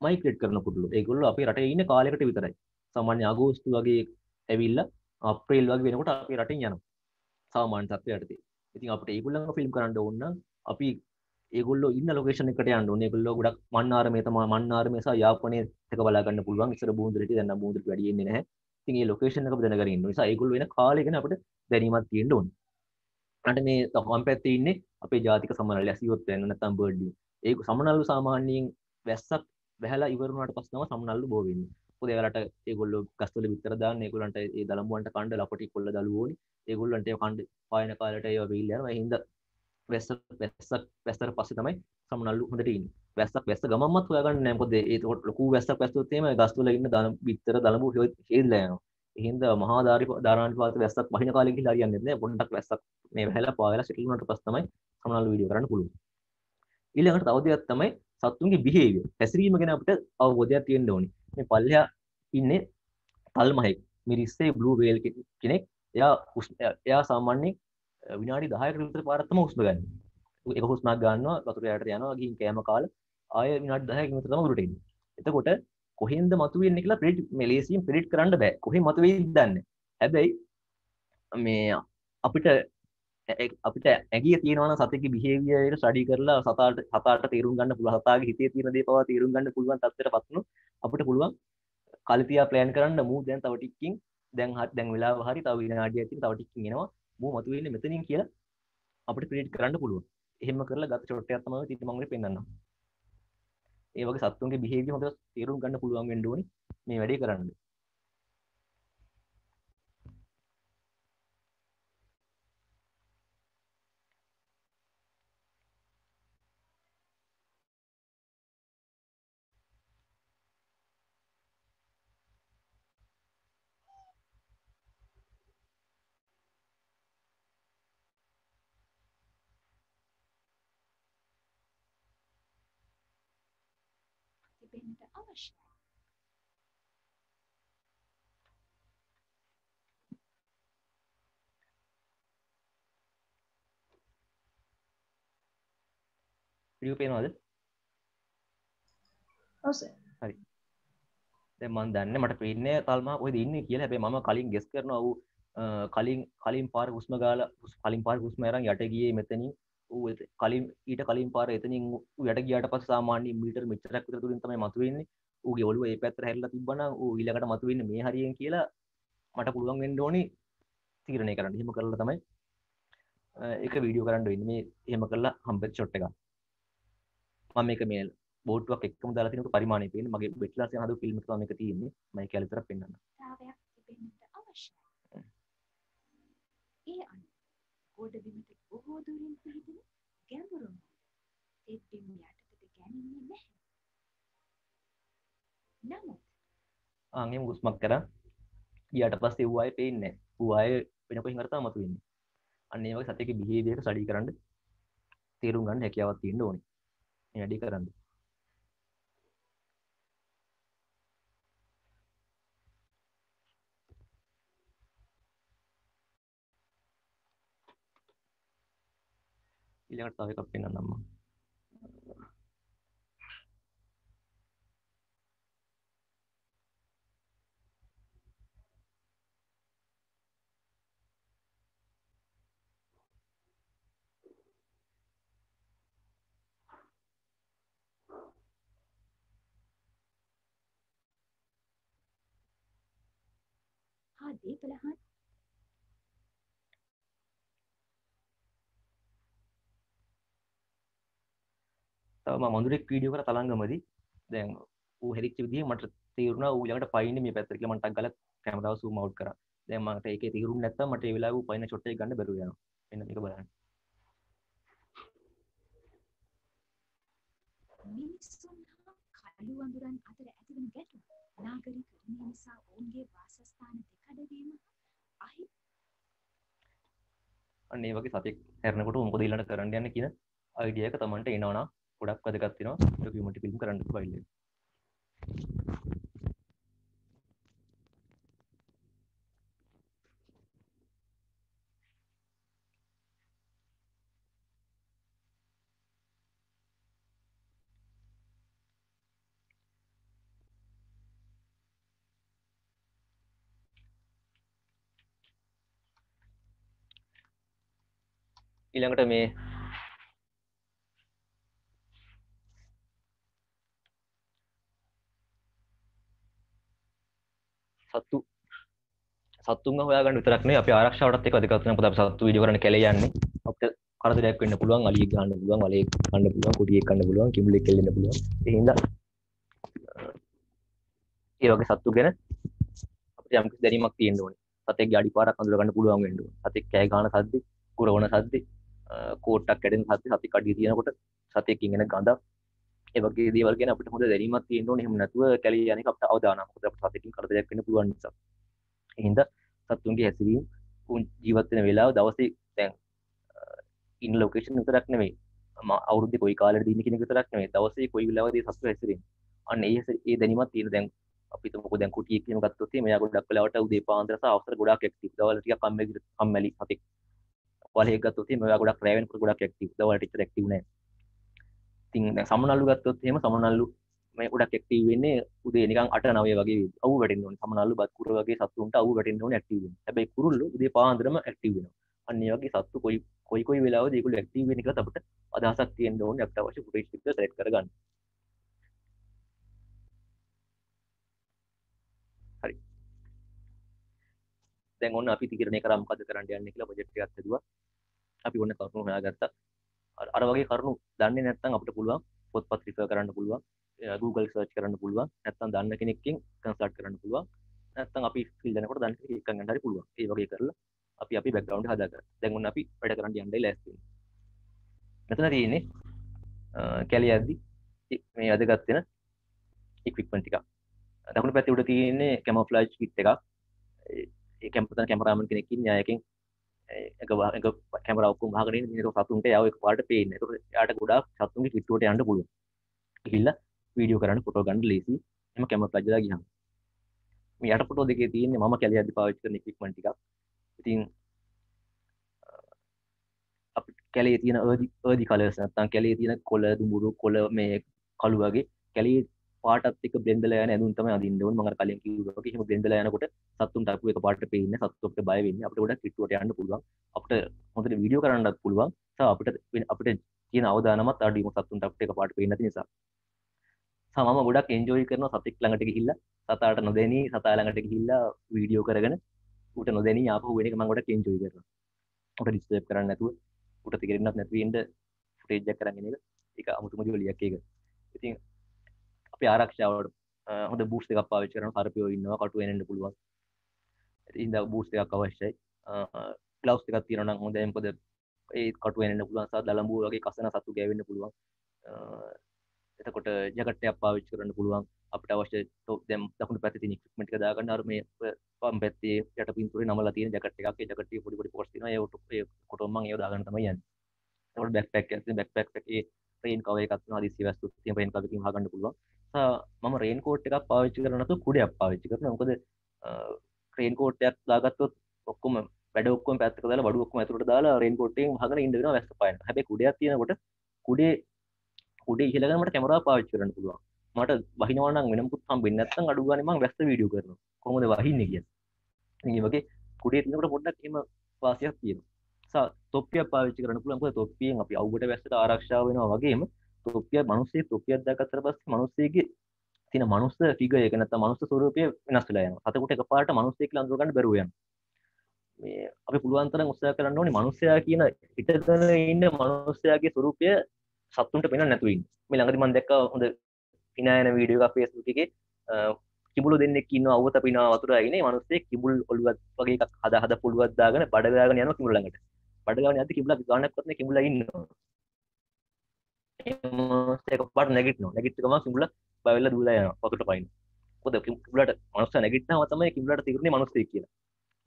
[SPEAKER 3] මයිග්‍රේට් කරන කුඩුලෝ ඒගොල්ලෝ අපේ රටේ ඉන්න කාලයකට විතරයි. සාමාන්‍ය අගෝස්තු වගේ ඇවිල්ලා අප්‍රේල් වගේ වෙනකොට අපේ රටින් යනවා. සාමාන්‍ය තත්ත්වයටදී ඉතින් අපිට ඒගොල්ලන්ව ෆිල්ම් කරන්න ඕන නම් අපි ඒගොල්ලෝ ඉන්න ලොකේෂන් එකට යන්න ඕනේ. ඒගොල්ලෝ ගොඩක් මන්නාරමේ තමයි මන්නාරමේ සහ යාපනයේ එක බලා ගන්න පුළුවන්. ඉස්සර බූන්දරට දැන් නම් බූන්දරට වැඩි එන්නේ නැහැ. ඉතින් ඒ ලොකේෂන් එක අපි දැනගෙන ඉන්න නිසා ඒගොල්ලෝ වෙන කාලය ගැන අපිට දැනීමක් තියෙන්න ඕනේ. අට මේ තහම් පැත්තේ ඉන්නේ අපේ ජාතික සමනල්ල. ඇසිවොත් වෙන්න නැත්නම් බර්ඩ් ඒ සමනල්ලු සාමාන්‍යයෙන් වැස්සක් වැහලා ඉවරුණාට පස්සේ තමයි සමනල්ලු බෝ වෙන්නේ. මොකද ඒගලට ඒගොල්ලෝ ගස්වල විතර දාන්න ඒගොල්ලන්ට ඒ දලමුවන්ට කණ්ඩ ලපටි කොල්ල දළුව ඕනි ඒගොල්ලන්ට ඒ කණ්ඩ පායන කාලට ඒවා වෙයිල් යනවා. ඒ හින්දා වැස්ස වැස්සක් වැස්සට පස්සේ තමයි සමනල්ලු හොඳට ඉන්නේ. වැස්සක් වැස්ස ගමන්මත් හොයාගන්න නැහැ මොකද ඒ ලොකු වැස්සක් වැස්සොත් එහෙම ගස්වල ඉන්න දන විතර දලමු හේදලා යනවා. ඒ හින්දා මහා ධාරි ධාරානිපාත වැස්සක් වහින කාලෙ ගිහලා හරියන්නේ නැහැ පොඩ්ඩක් වැස්සක් මේ වැහැලා පායලා සිටිල් වුණාට පස්සේ තමයි සමනල්ලු වීඩියෝ කරන්න පුළුවන්. ඊළඟට තව දෙයක් තමයි සත්තුන්ගේ බිහේවියර් හැසිරීම ගැන අපිට අවබෝධයක් තියෙන්න ඕනේ. මේ පල්ලෙහා ඉන්නේ තල්මහෙක් මිරිස්සේ බ්ලූ වේල් කෙනෙක් එයා එයා සාමාන්‍යයෙන් විනාඩි 10කට විතර පාරක් තමයි හුස්ම ගන්න. ඒක හුස්මක් ගන්නවා වතුර යට යනවා ගිහින් කෑම කාලා ආය විනාඩි 10කින් විතර තමයි උඩට එන්නේ. එතකොට කොහෙන්ද මතුවෙන්නේ කියලා ප්‍රෙඩිට් මේ ලේසියෙන් ප්‍රෙඩිට් කරන්න බෑ. කොහෙන් මතුවේද දන්නේ. හැබැයි මේ අපිට අපිට ඇගිය තියෙනවා සතෙක්ගේ බිහේවියර් එක ස්ටඩි කරලා සතාට සතාට තේරුම් ගන්න පුළුවන් සතාගේ හිතේ තියෙන දේ පවා තේරුම් ගන්න පුළුවන් තත්ත්වයට පත් වුණොත් අපිට පුළුවන් කලිතියා ප්ලෑන් කරන්න මූ දැන් තව ටිකකින් දැන් හරි දැන් වෙලාව හරි තව විනාඩියක් තියෙන තව ටිකකින් එනවා. මූ මතුවෙන්නේ මෙතනින් කියලා අපිට ක්‍රියේට් කරන්න පුළුවන්. එහෙම කරලා ගත ෂොට් එකක් තමයි තිති මම පෙන්නන්නම් ඒ වගේ සත්තුන්ගේ බිහේවියර් හොඳට තේරුම් ගන්න පුළුවන් වෙන්න ඕනේ මේ වැඩේ කරන්න.
[SPEAKER 8] අවශ්‍යයි.
[SPEAKER 3] වීඩියෝ පේනවද
[SPEAKER 1] ඔව් සර්
[SPEAKER 3] හරි. දැන් මම දන්නේ මට පේන්නේ තල්මා කොහෙද ඉන්නේ කියලා. හැබැයි මම කලින් ගෙස් කරනවා ඌ කලින් කලින් පාර හුස්ම ගාලා කලින් පාර හුස්ම අරන් යට ගියේ මෙතනින්. ඌ කලින් ඊට කලින් පාර එතනින් ඌ යට ගියාට පස්සේ සාමාන්‍ය මීටර මෙච්චරක් විතර දුරින් තමයි මතුවෙන්නේ ඌගේ ඔළුව ඒ පැත්තට හැරිලා තිබ්බනම් ඌ ඊළඟට මතුවෙන්නේ මේ හරියෙන් කියලා මට පුළුවන් වෙන්න ඕනේ තීරණය කරන්න. එහෙම කරලා තමයි ඒක වීඩියෝ කරන්න වෙන්නේ. මේ එහෙම කරලා හම්බෙච්ච ෂොට් එක. මම මේක මේ බෝට්ටුවක් එක්කම දාලා තියෙනක පරිමාණය පේන්නේ. මගේ වෙට්ලාස් යන හදපු ෆිල්ම් එක තමයි මේක තියෙන්නේ. මම ඒක ඇල විතරක් පෙන්නන්න.
[SPEAKER 8] තාවයක් තිබෙන්නට අවශ්‍යයි. ඒ අනුව ගොඩබිමට බොහෝ දුරින් පිහිටන ගැඹුරුම තෙත්බිම් යටතට ගැනෙන්නේ නැහැ. නමුත්
[SPEAKER 3] ආන්ගේ මුස්මක් කර ඊට පස්සේ ඌ ආයේ පේන්නේ නැහැ. ඌ ආයේ වෙන කොහෙන් හරි තමයි මතුවෙන්නේ. අන්න ඒ වගේ සතෙක්ගේ බිහේවියර් ස්ටඩි කරන්න තේරුම් ගන්න හැකියාවක් තියෙන්න ඕනේ. මේ වැඩි කරන්න. ඊළඟට තව එකක් පෙන්නන්නම් මම.
[SPEAKER 8] හා දීපලහන්
[SPEAKER 3] තව මම මඳුරෙක් වීඩියෝ කරලා තලංගමදී දැන් ඌ හෙරිච්ච විදිහ මට තේරුණ ඌලට පයින මේ පැත්තර කියලා මටක් ගල කැමරාව සූම් අවුට් කරා. දැන් මට ඒකේ තේරුම් නැත්තම් මට ඒ වෙලාවේ ඌ පයින් ෂොට් එක ගන්න බැරුව යනවා. එන්න මේක බලන්න.
[SPEAKER 8] මිනිස්සුන් හා කළු වඳුරන් අතර ඇතිවන ගැටුම් නාගරිකරණය නිසා ඔවුන්ගේ වාසස්ථාන දෙකඩවීම අහි
[SPEAKER 3] අන්න ඒ වගේ සතෙක් හැරනකොට මොකද ඊළඟට කරන්න යන්නේ කියන අයිඩියා එක තමන්ට එනවනම් ගොඩක් වැදගත් වෙනවා. ඩොකියුමන්ට් ෆිල්ම් කරන්න ෆයිල් ඊළඟට මේ සත්තු සත්තුන් හොයාගන්න විතරක්නේ අපි ආරක්ෂාවටත් එක්ක වැදගත් වෙන පොත අපි සත්තු වීඩියෝ කරන්න කැලේ යන්නේ. අපිට කරදරයක් වෙන්න පුළුවන් අලියෙක් ගහන්න පුළුවන් වලයෙක් කන්න පුළුවන් කුටියෙක් කන්න පුළුවන් කිඹුලෙක් එල්ලෙන්න පුළුවන්. ඒ හින්දා ඒ වගේ සත්තු ගැන අපිට යම් කිසි දැනීමක් තියෙන්න ඕනේ. සතෙක්ගේ අඩිපාරක් අඳුර ගන්න පුළුවන් වෙන්න ඕනේ. සතෙක් කෑ ගහන සද්දේ කුරවන සද්දේ කෝට්ටක් කැඩෙන සද්දේ සතෙක් අඩිය තියෙනකොට සතෙක්කින් එන ගඳක් ඒ වගේ දේවල් ගැන අපිට හොඳ දැනීමක් තියෙන්න ඕනේ. එහෙම නැතුව කැලේ යන්නේ අපිට අවදානමක් මොකද අපිට සතෙක්කින් කරදරයක් වෙන්න පුළුවන් නිසා. එහින්ද සත්තුන්ගේ හැසිරීම උන් ජීවත් වෙන වෙලාව දවසේ දැන් ඉන්න ලොකේෂන් විතරක් නෙමෙයි. අවුරුද්දේ කොයි කාලෙට දින්න කෙනෙක් විතරක් නෙමෙයි. දවසේ කොයි වෙලාවකදී සත්තු හැසිරෙන්නේ? අන්න ඒ ඒ දැනීමක් තියෙන දැන් අපි තුමුකෝ දැන් කුටියක් කියනම ගත්තොත් මෙයා ගොඩක් වෙලාවට උදේ පාන්දර සහ අවසර ගොඩක් ඇක්ටිව් දවල් ටිකක් කම්මැලි කම්මැලි සතෙක් වලේ ගත්තොත් මෙයා ගොඩක් රැ වෙනකොට ගොඩක් ඇක්ටිව් දවල් ටිකක් ඇක්ටිව් නැහැ ඉතින් දැන් සමනල්ලු ගත්තොත් එහෙම සමනල්ලු මේ ගොඩක් ඇක්ටිව් වෙන්නේ උදේ නිකන් 8 9 වගේ අවු වැටෙන්න ඕනේ. සමනල්ලු බත් කුර වගේ සත්තුන්ට අවු වැටෙන්න ඕනේ ඇක්ටිව් වෙන්න. හැබැයි කුරුල්ලෝ උදේ පාන්දරම ඇක්ටිව් වෙනවා. අන්න ඒ වගේ සත්තු කොයි කොයි කොයි වෙලාවද ඒගොල්ලෝ ඇක්ටිව් වෙන එකත් අපිට අදහසක් තියෙන්න ඕනේ. අපිට අවශ්‍ය ෆුටේජ් ටික සෙලක්ට් කරගන්න. දැන් ඔන්න අපි තීරණය කරා මොකද කරන්න යන්නේ කියලා බජට් එකක් හදුවා අපි ඔන්න කරුණු හොයාගත්තා. අර වගේ කරුණු දන්නේ නැත්නම් අපිට පුළුවන් පොත්පත් රිෆර් කරන්න පුළුවන් Google සර්ච් කරන්න පුළුවන් නැත්නම් දන්න කෙනෙක්ගෙන් කන්සල්ට් කරන්න පුළුවන් නැත්නම් අපි ෆිල් දෙනකොට දන්න කෙනෙක් එක්කන් යන්න හරි පුළුවන්. ඒ වගේ කරලා අපි අපි බැක්ග්‍රවුන්ඩ් හදාගන්න දැන් ඔන්න අපි වැඩ කරන්න යන්නයි ලෑස්ති වෙන්නේ. මෙතන තියෙන්නේ කැලිය යද්දි මේ අදගත් වෙන ඉක්විප්මන්ට් ටිකක්. දකුණු පැත්තේ උඩ තියෙන්නේ කැමොෆ්ලාජ් කිට් එකක්. ඒ කැම්පතන කැමරාමන් කෙනෙක් ඉන්නේ. අයකින් එක එක කැමරාව ඔක්කොම වහගෙන ඉන්නේ ඒක සතුන්ට යව එක පාට පේන්නේ ඒක එයාට ගොඩාක් සතුන්ගේ කිට්ටුවට යන්න පුළුවන්. ගිහිල්ලා වීඩියෝ කරන්න ෆොටෝ ගන්න ලේසි එම කැමරාෆ්ලාජ් දාලා ගියාම. මේ යට ෆොටෝ දෙකේ තියෙන්නේ මම කැලිය යද්දි පාවිච්චි කරන ඉක්විප්මන්ට් ටිකක්. ඉතින් අප කැලේ තියෙන ඒදි කලස් නැත්තම් කැලේ තියෙන කොළ දුමුරු කොළ මේ කළු වගේ කැලේ පාටත් එක බෙන්දල යන ඇඳුම් තමයි අඳින්න ඕනේ. මම අර කලින් කිව්වා වගේ එහෙම බෙන්දලා යනකොට සත්තුන්ට අපු එක පාට පේන්නේ සත්තු අපිට බය වෙන්නේ අපිට ගොඩක් කිට්ටුවට යන්න පුළුවන්. අපිට හොඳට වීඩියෝ කරන්නත් පුළුවන්. සහ අපිට අපිට තියෙන අවදානමත් අඩුයි මොකද සත්තුන්ට අපිට එක පාට පේන්නේ නැති නිසා. සහ මම ගොඩක් එන්ජොයි කරනවා සතෙක් ළඟට ගිහිල්ලා. සතාට නොදැනී සතා ළඟට ගිහිල්ලා වීඩියෝ කරගෙන ඌට නොදැනී ආපහු වෙන එක මම ගොඩක් එන්ජොයි කරනවා. ඌට ඩිස්ටර්බ් කරන්නේ නැතුව ඌට තේරෙන්නත් නැතුව ඉන්න ෆුටේජ් එකක් කරගෙන එක. ඒක අමුතුම ජොලියක් ඒක. ඉතින් අපි ආරක්ෂාවට හොඳ බූස් එකක් පාවිච්චි කරනවා කරපියෝ ඉන්නවා කටු වෙනෙන්න පුළුවන්. ඉතින් බූස් එකක් අවශ්‍යයි. ග්ලව්ස් එකක් තියෙනවා නම් හොඳයි. මොකද ඒ කටු වෙනෙන්න පුළුවන් සහ දලඹුව වගේ කසන සතු ගෑවෙන්න පුළුවන්. එතකොට ජැකට් එකක් පාවිච්චි කරන්න පුළුවන්. අපිට අවශ්‍ය දැන් දකුණු පැත්තේ තියෙන ඉක්විප්මන්ට් එක දාගන්න. අර මේ වම් පැත්තේ යට පින්තූරේ නමලා තියෙන ජැකට් එකක්. ඒ ජැකට් එකේ පොඩි පොඩි පොට්ස් තියෙනවා. ඒ කොටොම් මම ඒව දාගන්න තමයි යන්නේ. එතකොට බෑක්පැක් එකක් තියෙන බෑක්පැක් එකේ රේන් කවර් එකක් තියෙනවා. හදිස්සි වැස්සුත් තියෙන රේන් කවර් එකකින් වහගන්න පුළුවන්. මම රේන් කෝට් එකක් පාවිච්චි කරන නැතුව කුඩයක් පාවිච්චි කරනවා මොකද රේන් කෝට් එකක් දාගත්තොත් ඔක්කොම වැඩ ඔක්කොම පැත්තක දාලා බඩු ඔක්කොම ඇතුළට දාලා රේන් කෝට් එකෙන් වහගෙන ඉන්න වෙනවා වැස්ස පායන්න. හැබැයි කුඩයක් තියෙනකොට කුඩේ කුඩේ ඉහළගෙන මට කැමරාව පාවිච්චි කරන්න පුළුවන්. මට වහිනවා නම් වෙන මුකුත් හම්බෙන්නේ නැත්නම් අඩු ගානේ මම වැස්ස වීඩියෝ කරනවා. කොහොමද වහින්නේ කියන්නේ. ඉතින් මේ වගේ කුඩේ තියෙනකොට පොඩ්ඩක් එහෙම වාසියක් තියෙනවා. සා තොප්පියක් පාවිච්චි කරන්න පුළුවන්. මොකද තොප්පියෙන් අපි අවුවට වැස්සට ආරක්ෂාව වෙනවා වගේම තොප්පිය මිනිස්සේ තොප්පියක් දාගත්තට පස්සේ මිනිස්සෙගේ තියෙන මනුස්ස ෆිගර් එක නැත්නම් මනුස්ස ස්වරූපය වෙනස් වෙලා යනවා. සතෙකුට එකපාරට මිනිස්සෙක් කියලා අඳුර ගන්න බැරුව යනවා. මේ අපි පුළුවන් තරම් උත්සාහ කරන්න ඕනේ මිනිස්සයා කියන හිටගෙන ඉන්න මිනිස්සයාගේ ස්වරූපය සත්තුන්ට පේන්න නැතුව ඉන්න. මේ ළඟදි මම දැක්කා හොඳ පිනායන වීඩියෝ එකක් Facebook එකේ කිබුල දෙන්න කින්න අවත පින වතුරගෙන මනුස්සේ කිබුල් ඔළුවත් වගේ එකක් හද හද පුළුවත්දාගෙන බඩගාගෙන යන කිමුලඟට බඩගාන ඇති කිබල ගානක්වත්න කිමුල ඉන්න පට නැගට නො නැගිටකම කිමුල බවෙල්ල දුල යන පොකට පයින්. පොද කිලට මනස නැගිට මතම කිමලට තිරණ මනුස්සේ කියලා.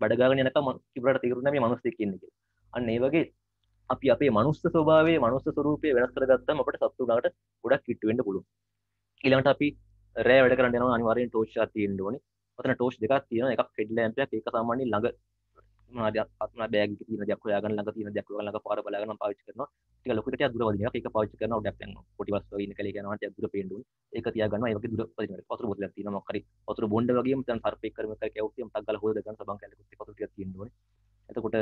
[SPEAKER 3] බඩගාගෙන යනක කිබලට තිරුණ මේ මනුස්සේ කියන්නේ අන්න ඒ වගේ අපි අපේ මනුස්ස ස්වභාවේ මනුස්ස ස්වරූපය වෙනස් කරගත්තම අපට සත්තුනාට ගොඩක් කිට්ටුවෙන්ට පුළුව ඊළඟට අපි රෑ වැඩ කරන්න යනවා අනිවාර්යෙන් ටෝච් එකක් තියෙන්න ඕනේ. ඔතන ටෝච් දෙකක් තියෙනවා. එකක් හෙඩ් ලැම්ප් එකක්. ඒක සාමාන්‍යයෙන් ළඟ මොනවද අත්න බෑග් එකේ තියෙන දෙයක් හොයාගන්න ළඟ තියෙන දෙයක් හොයාගන්න ළඟ පාර බලාගෙන මම පාවිච්චි කරනවා. ටික ලොකු ටිකක් දුර වදිනවා. ඒක පාවිච්චි කරනවා ඩක් දැන් පොටි වස් වගේ ඉන්න කලේ යනවා ටික දුර පේන්න ඕනේ. ඒක තියාගන්නවා. ඒ වගේ දුර වදිනවා. වතුර බෝතලයක් තියෙනවා මොකක් හරි. වතුර බොණ්ඩ වගේම දැන් සර්පෙක් කරම එකක් කැවුත් එම් ටක් ගාලා හොයද ගන්න සබන් කැලේ කුටි වතුර ටිකක් තියෙන්න ඕනේ. එතකොට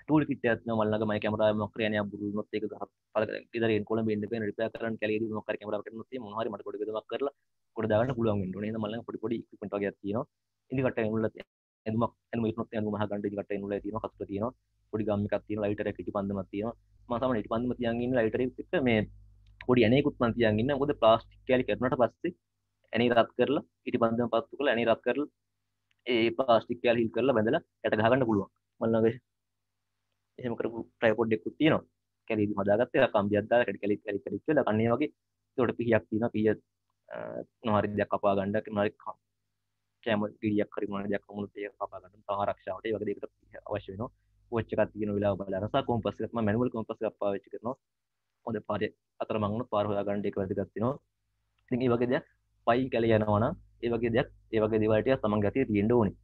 [SPEAKER 3] ටූල් කිට් එකක් තියෙනවා මල් ළඟ මයි කැමරාව මොකක් හරි යන්නේ බුරුනොත් ඒක ගහ පළ ඉදර එන් කොළඹ එන්න පේන රිපෙයාර් කරන්න කැලේදී මොකක් හරි කැමරාවක් කරනොත් තියෙන මොනවා හරි මට පොඩි බෙදමක් කරලා කොට දාගන්න පුළුවන් වෙන්න ඕනේ. එහෙනම් මල් ළඟ පොඩි පොඩි ඉක්විප්මන්ට් වගේක් තියෙනවා. ඉන්ඩිකටර් එනුල ඇඳුමක් ඇඳුම ඉක්නොත් ඇඳුම අහගන්න ඉන්ඩිකටර් එනුල තියෙනවා කසුර තියෙනවා. පොඩි ගම් එකක් තියෙනවා ලයිටර් එකක් ඉටිපන්දමක් තියෙනවා. මම සාමාන්‍ය ඉටිපන්දම තියන් ඉන්න ලයිටර් එක මේ පොඩි ඇණේකුත් මම තියන් ඉන්න. මොකද ප්ලාස්ටික් කෑලි කරනට පස්සේ ඇනේ රත් කරලා ඉටිපන්දම පත්තු කරලා ඇනේ රත් කරලා ඒ ප්ලාස්ටික් කෑලි හිල් කරලා බැඳලා යට ගහගන්න පුළුවන්. මල් ළඟ එහෙම කරපු ට්‍රයිපොඩ් එකකුත් තියෙනවා. කැලේදී හදාගත්ත එක කම්බියක් දාලා කැලි කැලි කැලි කැලි කියලා අන්න ඒ වගේ ඒකට පිහියක් තියෙනවා. පිහිය නොහරි දෙයක් කපා ගන්න මොනවාරි කැම ගිරියක් හරි මොන දෙයක් වුණොත් ඒක කපා ගන්න තව ආරක්ෂාවට ඒ වගේ දෙයකට අවශ්‍ය වෙනවා. වොච් එකක් තියෙන වෙලාව බලලා සා කොම්පස් එකක් මම මැනුවල් කොම්පස් එකක් පාවිච්චි කරනවා. හොඳ පාරේ අතරමං වුණොත් පාර හොයාගන්න ඒක වැදගත් වෙනවා. ඉතින් මේ වගේ දෙයක් පයි කැලේ යනවා නම් ඒ වගේ දෙයක් ඒ වගේ දේවල් ටික තමන් ගතිය තියෙන්න ඕනේ.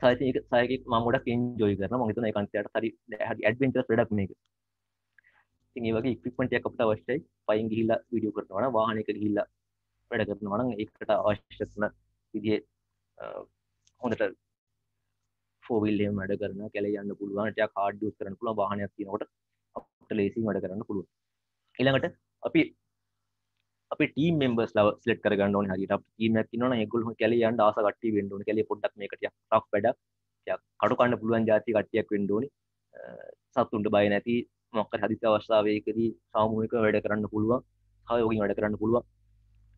[SPEAKER 3] සායති ඒක සායකෙක් මම ගොඩක් එන්ජොයි කරනවා. මම හිතනවා ඒ කන්ටෙන්ට් හරි හරි ඇඩ්වෙන්චරස් වැඩක් මේක. ඉතින් ඒ වගේ ඉක්විප්මන්ට් එකක් අපිට අවශ්‍යයි. පයින් ගිහිල්ලා වීඩියෝ කරනවා නම් වාහනයක ගිහිල්ලා වැඩ කරනවා නම් ඒකට අවශ්‍ය කරන විදිහේ හොඳට ෆෝවිල් එහෙම වැඩ කරන කැලේ යන්න පුළුවන් ටිකක් හાર્ඩ් යූස් කරන්න පුළුවන් වාහනයක් තියෙනකොට අපිට ලේසියෙන් වැඩ කරන්න පුළුවන්. ඊළඟට අපි අපි ටීම් මෙම්බර්ස් ලව සිලෙක්ට් කරගන්න ඕනේ හරියට. අපි ටීම් එකක් ඉන්නවනම් ඒගොල්ලෝ කැලේ යන්න ආස කට්ටිය වෙන්න ඕනේ. කැලේ පොඩ්ඩක් මේක ටිකක් ටෆ් වැඩක් ටිකක් කඩු කන්න පුළුවන් જાති කට්ටියක් වෙන්න ඕනේ. සතුන්ට බය නැති මොකක් හරි හදිසි අවස්ථාවකදී සාමූහිකව වැඩ කරන්න පුළුවන් සහයෝගයෙන් වැඩ කරන්න පුළුවන්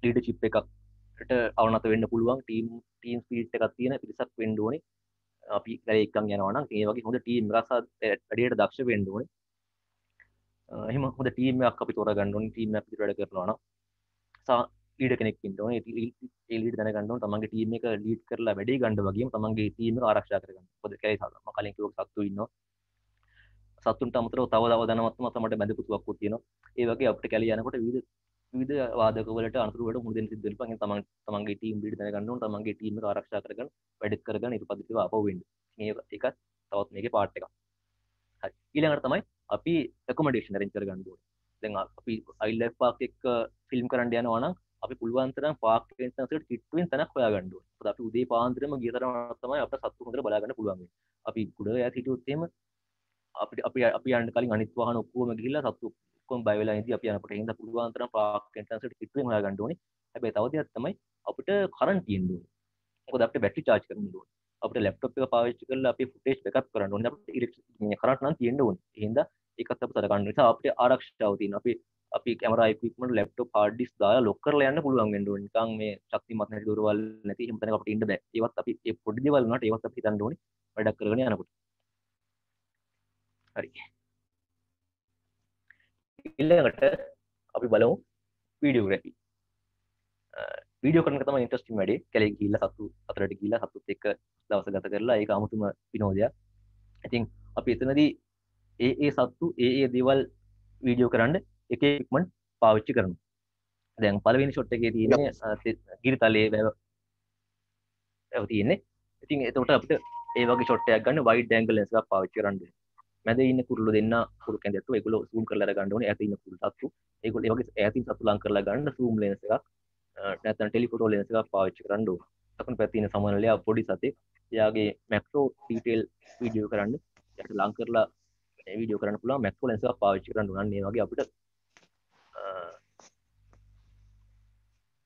[SPEAKER 3] ලීඩර්ෂිප් එකකට අවනත වෙන්න පුළුවන් ටීම් ටීම් ස්පීඩ් එකක් තියෙන පිරිසක් වෙන්න ඕනේ අපි කැලේ එක්කන් යනවා නම් ඒ වගේ හොඳ ටීම් එකක් වැඩේට දක්ෂ වෙන්න ඕනේ එහෙම හොඳ ටීම් එකක් අපි තෝරගන්න ඕනේ ටීම් එකක් විතර වැඩ කරනවා නම් සා ලීඩ කෙනෙක් ඉන්න ඕනේ ඒ ලීඩ් දැනගන්න ඕනේ තමන්ගේ ටීම් එක ලීඩ් කරලා වැඩේ ගන්න වගේම තමන්ගේ ටීම් එක ආරක්ෂා කරගන්න. මොකද කැලේ සාදා මම කලින් කිව්ව සත්තු ඉන්නවා. සත්තුන්ට අමතරව තව තව දැනවත්ම තමයි බැඳපු තුවක්කුත් තියෙනවා. ඒ වගේ අපිට කැලේ යනකොට විවිධ විවිධ වාදක වලට අනතුරු වලට මුහුණ දෙන්න සිද්ධ වෙනවා. එහෙනම් තමන් තමන්ගේ ටීම් ලීඩ් දැනගන්න ඕනේ. තමන්ගේ ටීම් එක ආරක්ෂා කරගන්න වැඩ කරගන්න ඉරපදිතව ආපහු වෙන්න. මේ ඒකත් තවත් මේකේ පාර්ට් එකක්. හරි. ඊළඟට තමයි අපි රෙකමෙන්ඩේෂන් අරේන්ජ් කරගන්න ඕනේ. දැන් අපි අයිල්ලයිෆ් පාක් එක ෆිල්ම් කරන්න යනවා නම් අපි පුළුවන් තරම් පාක් එන්ට්‍රන්ස් එකට කිට්ටුවෙන් තැනක් හොයාගන්න ඕනේ. මොකද අපි උදේ පාන්දරම ගිය තරම තමයි අපිට සත්තු හොඳට බලා ගන්න පුළුවන් වෙන්නේ. අපි කුඩ ඈත හිටියොත් එහෙම අපිට අපි අපි යන්න කලින් අනිත් වාහන ඔක්කොම ගිහිල්ලා සත්තු ඔක්කොම බය වෙලා ඉඳි අපි යනකොට හින්දා පුළුවන් තරම් පාක් එන්ට්‍රන්ස් එකට කිට්ටුවෙන් හොයාගන්න ඕනේ. හැබැයි තව දෙයක් තමයි අපිට කරන්ට් තියෙන්න ඕනේ. මොකද අපිට බැටරි චාර්ජ් කරන්න ඕනේ. අපිට ලැප්ටොප් එක පාවිච්චි කරලා අපි ෆුටේජ් බෑකප් කරන්න ඕනේ. අපිට ඉලෙක්ට්‍රික් කරන්ට් නම් තියෙන්න ඕනේ. ඒ හින්දා ඒකත් අපිට සලකන්න නිසා අපිට ආරක්ෂාව තියෙනවා. අපි අපි camera equipment laptop hard disk දාලා ලොක් කරලා යන්න පුළුවන් වෙන්න ඕනේ. නිකන් මේ ශක්තිමත් නැති දොරවල් නැති එහෙම තැනක අපිට ඉන්න බෑ. ඒවත් අපි ඒ පොඩි දේවල් වුණාට ඒවත් අපි හිතන්න ඕනේ වැඩක් කරගෙන යනකොට. හරි. ඊළඟට අපි බලමු වීඩියෝග්‍රැෆි. වීඩියෝ කරන එක තමයි ඉන්ට්‍රස්ටිං වැඩේ. කැලේ ගිහිල්ලා සතු අතරට ගිහිල්ලා සතුත් එක්ක දවස ගත කරලා ඒක 아무තුම විනෝදයක්. ඉතින් අපි එතනදී ඒ ඒ සත්තු ඒ ඒ දේවල් වීඩියෝ කරන්න එක ඉක්මන්ට් පාවිච්චි කරනවා. දැන් පළවෙනි ෂොට් එකේ තියෙන්නේ ගිරිතලයේ වැව වැව තියෙන්නේ. ඉතින් එතකොට අපිට ඒ වගේ ෂොට් එකක් ගන්න වයිඩ් ඇන්ගල් ලෙන්ස් එකක් පාවිච්චි කරන්න වෙනවා. මැද ඉන්න කුරුල්ලෝ දෙන්න කුරු කැඳට්ටු ඒගොල්ලෝ zoom කරලා අරගන්න ඕනේ. ඈත ඉන්න කුරුළු සත්තු. ඒගොල්ලෝ ඒ වගේ ඈතින් සත්තු ලං කරලා ගන්න zoom ලෙන්ස් එකක් නැත්නම් ටෙලිෆොටෝ ලෙන්ස් එකක් පාවිච්චි කරන්න ඕනේ. දකුණු පැත්තේ ඉන්න සමනලයා පොඩි සතෙක්. එයාගේ මැක්‍රෝ ඩීටේල් වීඩියෝ කරන්න යට ලං කරලා වීඩියෝ කරන්න පුළුවන් මැක්‍රෝ ලෙන්ස් එකක් පාවිච්චි කරන්න ඕන. මේ වගේ අපිට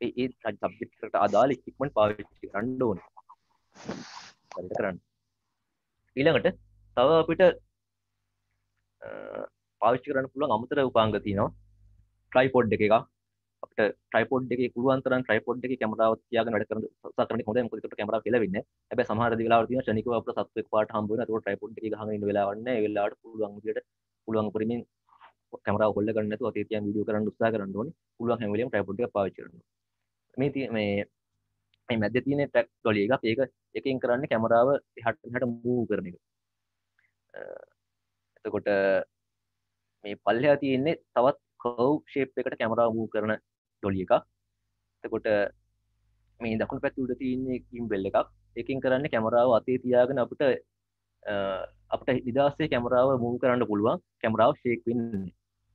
[SPEAKER 3] ඒ සබ්ජෙක්ටට අදාළ ඉක්මට පාවිච්චි කරන්න ඕන පරිත කරන්න ඊළඟට තව අපිට පාවිච්චි කරන්න පුළුවන් අමතර උපාංග තියෙනවා. ට්‍රයිපොඩ් එක එක අප අපට ට්‍රයිපෝඩ් එක පුළුවන්තරන් ට්‍රයිපෝඩ් එක කැමරාව තියාගෙන වැඩ කරන උත්සාහ කරන හොඳයි. මොකද ඒකට කැමරාව කෙලවෙන්නේ හැබැයි සමහර වෙලාවට තියෙන ක්ෂණිකව අපිට සත්තු එක්පාරට හම්බ වෙනවා. ඒකට ට්‍රයිපෝඩ් එකේ ගහගෙන ඉන්න වෙලාවක් නැහැ. ඒ වෙලාවට පුළුවන් විදියට පුළුවන් උපරිමෙන් කැමරාව හොල්ල ගන්න නැතුව අතේ තියන් වීඩියෝ කරන්න උත්සාහ කරන්න ඕනේ. පුළුවන් හැම වෙලේම ට්‍රයිපෝඩ් එක පාවිච්චි කරන්න මේ තියෙන මේ මේ මැද්දේ තියෙන ට්‍රැක් ට්‍රොලි එකක්. ඒක එකෙන් කරන්නේ කැමරාව එහාට මෙහාට මූව් කරන එක. එතකොට මේ පල්ලෙහා තියෙන්නේ තවත් කව් ෂේප් එකට කැමරාව මූව් කරන ඩොලි එකක්. එතකොට මේ දකුණු පැත්තේ උඩ තියෙන්නේ කිම්බෙල් එකක්. ඒකෙන් කරන්නේ කැමරාව අතේ තියාගෙන අපිට අපිට නිදාසේ කැමරාව මූව් කරන්න පුළුවන්. කැමරාව ෂේක් වෙන්නේ.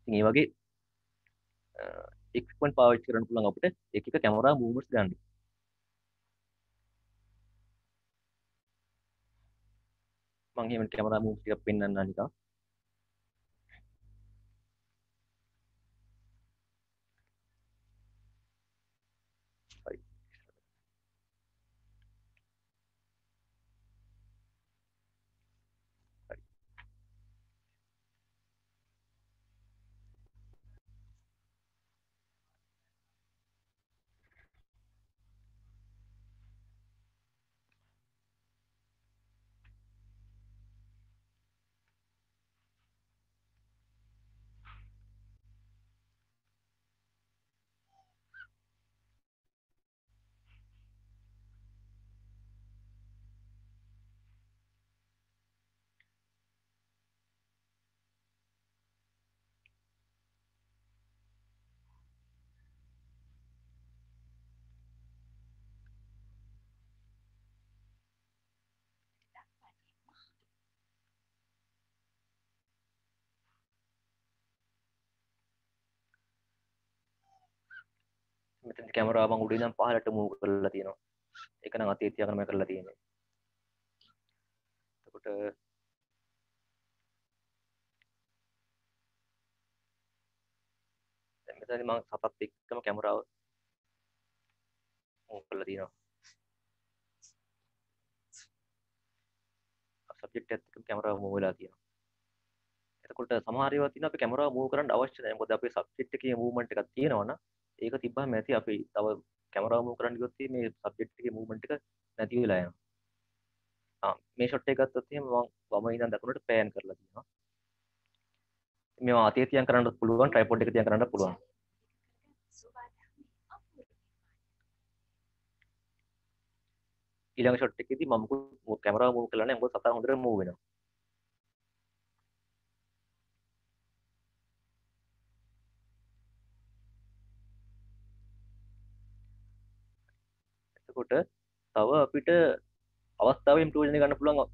[SPEAKER 3] ඉතින් ඒ වගේ එක්ස්පන් පාවිච්චි කරන්න පුළුවන් අපිට එක එක කැමරා මූව්මන්ට්ස් ගන්න. මං එහෙම කැමරා මූව්ස් ටිකක් පෙන්වන්න නිකන්. මෙතන කැමරාව මම උඩින් ඉඳන් පහළට මූව් කරලා තියෙනවා. ඒක නම් අතේ තියාගෙන මම කරලා තියෙන්නේ. එතකොට දැන් මෙතන මම සතත් එක්කම කැමරාව මූව් කරලා තියෙනවා. සබ්ජෙක්ට් එකත් එක්කම කැමරාව මූව් වෙලා තියෙනවා. එතකොට සමහර ඒවා තියෙනවා අපි කැමරාව මූව් කරන්න අවශ්‍ය නැහැ. මොකද අපේ සබ්ජෙක්ට් එකේ මූව්මන්ට් එකක් තියෙනවා නම් ඒක තිබ්බහම ඇති අපි තව කැමරාව මූව් කරන්න ගියොත් මේ සබ්ජෙක්ට් එකේ මූව්මන්ට් එක නැති වෙලා යනවා. ආ මේ ෂොට් එක ගත්තොත් එහෙම මම වම ඉඳන් දකුණට පෑන් කරලා තියෙනවා. මේවා අතේ තියන් කරන්නත් පුළුවන් ට්‍රයිපොඩ් එක තියන් කරන්නත් පුළුවන්. ඊළඟ ෂොට් එකේදී මම කැමරාව මූව් කළා නෑ මොකද සතා හොඳට මූව් වෙනවා. එතකොට තව අපිට අවස්ථාව ඉම්ප්‍රූව්මන්ට් ගන්න පුළුවන්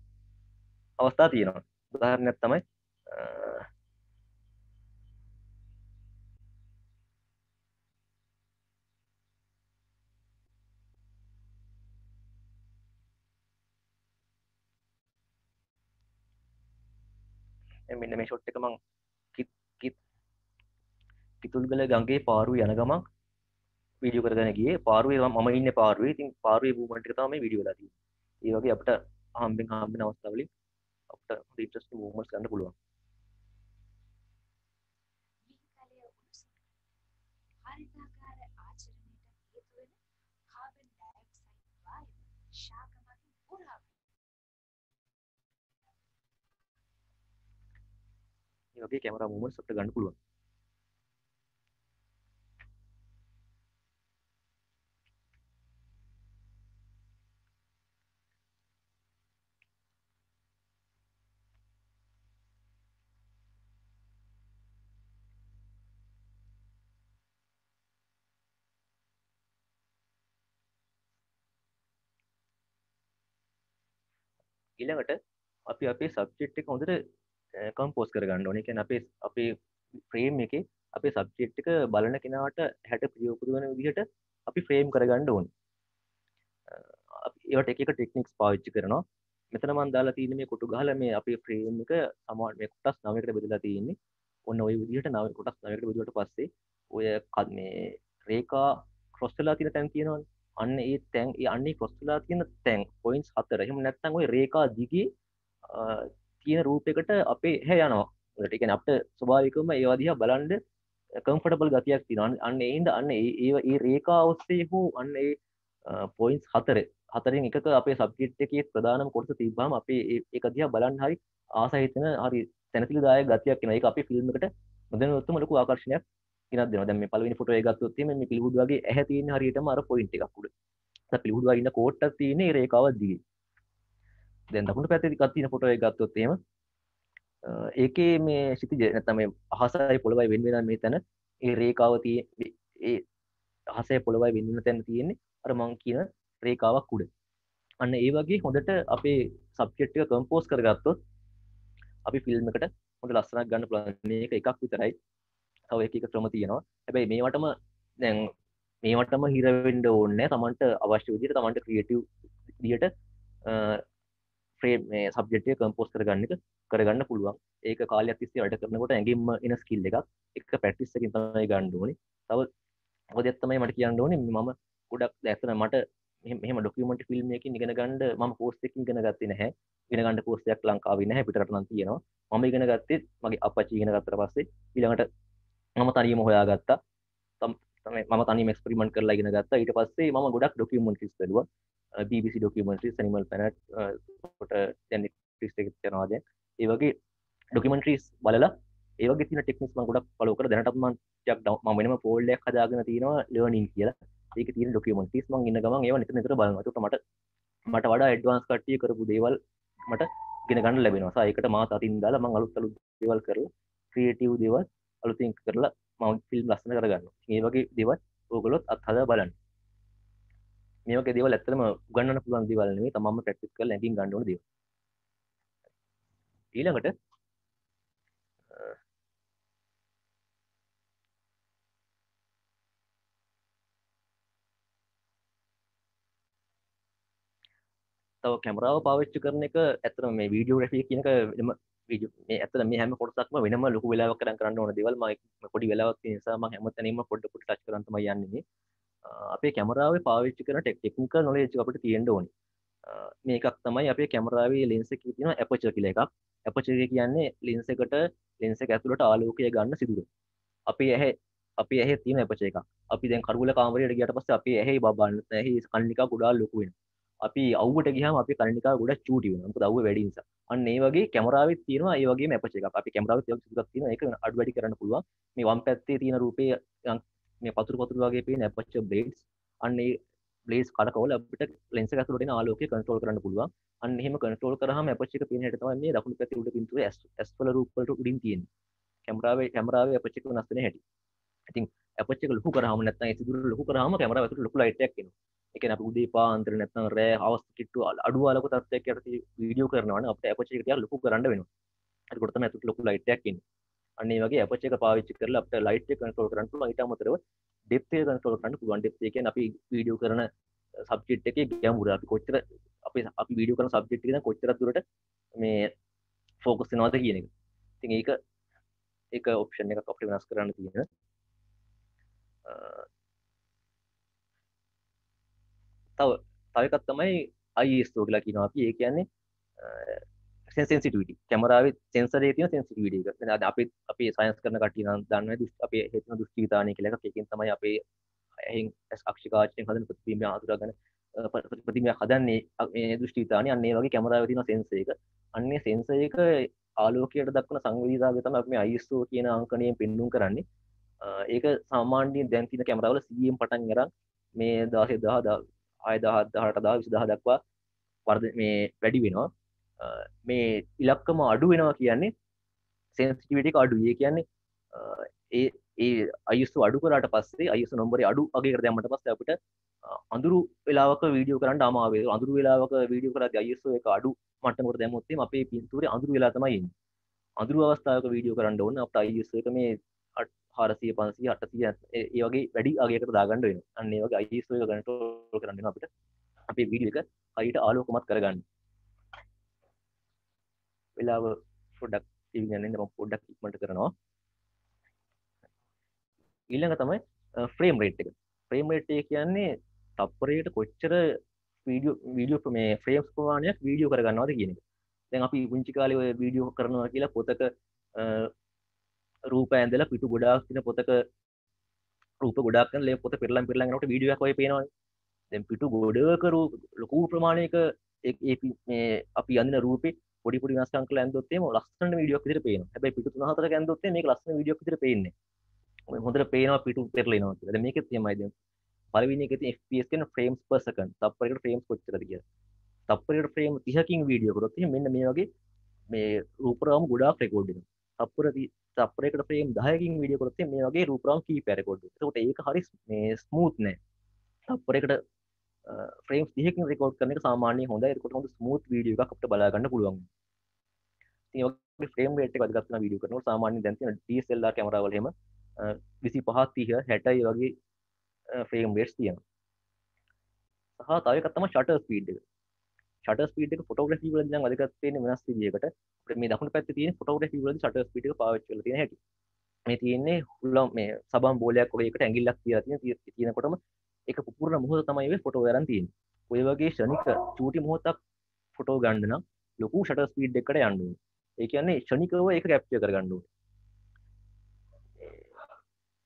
[SPEAKER 3] අවස්ථා තියෙනවා. උදාහරණයක් තමයි මෙන්න මේ ෂොට් එක මං කිතුල්ගල ගඟේ පාරු යන ගමන් වීඩියෝ කරගෙන ගියේ පාරුවේ මම ඉන්නේ පාරුවේ ඉතින් පාරුවේ මූව්මන්ට් එක තමයි මේ වීඩියෝ වෙලා තියෙන්නේ. ඒ වගේ අපිට හම්බෙන් හම්බෙන අවස්ථාවලින් අපිට හොඳ ඉන්ට්‍රස්ටිං මූව්මන්ට්ස් ගන්න පුළුවන්.
[SPEAKER 8] හරිතාකාර ආචරණයට හේතු වෙන කාබන් ඩයොක්සයිඩ් වායුව ශාක මගින් පුරා
[SPEAKER 3] ඒ වගේ කැමරා මූව්මන්ට්ස් අපිට ගන්න පුළුවන්. ඊළඟට අපි අපේ සබ්ජෙක්ට් එක හොඳට කම්පෝස් කරගන්න ඕනේ. කියන්නේ අපේ අපේ ෆ්‍රේම් එකේ අපේ සබ්ජෙක්ට් එක බලන කෙනාට හැට ප්‍රියෝපුරු වෙන විදිහට අපි ෆ්‍රේම් කරගන්න ඕනේ. අපි ඒවට එක එක ටෙක්නික්ස් පාවිච්චි කරනවා. මෙතන මම දාලා තියෙන්නේ මේ කොටු ගහලා මේ අපේ ෆ්‍රේම් එක සමාන මේ කොටස් 9කට බෙදලා තියෙන්නේ. ඔන්න ওই විදිහට 9 කොටස් 9කට බෙදුවට පස්සේ ඔය මේ රේඛා ක්‍රොස් වෙලා තියෙන තැන් තියෙනවනේ. අන්න ඒ තැන් ඒ අන්නේ ක්‍රොස් වෙලා තියෙන තැන් පොයින්ට්ස් හතර. එහෙම නැත්නම් ওই රේඛා දිගේ තියෙන රූපයකට අපේ හැ යනවා. ඒකට කියන්නේ අපිට ස්වභාවිකවම ඒවා දිහා බලන්න කම්ෆටබල් ගතියක් තින අන්න ඒන්ද අන්න ඒ ඒ රේකා ඔස්සේ හෝ අන්න ඒ පොයින්ස් හතර හතරින් එක අපේ සබ්ජෙට් එකේ ප්‍රධානම කොටස තිබ්බාම අපේ එක දිහා බලන්න හරි ආසහිතන හරි තැනතිලි දාය ගතියක් කෙන එක අපි ෆිල්ම් එකට මුදනොත්තුම ලොකු ආකර්ශනයක් ගෙනත් දෙනවා දැන් මේ පළවෙනි ෆොටෝ එක ගත්තොත් එimhe මේ පිළිහුඩු වගේ ඇහැ තියෙන හරියටම අර පොයින්ට් එකක් උඩ. දැන් පිළිහුඩු වගේ ඉන්න කෝට්ටක් තියෙන ඒ රේඛාව දිගේ. දැන් දකුණු පැත්තේ ටිකක් තියෙන ෆොටෝ එක ගත්තොත් එහෙම ඒකේ මේ ශිතිජ නැත්නම් මේ අහසයි පොළවයි වෙන වෙන මේ තැන ඒ රේඛාව තියෙන ඒ අහසයි පොළවයි වෙන වෙන තැන තියෙන්නේ අර මං කියන රේඛාවක් උඩ. අන්න ඒ වගේ හොඳට අපේ සබ්ජෙක්ට් එක කම්පෝස් කරගත්තොත් අපි ෆිල්ම් එකට හොඳ ලස්සනක් ගන්න පුළුවන් මේක එකක් විතරයි තව එක එක ක්‍රම තියෙනවා. හැබැයි මේවටම දැන් මේවටම හිරවෙන්ඩ ඕන්න තමන්ට අවශ්‍ය විදිට තමන්ට ක්‍රියටව් දිට ්‍රේ මේ සබ්ජෙට්ය කම්පෝස් කරගන්න එක කරගන්න පුළුවන්. ඒක කාල තිස්සේ අට කරනකොට ඇගේම එන ස්කිල්ල එකක්. එක පැටිස්සකින් තමයි ගණ්ඩෝනි තව ඔදත්තමයි මට කියන්න ඕනේ. මම ගොඩක් දැස්සන මට මෙහම ඩොකමට ෆිල්ම් එක ඉගෙන ගණඩ ම පෝස්ට ගෙන ගත්ති නැහැ. ගෙන ගන්න පෝස්ටයක් ලංකාව නැහැ. පිටරන තියෙනවා. මම ඉගෙන ගත්තේ මගේ අපච්චි ඉගෙන ගත්තර පස්සේ ඉළඟට මම තනියම හොයා ගත්තා මම තනි මක්ස්පරිමන්ට් කරලා ඉගෙන ගත්තා. ඊට පස්සේ මම ගොඩක් ඩොකියමෙන්ට්ස් බැලුවා. BBC ඩොකියමෙන්ට්ස් ඇනිමල් ප්ලැනට් කොට දැන් ට්‍රිස් එක යනවා දැන්. ඒ වගේ ඩොකියමෙන්ට්‍රීස් බලලා ඒ වගේ තියෙන ටෙක්නික්ස් මම ගොඩක් ෆලෝ කරලා දැනටත් මම ටිකක් මම වෙනම ෆෝල්ඩ් එකක් හදාගෙන තියෙනවා ලර්නින් කියලා. ඒක තියෙන ඩොකියමෙන්ට්ස් මම ඉන්න ගමන් ඒවා නිතර නිතර බලනවා. ඒකට මට මට වඩා ඇඩ්වාන්ස් කට්ටිය කරපු දේවල් මට ඉගෙන ගන්න ලැබෙනවා. ඒකට මාස අතින් දාලා මම අලුත් අලුත් දේවල් කරලා ක්‍රියේටිව් දේවල් අලුතින් කරලා මවන්් ෆිල්ම් ලස්සන කරගන්න ඒ වගේ දෙවත් ඕගලොත් අත්හද බලන්න. මේක දෙවල් ඇත්තම ගන්නන පුළුවන් දිවලනේ තමම ප්‍රක්ටිස් කල් ලැකින් ගන්නන ද ඊළඟට තව කැමරාව පාවිච්චි කරන එක ඇතන මේ වීඩියෝ රැෆිය කියනක මේ ඇත මේ හැම කොටසක්ම වෙනම ලොකු වෙලාවක් කරන් කරන්න ඕන දේවල්. මම පොඩි වෙලාවක් තියෙන නිසා මම හැමතැනම පොඩ පොඩ ටච් කරන් තමයි යන්නේ. අපේ කැමරාවේ පාවිච්චි කරන ටෙක්නිකල් නොලෙජ් අපිට තියෙන්න ඕනේ. මේකක් තමයි අපේ කැමරාවේ ලෙන්ස් එකේ තියෙන ඇපර්චර් කියලා එකක්. ඇපර්චර් කියන්නේ ලෙන්ස් එකට ලෙන්ස් එක ඇතුළට ආලෝකය ගන්න සිදුර. අපේ ඇහැ අපේ ඇහි තියෙන ඇපර්චර් එකක්. අපි දැන් කරුගල කාමරයට ගියට පස්සේ අපේ ඇහි බබන්න ඇහි කන්නිකා ගොඩාක් ලොකු වෙනවා. අපි අවුට ගහම අපි කනිකා ගොඩ චූටි වන දව වැඩිනිස අන්න ඒ වගේ කැමරාවත් තියෙනවා ඒ වගේ මැපච එක අපි කැමරාව තින එක අඩ වැඩි කරන්න පුළුවන්. මේ වම් පැත්තේ තියෙන රූපය මේ පතුර පතුර වගේ පේ නැපච්ච බ්ලේඩ්ස් අන්නේ බ්ලේස් කඩකවල අපිට ලෙන්ස ඇතුළට ආලෝක කන්ට්‍රෝල් කරන්න පුළුවන්. අන්න එහෙම කන්ට්‍රෝල් කරාම අපච්ච එක පේන හැටම මේ දකුණු පැත්තේ උඩ පින්තුව ඇස් ඇස්වල රූපවලට උඩින් තියෙන කැමරාවේ කැමරාවේ අපච්ච එක වෙනස් වෙන හැටි. ඉතින් අපච්ච එක ලොකු කරාම නැත්නම් ඒ සිදුර ලොකු කරාම කැමරාව ඇතුළට ලොකු ලයිට් එකක් එනවා. එක අප උදේ පාන්තර නැත්නම් රෑ හවස් කිට්ටු අඩුවාලක තත්වයක් යටතේ වීඩියෝ කරනවන අපට අපච එක ලොකු කරන්න වෙනවා. අකොටම ඇතුට ලොකු ලයිට්යක් ඉන්න අන්නේ වගේ අපච එක පාවිච්චි කරලා අපට ලයිට් කන්ට්‍රෝල් කරන්න පුළුවන්. ඊට අමතරව ඩෙප්ත් එක කන්ට්‍රෝල් කරන්න පුළුවන්. ඩෙප්ත් එක කියන්නේ අපි වීඩියෝ කරන uh, සබ්ජෙක්ට් එකේ ගැඹුර. අපි කොච්චර අපි අපි වීඩියෝ කරන සබ්ජෙක්ට් එක කොච්චර දුරට මේ ෆෝකස් වෙනවද කියන එක. ඉතින් ඒක ඒක ඔප්ෂන් එකක් අපිට වෙනස් කරන්න තියෙන uh, තව තවකත් තමයි අයිස්තෝ කියලා කියනවා අපි. ඒ කියන්නේ සෙන්සිටිවිටි කැමරාවේ සෙන්සරේ තියෙන සෙන්සිටිවිටි එක. අපි අපි සයන්ස් කරන කට්ටිය නම් දන්නවා දෘෂ්ටි අපේ හේතුන දෘෂ්ටි විතානය කියලා එකක්. ඒකෙන් තමයි අපේ ඇහෙන් අක්ෂිකාචයෙන් හදන ප්‍රතිබිම්බය අඳුරගෙන ප්‍රතිබිම්බය හදන්නේ මේ දෘෂ්ටි විතානය අන්න ඒ වගේ කැමරාවේ තියෙන සෙන්සර් එක. අන්නේ සෙන්සර් එක ආලෝකයට දක්වන සංවේදීතාවය තමයි අපි මේ ISO කියන අංකණයෙන් පෙන්වුම් කරන්නේ. ඒක සාමාන්‍යයෙන් දැන් තියෙන කැමරාවල 100න් පටන් අරන් මේ 16 10 ආය දහත් දහට දා විසි දහ දක්වා වර්ද මේ වැඩි වෙනවා. මේ ඉලක්කම අඩු වෙනවා කියන්නේ සෙන්සිටිවිටි අඩු ඒ කියන්නේ ඒ ඒ අයුස්තු අඩු කරට පස්සේ අයුස නොම්බර අඩු අගේ කරදයමට පස්ස අපට අඳුරු වෙලාක වීඩියෝ කරන්න අමාවේ අඳුරු වෙලාක වීඩියෝ කරත් අයුස්ස එක අඩු මටමට දැමුත්තේ අපේ පින්තුර අඳුරු වෙලාතමයින් අඳුරු අවස්ථාවක වීඩියෝ කරන්න ඕන්න අප අයුස්ස එක මේ හාරසිය පන්සිය අටසිය ඒ වගේ වැඩි අගේකට දාගන්න වෙන අන්නේ වගේ අයිස්ය ගනට කරන්න අපිට. අපේ වීඩිය එක අයිට ආලෝකමත් කරගන්න. වෙලාව ෆොඩක් ඉගන්න පොඩ්ඩක් ඉක්මට කරනවා. ඊළඟ තමයි ෆ්‍රේම් රේට් එක. ෆ්‍රේම් රේට්ය කියන්නේ තප්පරයට කොච්චර වීඩියෝ වීඩියෝ මේ ෆ්‍රේම්ස් ප්‍රමාණයක් වීඩියෝ කරගන්නවාද කියන එක. දැන් අපි පුංචි කාලේ ඔය වීඩියෝ කරනවා කියලා පොතක රූප ඇඳලා පිටු ගොඩාක් තින පොතක රූප ගොඩක් ලේ පොත පෙරලම් පෙරලන්නට වීඩියක් ඔය පේනවා දැන් පිටු ගොඩක ලොකු ප්‍රමාණයක අපි අන්න රූපේ පොඩි පොඩි වෙනස්කම් කරලා ඇඳොත් එම ලස්සන වීඩියෝක් විදිහට පේනවා. හැබැයි පිටු තුන හතරක ඇඳොත් මේක ලස්සන වීඩියෝක් විදිහට පේන්නේ. හොඳට පේනවා පිටු පෙරලෙනවා කියලා. දැන් මේකෙත් එහෙමයි දැන් පළවෙනි එකේ තියෙන FPS කියන frames per second. තප්පරයකට frames කොච්චරද කියලා. තප්පරයකට frame 30කින් වීඩියෝ කරොත් එහෙනම් මෙන්න මේ වගේ මේ රූපරාම ගොඩාක් රෙකෝඩ් වෙනවා. තප්පර තප්පරයකට frame 10කින් වීඩියෝ කරොත් මේ වගේ රූපරාම කීපයක් රෙකෝඩ් වෙනවා. ඒකට ඒක හරි මේ ස්මූත් නෑ. තප්පරයකට ෆ්‍රේම් දිහකින් රෙකෝඩ් කරන එක සාමාන්‍ය හොඳ එකට හොඳ ස්මූත් වීඩියෝ එකක් අපිට බලා ගන්න පුළුවන්. ඉතින් ඔය ෆ්‍රේම් රේට් එක වැඩිගත් වෙන වීඩියෝ කරනකොට සාමාන්‍යයෙන් දැන් තියෙන DSLR කැමරාවල එහෙම 25 30 60 වගේ ෆ්‍රේම් රේට්ස් තියෙනවා. සහ තව එකක් තමයි ෂටර් ස්පීඩ් එක. ෂටර් ස්පීඩ් එක ෆොටෝග්‍රැෆි වලදී නම් වැඩිගත් වෙන්නේ වෙනස් විදියකට. අපිට මේ දකුණු පැත්තේ තියෙන ෆොටෝග්‍රැෆි වලදී ෂටර් ස්පීඩ් එක පාවිච්චි කරලා තියෙන හැටි. මේ තියෙන්නේ හුලම් මේ සබම් බෝලයක් වගේ එකට ඇඟිල්ලක් තියලා තියෙන තියෙනකොටම එක පුපුරන මොහොත තමයි ඔය ෆොටෝ අරන් තියෙන්නේ. ඔය වගේ ෂණික චූටි මොහොතක් ෆොටෝ ගන්න නම් ලොකු ෂටර් ස්පීඩ් එකකට යන්න ඕනේ. ඒ කියන්නේ ෂණිකව ඒක කැප්චර් කරගන්න ඕනේ.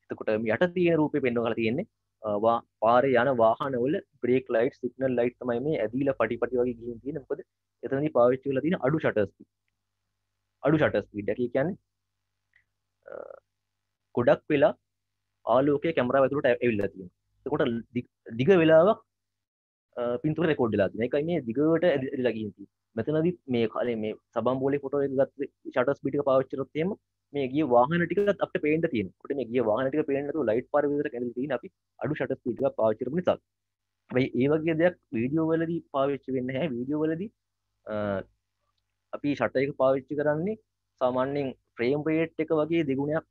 [SPEAKER 3] එතකොට යට තියෙන රූපේ පෙන්වන්න කරලා තියෙන්නේ පාරේ යන වාහනවල බ්‍රේක් ලයිට් සිග්නල් ලයිට් තමයි මේ ඇදිලා පටි පටි වගේ ගිහින් තියෙන්නේ. මොකද එතනදී පාවිච්චි කරලා තියෙන අඩු ෂටර් ස්පීඩ්. අඩු ෂටර් ස්පීඩ් එක කියන්නේ ගොඩක් වෙලා ආලෝකය කැමරාව ඇතුළට ඇවිල්ලා තියෙනවා. එකොට දිග වෙලාවක් පින්තුර රෙකෝඩ්ලා තින එකයි මේ දිගට ඇදිලා ගිහින් තියෙන්නේ. මෙතනදි මේ කාලේ මේ සබම් බෝලේ ෆොටෝ එක ගත්ත ෂටර් ස්පීඩ් එක පාවිච්චි කරොත් එහෙම මේ ගිය වාහන ටිකත් අපිට පේන්න තියෙනවා. කොට මේ ගිය වාහන ටික පේන්න නැතුව ලයිට් පාර විතර කැඳලා තියෙන අපි අඩු ෂටර් ස්පීඩ් එකක් පාවිච්චි කරපු නිසා. හැබැයි ඒ වගේ දෙයක් වීඩියෝ වලදී පාවිච්චි වෙන්නේ නැහැ. වීඩියෝ වලදී අපි ෂටර් එක පාවිච්චි කරන්නේ සාමාන්‍යයෙන් ෆ්‍රේම් රේට් එක වගේ දෙගුණයක්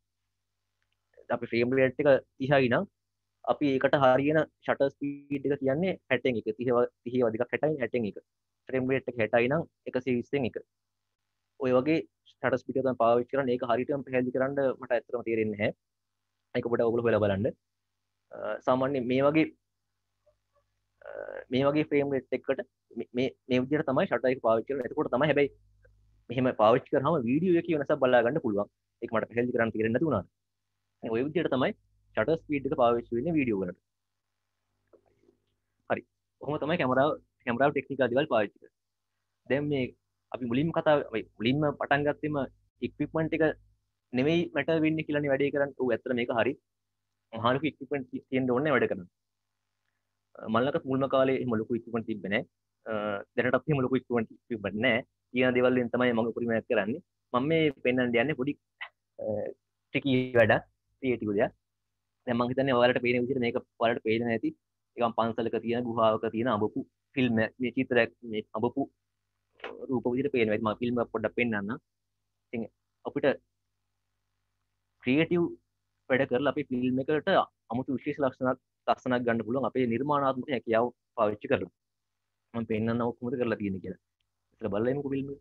[SPEAKER 3] අපි ෆ්‍රේම් රේට් එක 30යි නම් අපි ඒකට හරියන ෂටර් ස්පීඩ් එක කියන්නේ 60 එක 30 30 වදික 60යි 60 එක ෆ්‍රේම් රේට් එක 60යි නම් 120 එක ඔය වගේ ෂටර් ස්පීඩ් එක තමයි පාවිච්චි කරන්නේ ඒක හරියටම පැහැදිලි කරන්න මට ඇත්තටම තේරෙන්නේ නැහැ ඒක ඔබට ඔයගොල්ලෝ හොයලා බලන්න සාමාන්‍ය මේ වගේ මේ වගේ ෆ්‍රේම් රේට් එකකට මේ මේ විදිහට තමයි ෂටර් එක පාවිච්චි කරන්නේ එතකොට තමයි හැබැයි මෙහෙම පාවිච්චි කරාම වීඩියෝ එකේ වෙනසක් බලා ගන්න පුළුවන් ඒක මට පැහැදිලි කරන්න තේරෙන්නේ නැති වුණා ඔය විදිහට තමයි ෂටර් ස්පීඩ් එක පාවිච්චි වෙන්නේ වීඩියෝ වලට. හරි. කොහොම තමයි කැමරාව කැමරාව ටෙක්නිකල් දේවල් පාවිච්චි කරන්නේ. දැන් මේ අපි මුලින්ම කතා මුලින්ම පටන් ගත්තෙම ඉක්විප්මන්ට් එක නෙමෙයි මැටර් වෙන්නේ කියලානේ වැඩේ කරන්නේ. ඔව් ඇත්තට මේක හරි. මහා ලොකු ඉක්විප්මන්ට් තියෙන්න ඕනේ වැඩ කරන්න. මල්ලක මුල්ම කාලේ එහෙම ලොකු ඉක්විප්මන්ට් තිබ්බේ නැහැ. දැනටත් එහෙම ලොකු ඉක්විප්මන්ට් ඉක්විප්මන්ට් නැහැ. තියෙන දේවල් වලින් තමයි මම උපරිමයක් කරන්නේ. මම මේ පෙන්වන්න යන්නේ පොඩි ට්‍රිකි වැඩක්, ක්‍රියේටිව් දෙයක්. දැන් මම හිතන්නේ ඔයාලට පේන විදිහට මේක ඔයාලට පේන්නේ නැති නිකන් පන්සලක තියෙන ගුහාවක තියෙන අඹපු ෆිල්ම් මේ චිත්‍රයක් මේ අඹපු රූප විදිහට පේනවා. මම ෆිල්ම් එක පොඩ්ඩක් පෙන්නන්නම්. ඉතින් අපිට ක්‍රියේටිව් වැඩ කරලා අපි ෆිල්ම් එකට අමුතු විශේෂ ලක්ෂණක් ලක්ෂණක් ගන්න පුළුවන් අපේ නිර්මාණාත්මක හැකියාව පාවිච්චි කරලා. මම පෙන්නන්න කොහොමද කරලා තියෙන්නේ කියලා. ඉතින් බලලා එමුකෝ ෆිල්ම් එක.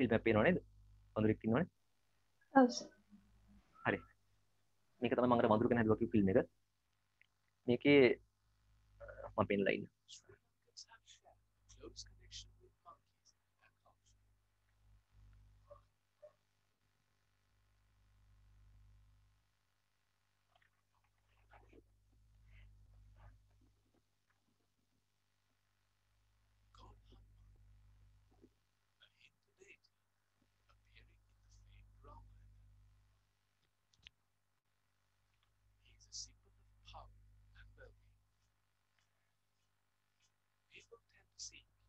[SPEAKER 3] ෆිල්ම් එක පේනව නේද? වඳුරෙක් ඉන්නවනේ.
[SPEAKER 1] ඔව් සර්.
[SPEAKER 3] හරි. මේක තමයි මම අර වඳුරු ගැන හදුවා කිව්ව ෆිල්ම් එක. මේකේ මම පෙන්නලා ඉන්න.
[SPEAKER 10] see.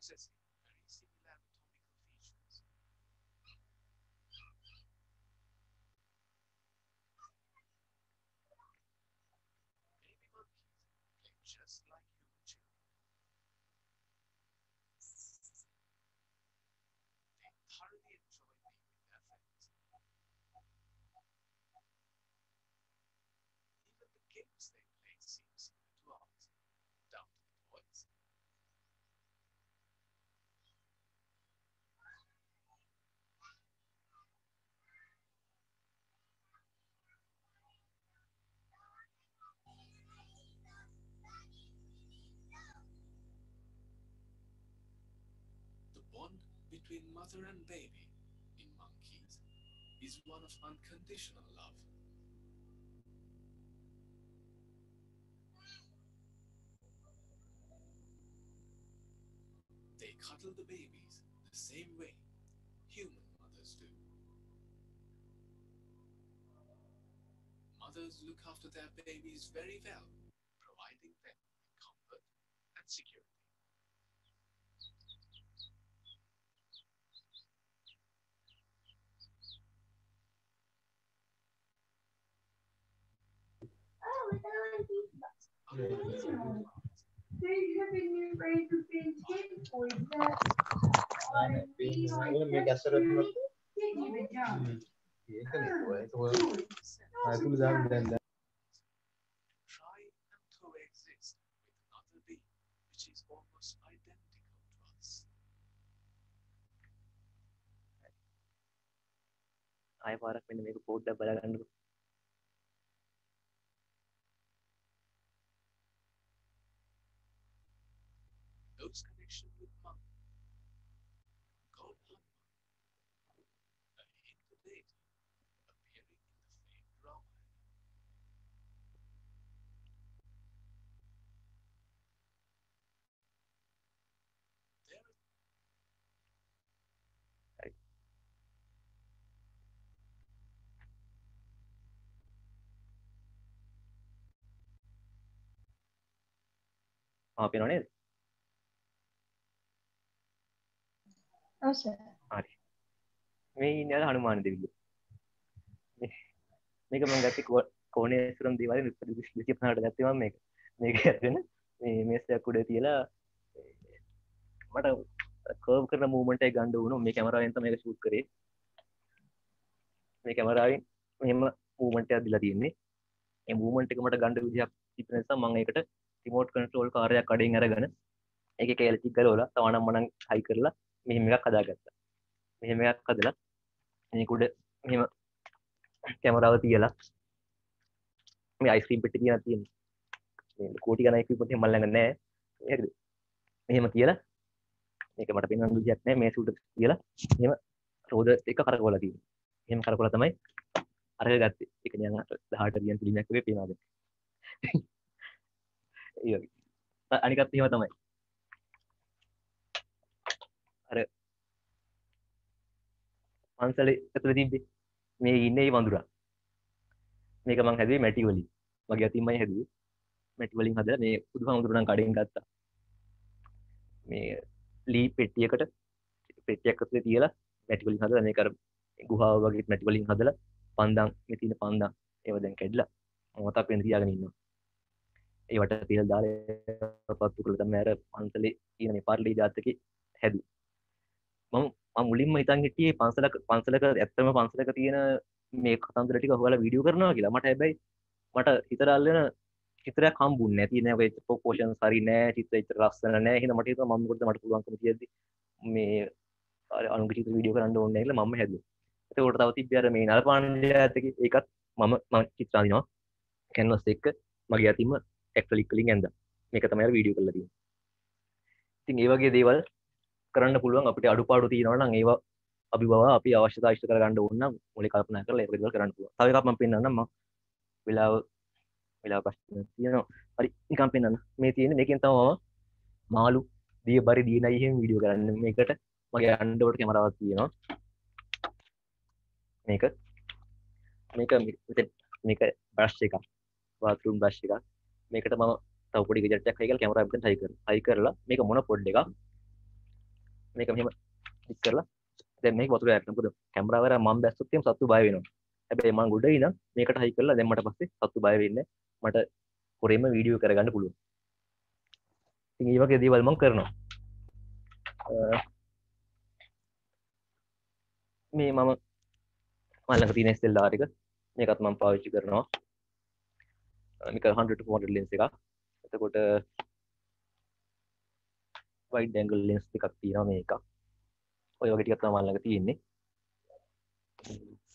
[SPEAKER 10] Entonces, between mother and baby in monkeys is one of unconditional love. They cuddle the babies the same way human mothers do. Mothers look after their babies very well, providing them with comfort and security.
[SPEAKER 11] They have a new of being I have.
[SPEAKER 10] Try and coexist with another being which is almost identical to us. I work in the board.
[SPEAKER 3] ආ පේනව නේද?
[SPEAKER 1] Oh, sir.
[SPEAKER 3] හරි. මේ ඉන්න හනුමාන දෙවියෝ. මේ- මේක මම ගත්තේ කෝ- කෝණේශ්වරම් දේවාලේ 250ට ගත්තේ මම මේක. මේක ඇත්තන මේ මේසයක් උඩ තියලා මට කර්ව් කරන එක ගන්න වුණා මේ කැමරාවෙන් තමයි මේක ෂූට් කරේ. මේ කැමරාවෙන් මෙහෙම මූවමන්ට් එකක් දීලා තියෙන්නේ. ඒ මූවමන්ට් එක මට ගන්න විදිහක් තිබෙන නිසා මම ඒකට රිමෝට් කන්ට්‍රෝල් කාර්යයක් කඩෙන් අරගෙන ඒකේ කැලචි ගලවලා තවනම් මනම් හයි කරලා මෙහෙම එකක් හදාගත්තා. මෙහෙම එකක් හදලා මේක උඩ මෙහෙම කැමරාව තියලා මේ අයිස්ක්‍රීම් පෙට්ටිය තියලා තියෙනවා. මේ කෝටි ගණන් ඉක්විප්මන්ට් එක මල් ළඟ නැහැ. හරිද? මෙහෙම තියලා මේක මට පෙන්වන්න විදියක් නැහැ. මේ සූට තියලා මෙහෙම රෝද එක කරකවලා තියෙනවා. එහෙම කරකවලා තමයි අරක ගත්තේ ඒක නිකන් 18 රියන් පිළිමයක් වගේ පේනවා දැන්. ඒ වගේ අ- අනිකත් එහෙම තමයි අර පන්සලේ ඇතුළේ තිබ්බේ මේ ඉන්නේ ඒ වඳුරා මේක මං හැදුවේ මැටි වලින් මගේ අතින්මයි හැදුවේ මැටි වලින් හදලා මේ බුදුහාමුදුරන් කඩෙන් ගත්තා මේ ලී පෙට්ටියකට පෙට්ටියක් ඇතුලේ තියලා මැටි වලින් හදලා මේක අර ගුහාව වගේ මැටි වලින් හදලා පන්දම් මේ තියෙන පන්දම් ඒව දැන් කැඩලා මොහොතක් වෙන තියාගෙන ඉන්නවා ඒවට තෙල් දාලා පත්තු කරලා තමයි අර පන්සලේ තියෙන මේ පාර්ලි ජාතකේ හැදුවේ. මම මම මුලින්ම හිතන් හිටියේ පන්සලක පන්සලක ඇත්තම පන්සලක තියෙන මේ කතන්දර ටික හොයලා වීඩියෝ කරනවා කියලා. මට හැබැයි මට හිතට අල්ලන චිත්‍රයක් හම්බුන්නේ නැති නෑ ඔය ප්‍රොපෝෂන්ස් හරි නෑ චිත්‍ර ඉතර ලස්සන නෑ එහෙනම් මට හිතුවා මම මොකටද මට පුළුවන්කම තියෙද්දි මේ අර අනුගේ චිත්‍ර වීඩියෝ කරන්න ඕනේ නැහැ කියලා මම හැදුවා. එතකොට තව තිබ්බ අර මේ නල පාණ්ඩය ඇතක ඒකත් මම මම චිත්‍රාදිනවා කැන්වස් එක්ක මගේ අතින්ම ටෙක්ටලික් කලින් ඇඳ මේක තමයි වීඩියෝ කරලා තියෙන්නේ ඉතින් ඒ වගේ දේවල් කරන්න පුළුවන් අපිට අඩුපාඩු තියෙනවා නම් ඒවා අපි බව අපි අවශ්‍යතා ඉෂ්ට කරගන්න ඕන නම් මුලික කල්පනා කරලා ඒක දේවල් කරන්න පුළුවන්. තව එකක් මම පෙන්නන්නම් මම වෙලාව වෙලාව ප්‍රශ්න තියෙනවා. හරි නිකන් පෙන්නන්න. මේ තියෙන්නේ මේකෙන් තමයි මම මාළු දිය බරි දීනයි එහෙම වීඩියෝ කරන්න මේකට මගේ අන්ඩවට කැමරාවක් තියෙනවා. මේක මේක මෙතෙන් මේක බ්‍රෂ් එකක්. බාත්රූම් බ්‍රෂ් එකක්. මේකට මම තව පොඩි ගෙජට් එකක් හයි කරලා කැමරාව එකෙන් හයි කරලා හයි කරලා මේක මොන පොඩ් එකක්. මේක මෙහෙම ක්ලික් කරලා දැන් මේක වතුර යන්න මොකද කැමරාව වල මම බැස්සොත් එහෙම සත්තු බය වෙනවා. හැබැයි මම ගොඩ ඉනම් මේකට හයි කරලා දැන් මට පස්සේ සත්තු බය වෙන්නේ මට හොරෙම වීඩියෝ කරගන්න පුළුවන්. ඉතින් මේ වගේ දේවල් මම කරනවා. මේ මම මල්ලක තියෙන SLR එක මේකත් මම පාවිච්චි කරනවා. මේක 100 400 lens එකක්. එතකොට වයිඩ් ඇන්ගල් ලෙන්ස් එකක් තියෙනවා මේක. ඔය වගේ ටිකක් තමයි මම ළඟ තියෙන්නේ.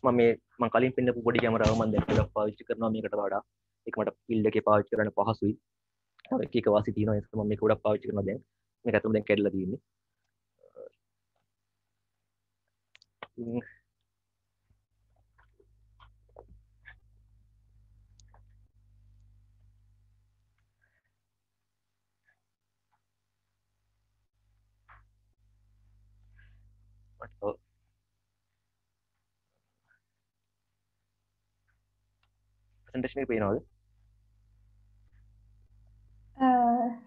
[SPEAKER 3] මම මේ මම කලින් පෙන්නපු පොඩි කැමරාව මම දැන් ටිකක් පාවිච්චි කරනවා මේකට වඩා. ඒක මට ෆීල්ඩ් එකේ පාවිච්චි කරන්න පහසුයි. තව එක එක වාසි තියෙනවා. ඒක මම මේක ගොඩක් පාවිච්චි කරනවා දැන්. මේක අතම දැන් කැඩලා තියෙන්නේ මට ප්‍රසන්ටේෂන් එක පේනවද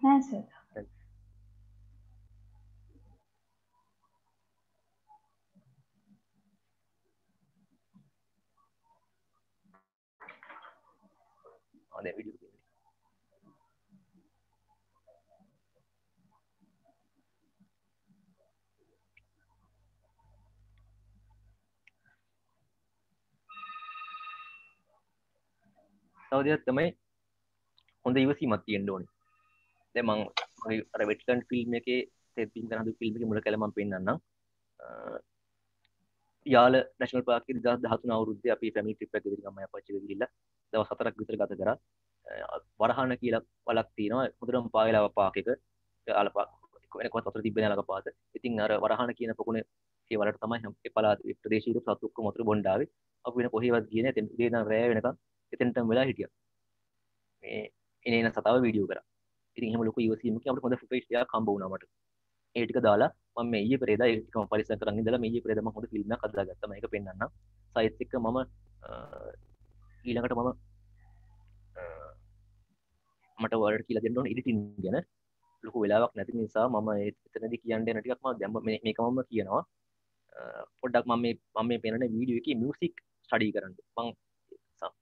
[SPEAKER 1] නෑ සර්
[SPEAKER 3] ආ දැන් වීඩියෝ එක තව දෙයක් තමයි හොඳ ඉවසීමක් තියෙන්න ඕනේ. දැන් මම මගේ අර වෙට්ලන්ඩ් ෆිල්ම් එකේ තෙත්පින් කරන ෆිල්ම් එකේ මුල කැල මම පෙන්නන්නම්. යාල නැෂනල් පාර්ක් එකේ 2013 අවුරුද්දේ අපි ෆැමිලි ට්‍රිප් එකක් ගෙදරින් අම්මයි අප්පච්චි ගිහිල්ලා දවස් හතරක් විතර ගත කරා. වරහන කියලා වලක් තියෙනවා. හොඳටම පායලා පාක් එක. යාල පාක් වෙන කොහොමද වතුර තිබ්බේ නැහැ ළඟ පාත. ඉතින් අර වරහන කියන පොකුණේ ඒ වලට තමයි ඒ පළාත ප්‍රදේශීය සතු ඔක්කොම වතුර බොණ්ඩ ආවේ. අපි වෙන කොහේවත් ගියේ නැහැ. එතෙන් උදේ ඉඳන් රෑ වෙනකන් එතනටම වෙලා හිටියා. මේ එන එන සතාව වීඩියෝ කරා. ඉතින් එහෙම ලොකු ඉවසීමකින් අපිට හොඳ ෆුටේජ් ටිකක් හම්බ වුණා මට. ඒ ටික දාලා මම මේ ඊයේ පෙරේදා ඒ ටිකම පරිස්සම් කරන් ඉඳලා මේ ඊයේ පෙරේදා මම හොඳ ෆිල්ම් එකක් හදාගත්තා. මම ඒක පෙන්නන්නම්. සයිට් එක මම ඊළඟට මම මට වලට කියලා දෙන්න ඕන එඩිටින් ගැන ලොකු වෙලාවක් නැති නිසා මම එතනදී කියන්න යන ටිකක් මම දැන් මේක මම කියනවා. පොඩ්ඩක් මම මේ මම මේ පෙන්නන වීඩියෝ එකේ මියුසික් ස්ටඩි කරන්න. මම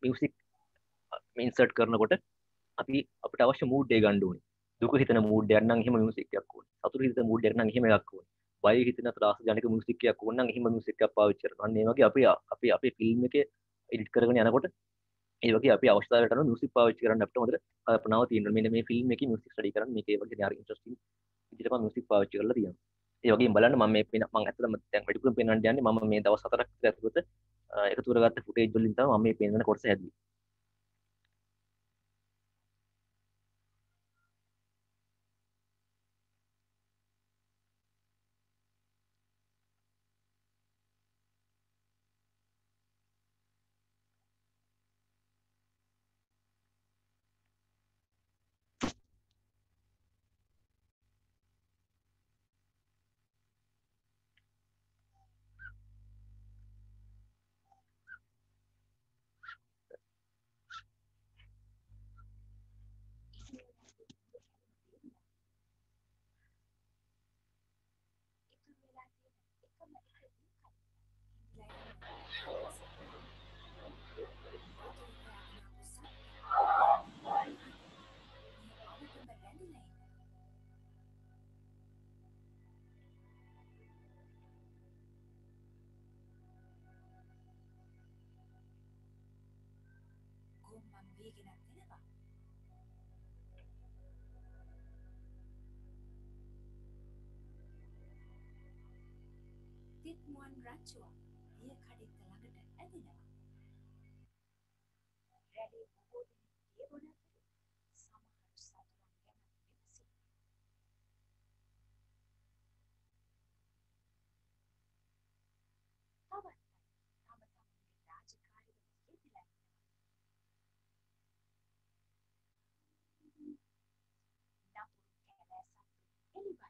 [SPEAKER 3] මියසික් ඉන්සර්ට් uh, කරනකොට අපි අපට අවශ්‍ය මූඩ්ඩේ ගණ්ඩුවනි දුක හිතන මූඩ් යන්න හිම මියසිකයක් වුණ සතුර හිත මූඩ් යන්න හිම එකක් වුණ බය හිතන ත්‍රාස ජනක මුසිකයක් වන්න හිම මුසික පාවිච්චර අන්නේ වගේ අපි අපි අපේ ෆිල්ම් එක එඩිට කරගෙන යනකොට ඒවගේ අපි අවස්ථාවට මුසි පාවිච්ච කරන්න අපට හොඳ කල්පනාව තියෙන මෙන්න මේ ෆිල්ම් එක මුසික් ස්ටඩි කරන්න මේක වගේ යාර ඉන්ට්‍රස්ටිං විදිහට මම මුසික් පාවිච්චි කරලා තියෙනවා. ඒ වගේ බලන්න මම මේ පින මම ඇත්තටම දැන් වැඩිපුරම පෙන්වන්න යන්නේ මම මේ දවස් හතරක් ඇතුළත එකතු කරගත්ත ෆුටේජ් වලින් තමයි මම මේ පෙන්වන කොටස හැදුවේ.
[SPEAKER 8] ගොම්මන් වේගෙනත් එනවා. තිත් මුවන් රංචුවක් දිය කඩෙක්ද
[SPEAKER 12] දෙනවා. රැළේ බොහෝ දෙනෙක් ඒ බොන අතර සමහරු සතුරන් ගැන විමසී. තවත් අය තම තමන්ගේ රාජකාරිවල යෙදිලා ඉන්නවා. නපුරු කැලෑ සත්තු එළිවයි.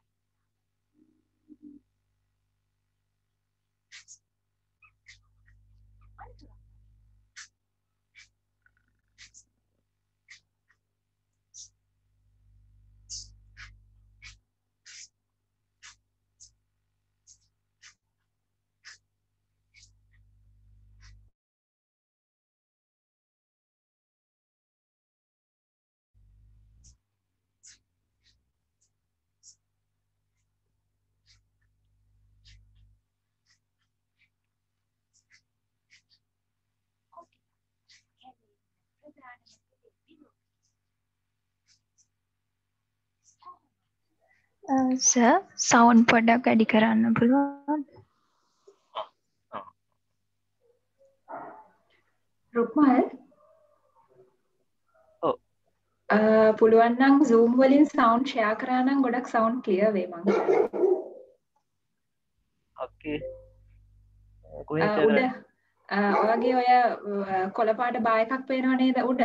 [SPEAKER 12] අනතුරක් කොටියා කැලේ ඉන්න ප්‍රධානම දෙවි විලෝ.
[SPEAKER 13] සර් සවුන්් පොඩ්ඩක් වැඩි කරන්න පුළුවන්?
[SPEAKER 9] රුක්මල්?
[SPEAKER 3] ඔව්.
[SPEAKER 9] පුළුවන් නම් zoom වලින් sound share කරා නම් ගොඩක් sound clear වේ මං. අ,
[SPEAKER 3] කොහෙද
[SPEAKER 9] උඩ. අ, ඔයගේ ඔය අ, කොළපාට බා එකක් පේනව නේද? උඩ.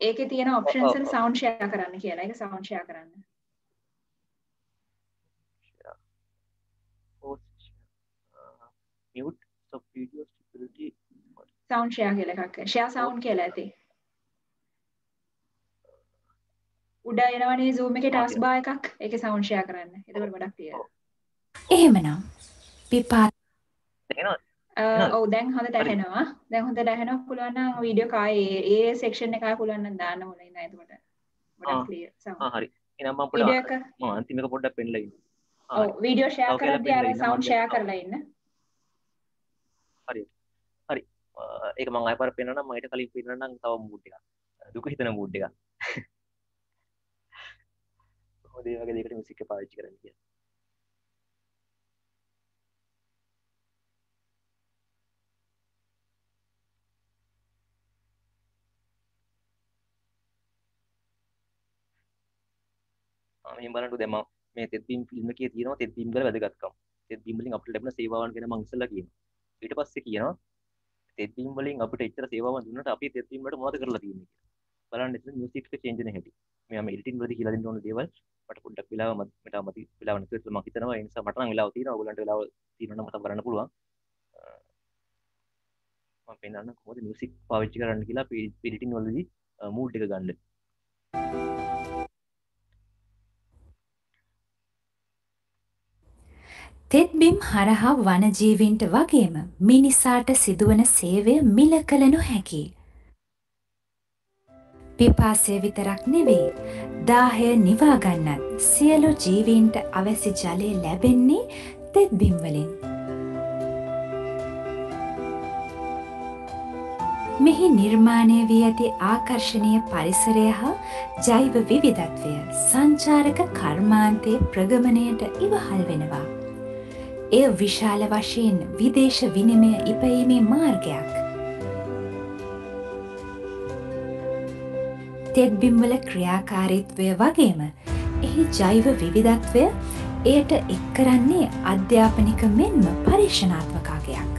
[SPEAKER 9] ඒකේ තියෙන options වල sound share කරන්න කියලා. ඒක sound share කරන්න
[SPEAKER 3] mute. Sub video security
[SPEAKER 9] sound share කියලා එකක් share sound කියලා ඇති. උඩ එනවනේ zoom එකේ task bar එකක්. ඒකේ sound share කරන්න. එතකොට ගොඩක් clear.
[SPEAKER 12] එහෙමනම් පිපා
[SPEAKER 9] ඔව් දැන් හොඳට ඇහෙනවා. දැන් හොඳට ඇහෙනවා පුළුවන් නම් වීඩියෝ කායේ ඒ section එකයි පුළුවන් නම් දාන්න ඕනේ. නේද එතකොට. ගොඩක් clear sound.
[SPEAKER 3] හරි. එහෙනම් මම පොඩ්ඩක් මම අන්තිම එක පොඩ්ඩක් පෙන්නලා ඉන්නවා
[SPEAKER 9] ඔව් වීඩියෝ share කරද්දී අර sound share කරලා ඉන්න
[SPEAKER 3] අ, ඒක මම ආයෙ පාර පෙන්නනවා මම ඊට කලින් පෙන්නනවා නම් තව මූඩ් එකක් දුක හිතෙන මූඩ් එකක් කොහොමද ඒ වගේ දෙයකට මියුසික් එක පාවිච්චි කරන්නේ කියලා. ආ, මෙහෙම බලන්නකෝ දැන් මම මේ තෙත්බීම් ෆිල්ම් එකේ තියෙනවා. තෙත්බීම් වල වැදගත්කම්. තෙත්බීම් වලින් අපිට ලැබෙන සේවාවන් ගැන මම ඉස්සෙල්ලා කියනවා. ඊට පස්සේ කියනවා තෙත්බීම් වලින් අපිට එච්චර සේවාවන් දුන්නට අපි තෙත්බීම් වලට මොනවද කරලා තියෙන්නේ කියලා. බලන්න එතන මියුසික් එක චේන්ජ් වෙන හැටි. මෙයා මේ එඩිටින් වලදී කියලා දෙන්න ඕන දේවල් මට පොඩ්ඩක් වෙලාව මට මට මති වෙලාව නැතුව ඉතින් මම හිතනවා ඒ නිසා මට නම් වෙලාව තියෙනවා. ඔයගලන්ට වෙලාව තියෙනවා නම් මට බලන්න පුළුවන්. මම පෙන්නන්න කොහොමද මියුසික් පාවිච්චි කරන්න කියලා එඩිටින් වලදී මූඩ් එක ගන්න.
[SPEAKER 12] තෙත්බිම් හරහා වනජීවින්ට වගේම මිනිසාට සිදුවන සේවය මිල කළ නොහැකි. පිපාසය විතරක් නෙවෙයි දාහය නිවාගන්නත් සියලු ජීවීන්ට අවැසි ජලය ලැබෙන්නේ තෙත්බිම් වලින්. මෙහි නිර්මාණය වී ඇති ආකර්ශණීය පරිසරය හා ජෛව විවිධත්වය සංචාරක කර්මාන්තයේ ප්‍රගමණයට ඉවහල් වෙනවා. එය විශාල වශයෙන් විදේශ විනිමය ඉපයීමේ මාර්ගයක්. තෙත්බිම්වල ක්‍රියාකාරීත්වය වගේම එහි ජෛව විවිධත්වය එයට එක් කරන්නේ අධ්‍යාපනික මෙන්ම පරීක්ෂණාත්මකාගයක්.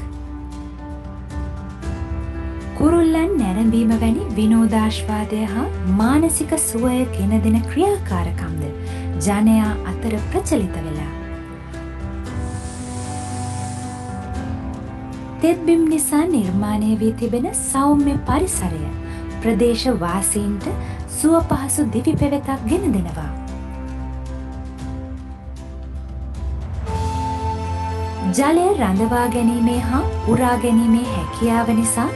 [SPEAKER 12] කුරුල්ලන් නැරඹීම වැනි විනෝදාශ්වාදය හා මානසික සුවය ගෙන දෙන ක්‍රියාකාරකම්ද ජනයා අතර ප්‍රචලිත වෙලා. තෙත්බිම් නිසා නිර්මාණය වී තිබෙන සෞම්‍ය පරිසරය ප්‍රදේශ වාසීන්ට සුව පහසු දිවි පෙවෙතක් ගෙන දෙනවා. ජලය රඳවා ගැනීමේ හා උරා ගැනීමේ හැකියාව නිසා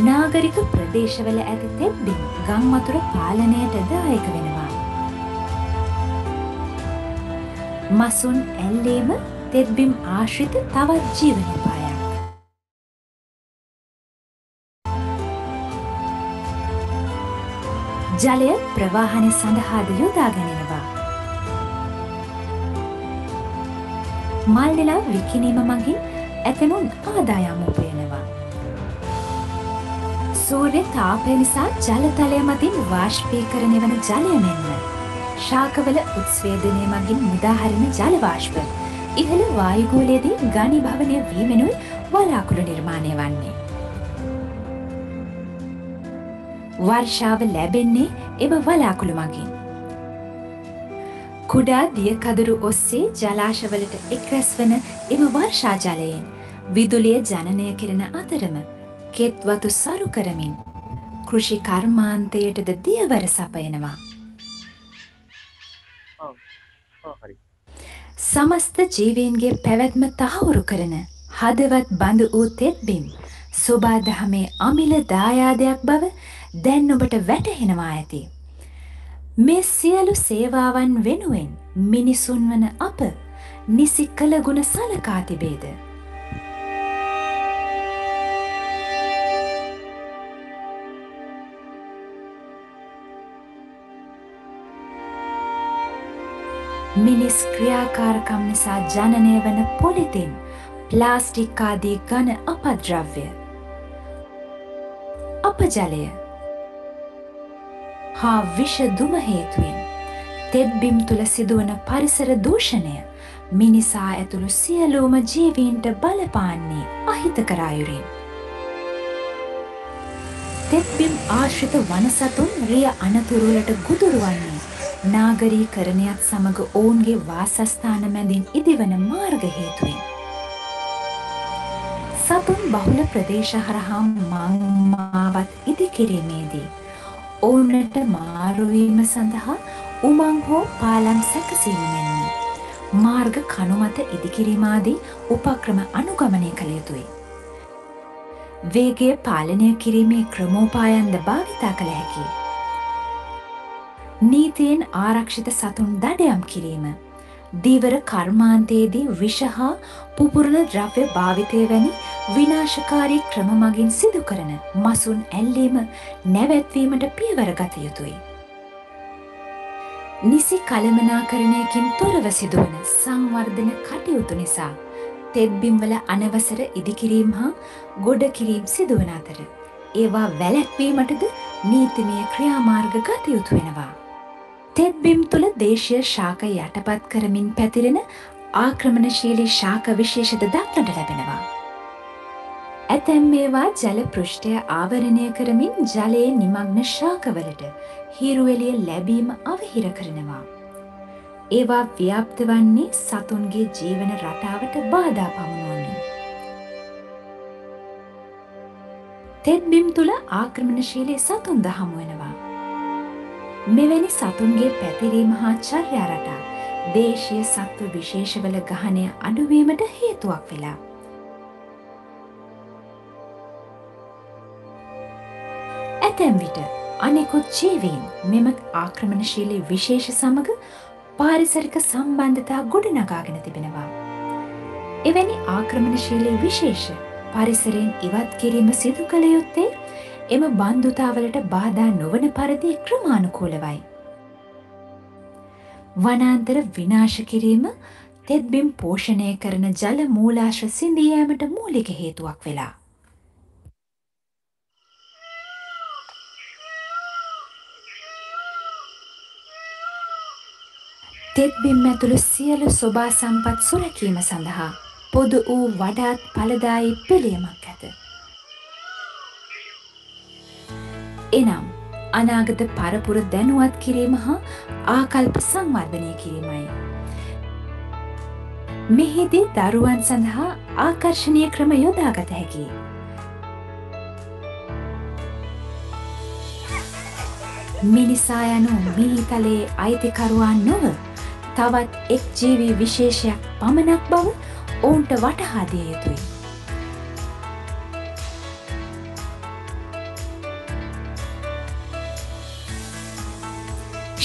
[SPEAKER 12] නාගරික ප්‍රදේශවල ඇති තෙත්බිම් ගංවතුර පාලනයට දායක වෙනවා. මසුන් ඇල්ලේම තෙත්බිම් ආශ්‍රිත තවත් ජීවනෝපායක්. ජලය ප්‍රවාහනය සඳහාද යොදා ගැනෙනවා. මල්නෙලා විකිනීම මගින් ඇතනුන් ආදායම් උපයනවා. සූර්ය තාපය නිසා ජලතලය මතින් වාශ්පීකරණය වන ජලය මෙන්ම. ශාකවල උත්ස්වේදනය මගින් නිදාහරින ජලවාශ්ප. ඉහළ වායුගෝලයේදී ගනි භවනය වීමෙනුයි වලාකුළු නිර්මාණය වන්නේ. වර්ෂාව ලැබෙන්නේ එම වලාකුළු මගින්. කුඩා දියකදුරු ඔස්සේ ජලාශවලට එක්රැස් වන එම වර්ෂා ජලයෙන් විදුලිය ජනනය කෙරෙන අතරම කෙත්වතු සරු කරමින් කෘෂි කර්මාන්තයටද දියවර සපයනවා. සමස්ත ජීවීන්ගේ පැවැත්ම තහවුරු කරන හදවත් බඳ වූ තෙත්බිම් සුබාදහමේ අමිල දායාදයක් බව දැන් ඔබට වැටහෙනවා ඇති. මේ සියලු සේවාවන් වෙනුවෙන් මිනිසුන් වන අප නිසි කළ ගුණ සලකා තිබේද. මිනිස් ක්‍රියාකාරකම් නිසා ජනනය වන පොලිතින් ප්ලාස්ටික්කාදී ගන අපද්‍රව්‍ය. අපජලය හා විෂ දුම හේතුවෙන් තෙත්බිම් තුළ සිදුවන පරිසර දූෂණය මිනිසා ඇතුළු සියලූම ජීවීන්ට බලපාන්නේ අහිත කරායුරින්. තෙත්බිම් ආශ්‍රිත වනසතුන් රිය අනතුරුලට ගුදුරුවන්නේ නාගරී කරණයත් සමඟ ඔවුන්ගේ වාසස්ථාන මැදින් ඉදිවන මාර්ග හේතුවෙන්. සතුන් බහුල ප්‍රදේශ හරහා මංමාවත් ඉදිකිරීමේදී. ඔවුනට මාරුවීම සඳහා උමං හෝ පාලම් සැකසීම මෙන්න. මාර්ග කනුමත ඉදිකිරීමාදී උපක්‍රම අනුගමනය කළ යුතුයි. වේගේ පාලනය කිරීමේ ක්‍රමෝපායන්ද භාවිතා කළ හැකි. නීතියෙන් ආරක්ෂිත සතුන් දඩයම් කිරීම. දීවර කර්මාන්තයේදී විෂහා පුපුරණ ද්‍රව්‍ය භාවිතය වැනි විනාශකාරී ක්‍රම මගින් සිදු කරන මසුන් ඇල්ලීම නැවැත්වීමට පියවර ගත යුතුයි. නිසි කළමනාකරණයකින් තොරව සිදුවන සංවර්ධන කටයුතු නිසා තෙත්බිම්වල අනවසර ඉදිකිරීම් හා ගොඩ කිරීම් සිදුවන අතර. ඒවා වැලැක්වීමටද නීතිමය ක්‍රියාමාර්ග ගත යුතු වෙනවා. තෙත්බිම් තුළ දේශය ශාක යටපත් කරමින් පැතිරෙන ආක්‍රමණශීලී ශාක විශේෂද දක්නට ලැබෙනවා. ඇතැම් මේවා ජල පෘෂ්ඨය ආවරණය කරමින් ජලයේ නිමග්න ශාකවලට හිරුවෙලිය ලැබීම අවහිර කරනවා. ඒවා ව්‍යාප්ත වන්නේ සතුන්ගේ ජීවන රටාවට බාධා පමුණුවමින්. තෙත්බිම් තුළ ආක්‍රමණශීලී සතුන්ද හමුවෙනවා. මෙවැනි සතුන්ගේ පැතිරීම හා චර්යාරටා දේශය සත්ව විශේෂවල ගහනය අඩුවීමට හේතුවක් වෙලා. ඇතැම් විට අනෙකුත් ජීවීන් මෙම ආක්‍රමණශීලී විශේෂ සමඟ පාරිසරික සම්බන්ධතා ගොඩනගාගෙන තිබෙනවා. එවැනි ආක්‍රමණශීලී විශේෂ පරිසරයෙන් ඉවත් කිරීම සිදු කළ යුත්තේ එම බන්ධුතාවලට බාධා නොවන පරිදි ක්‍රමානුකූලවයි. වනාන්තර විනාශ කිරීම තෙත්බිම් පෝෂණය කරන ජල මූලාශ්‍ර සිින්දියෑමට මූලික හේතුවක් වෙලා. තෙත්බිම් ඇතුළු සියලු ස්වභා සම්පත් සුරැකීම සඳහා පොදු වූ වඩාත් පලදායි පිළියමක් ඇත. එනම් අනාගත පරපුර දැනුවත් කිරීම හා ආකල්ප සංවර්ධනය කිරීමයි. මෙහිදී දරුවන් සඳහා ආකර්ශණය ක්‍රම යොදාගත හැකි. මිනිසා යනු මිහිතලේ අයිතිකරුවන් නොව තවත් එක් ජීවී විශේෂයක් පමණක් බව ඔවුන්ට වටහාදිය යුතුයි.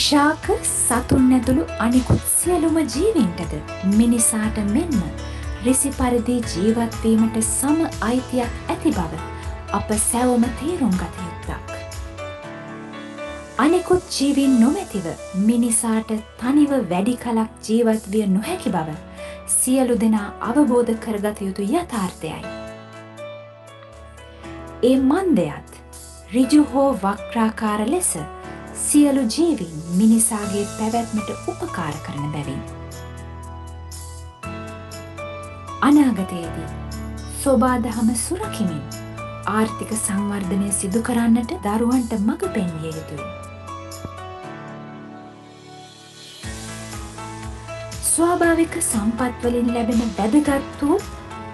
[SPEAKER 12] ශාක සතුන් ඇතුළු අනිකුත් සියලුම ජීවින්ටද මිනිසාට මෙන්ම රිසි පරිදි ජීවත්වීමට සම අයිතියක් ඇති බව අප සැවම තේරුම් ගත යුත්තක්. අනෙකුත් ජීවින් නොමැතිව මිනිසාට තනිව වැඩි කලක් ජීවත් විය නොහැකි බව සියලු දෙනා අවබෝධ කරගත යුතු යථාර්ථයයි. ඒ මන්දයත් රිජු හෝ වක්්‍රාකාර ලෙස සියලු ජීවින් මිනිසාගේ පැවැත්මට උපකාර කරන බැවින්. අනාගතයේදී ස්වබාදහම සුරකිමින් ආර්ථික සංවර්ධනය සිදු කරන්නට දරුවන්ට මඟ පෙන්විය යුතුයි. ස්වාභාවික සම්පත්වලින් ලැබෙන වැදගත් වූ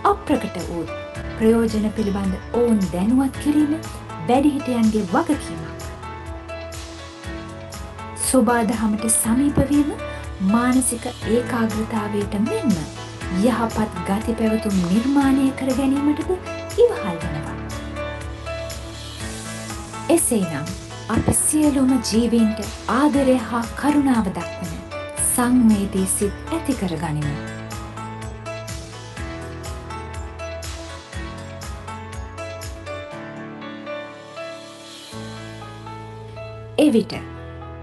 [SPEAKER 12] අප්‍රකට වූත් ප්‍රයෝජන පිළිබඳ ඔවුන් දැනුවත් කිරීම වැඩිහිටයන්ගේ වගකීමක්. ස්වබාදහමට සමීපවීම මානසික ඒකාග්‍රතාවයට මෙන්ම යහපත් ගති පැවතුම් නිර්මාණය කර ගැනීමටද ඉවහල් වනවා. එසේනම් අපි සියලුම ජීවීන්ට ආදරය හා කරුණාව දක්වන සංවේදී සිත් ඇති කර ගනිමු. එවිට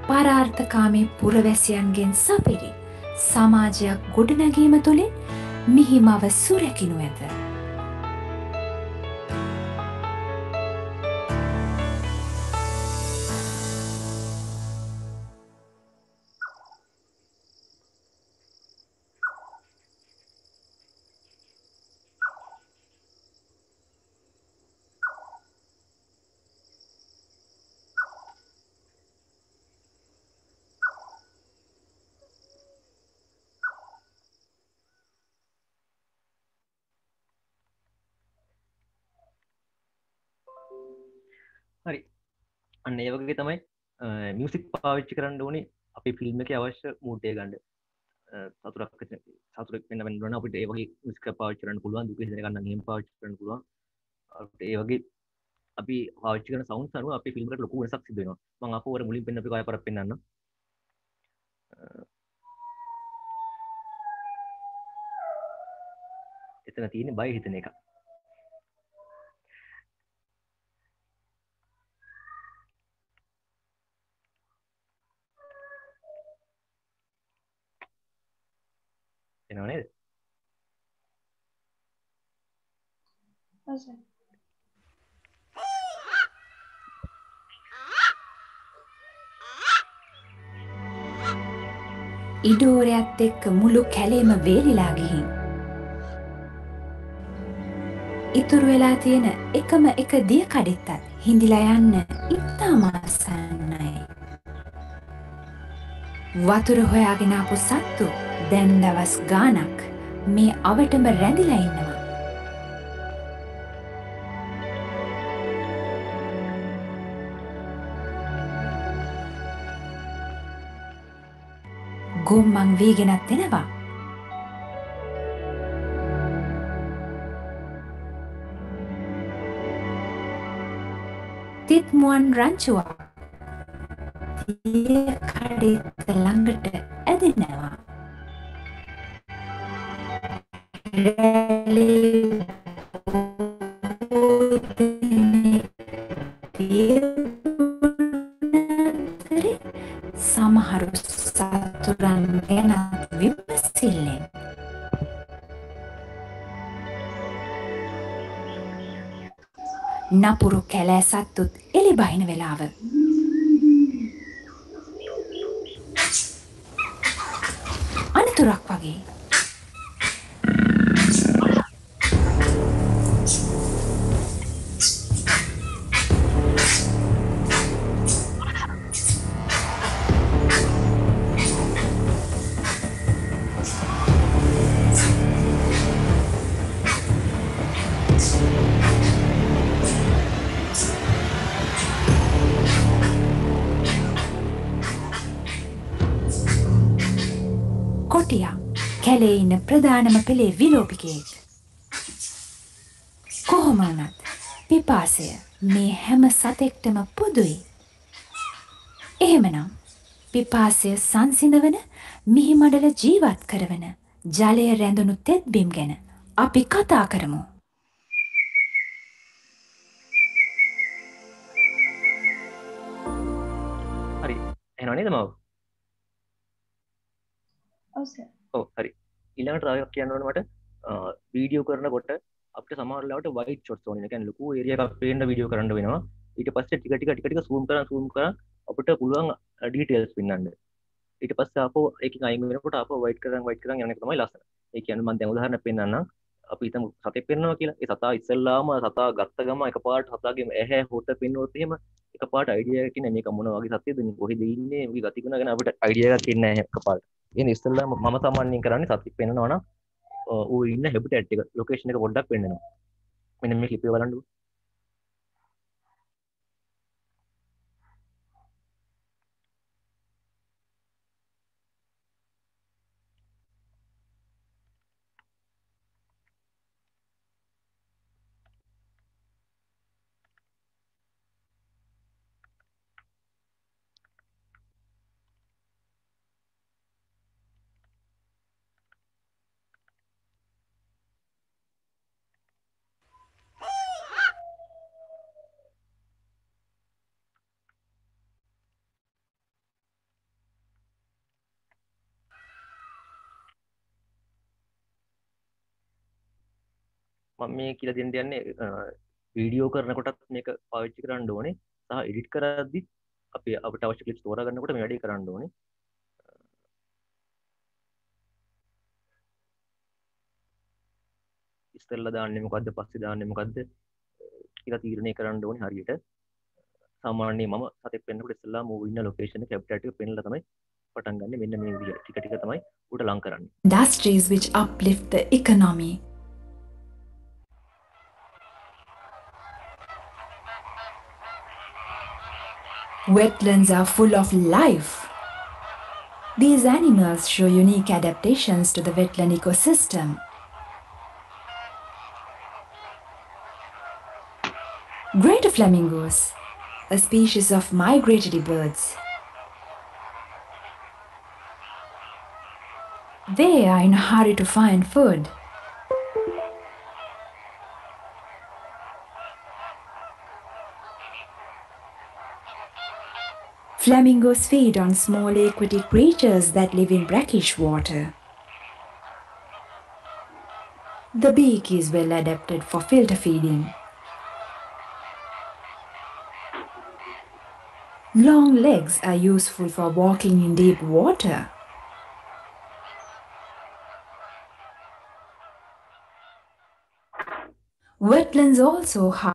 [SPEAKER 12] පරාර්ථකාමේ පුරවැසියන්ගෙන් සපිරි සමාජයක් ගොඩනැගීම තුළින් මිහිමව සුරැකිනු ඇත.
[SPEAKER 3] අන්න ඒ වගේ තමයි මියසික් පාවිච්චි කරන්න ඕනේ අපි ෆිල්ම් එක අවශ්‍ය මූටය ගණ්ඩ සතුරක් සතුරක් වෙන වෙන අපට ඒවගේ මිස්ක පාච්චරන්න පුළුවන් දුක ගන්න හෙම පාච්චරන්න පුළුවන්. ඒ වගේ අපි පාච්චන සවන් සරුව අප ෆිල්ම්ට ලොකු වෙනසක් සිදෙනවා මං අප වර මුලින් පෙන්න්න පය පර පෙන්න්න එතන තියෙන බය හිතන එක.
[SPEAKER 12] ඉඩෝරයත් එක්ක මුළු කැලේම වේලිලා ගිහින්. ඉතුරු වෙලා තියෙන එකම එක දිය කඩෙත්තත් හිඳිලා යන්න ඉතාමාසන්නයි. වතුර හොයාගෙනාපු සත්තු දැන් දවස් ගානක් මේ අවටම රැඳිලා ඉන්නවා. ගොම්මං වීගෙනත් එනවා. තිත් මුවන් රංචුවක් තිය කඩෙත්ත ළඟට ඇදෙනවා. රැලේ සතෙක්ටම පොදුයි. එහෙමනම් පිපාසය සංසිඳවන මිහිමඩල ජීවත් කරවන ජලය රැඳුණු තෙත්බිම් ගැන අපි කතා කරමු.
[SPEAKER 3] හරි එනවා නේද මව
[SPEAKER 1] ඔව් සර්.
[SPEAKER 3] ඔව් හරි ඊළඟට තව එකක් කියන්න ඕනේ මට වීඩියෝ කරනකොට අපිට සමහර වෙලාවට වයිට් ෂොට්ස් ඕනේ. ඒ කියන්නේ ලොකු ඒරියා එකක් පේන්න වීඩියෝ කරන්න වෙනවා. ඊට පස්සේ ටික ටික ටික ටික zoom කරලා zoom කරලා අපිට පුළුවන් ඩීටේල්ස් පෙන්වන්න. ඊට පස්සේ ආපහු ඒකෙන් අයින් වෙනකොට ආපහු white කරන් white කරන් යන එක තමයි ලස්සන. ඒ කියන්නේ මම දැන් උදාහරණයක් පෙන්නන්නම්. අපි හිතමු සතෙක් පෙන්වනවා කියලා. ඒ සතා ඉස්සෙල්ලාම සතා ගත්ත ගම එකපාරට සතාගේ ඇහැ හොට පෙන්වුවොත් එහෙම එකපාරට අයිඩියා එකක් නෑ මේක මොන වගේ සතෙක්ද මේ කොහෙද ඉන්නේ? මේ ගතිගුණ ගැන අපිට අයිඩියා එකක් ඉන්නේ නැහැ එකපාරට. ඒ ඉස්සෙල්ලාම මම සාමාන්‍යයෙන් කරන්නේ සතෙක් පෙන්වනවා නම් ඌ ඉන්න හැබිටට් එක ලොකේෂන් එක පොඩ්ඩක් පෙන්වනවා මෙන්න මේ ක්ලිප් එක බලන්නකෝ මම මේ කියලා දෙන්න යන්නේ වීඩියෝ කරනකොටත් මේක පාවිච්චි කරන්න ඕනේ. සහ එඩිට් කරද්දි අපි අපිට අවශ්‍ය ක්ලිප්ස් තෝරාගන්නකොට මේ වැඩේ කරන්න ඕනේ. ඉස්සෙල්ලා දාන්නේ මොකද්ද? පස්සේ දාන්නේ මොකද්ද? කියලා තීරණය කරන්න ඕනේ හරියට. සාමාන්‍යයෙන් මම සතෙක් වෙන්නකොට ඉස්සෙල්ලා මූව් ඉන්න ලොකේෂන් එක කැපිටල් එක පෙන්නලා තමයි පටන් ගන්න. මෙන්න මේ විදිහට ටික ටික තමයි උට ලං කරන්නේ.
[SPEAKER 12] Industries which uplift the economy. Wetlands are full of life. These animals show unique adaptations to the wetland ecosystem. Greater flamingos, a species of migratory birds. They are in a hurry to find food. Flamingos feed on small aquatic creatures that live in brackish water. The beak is well adapted for filter feeding. Long legs are useful for walking in deep water. Wetlands also have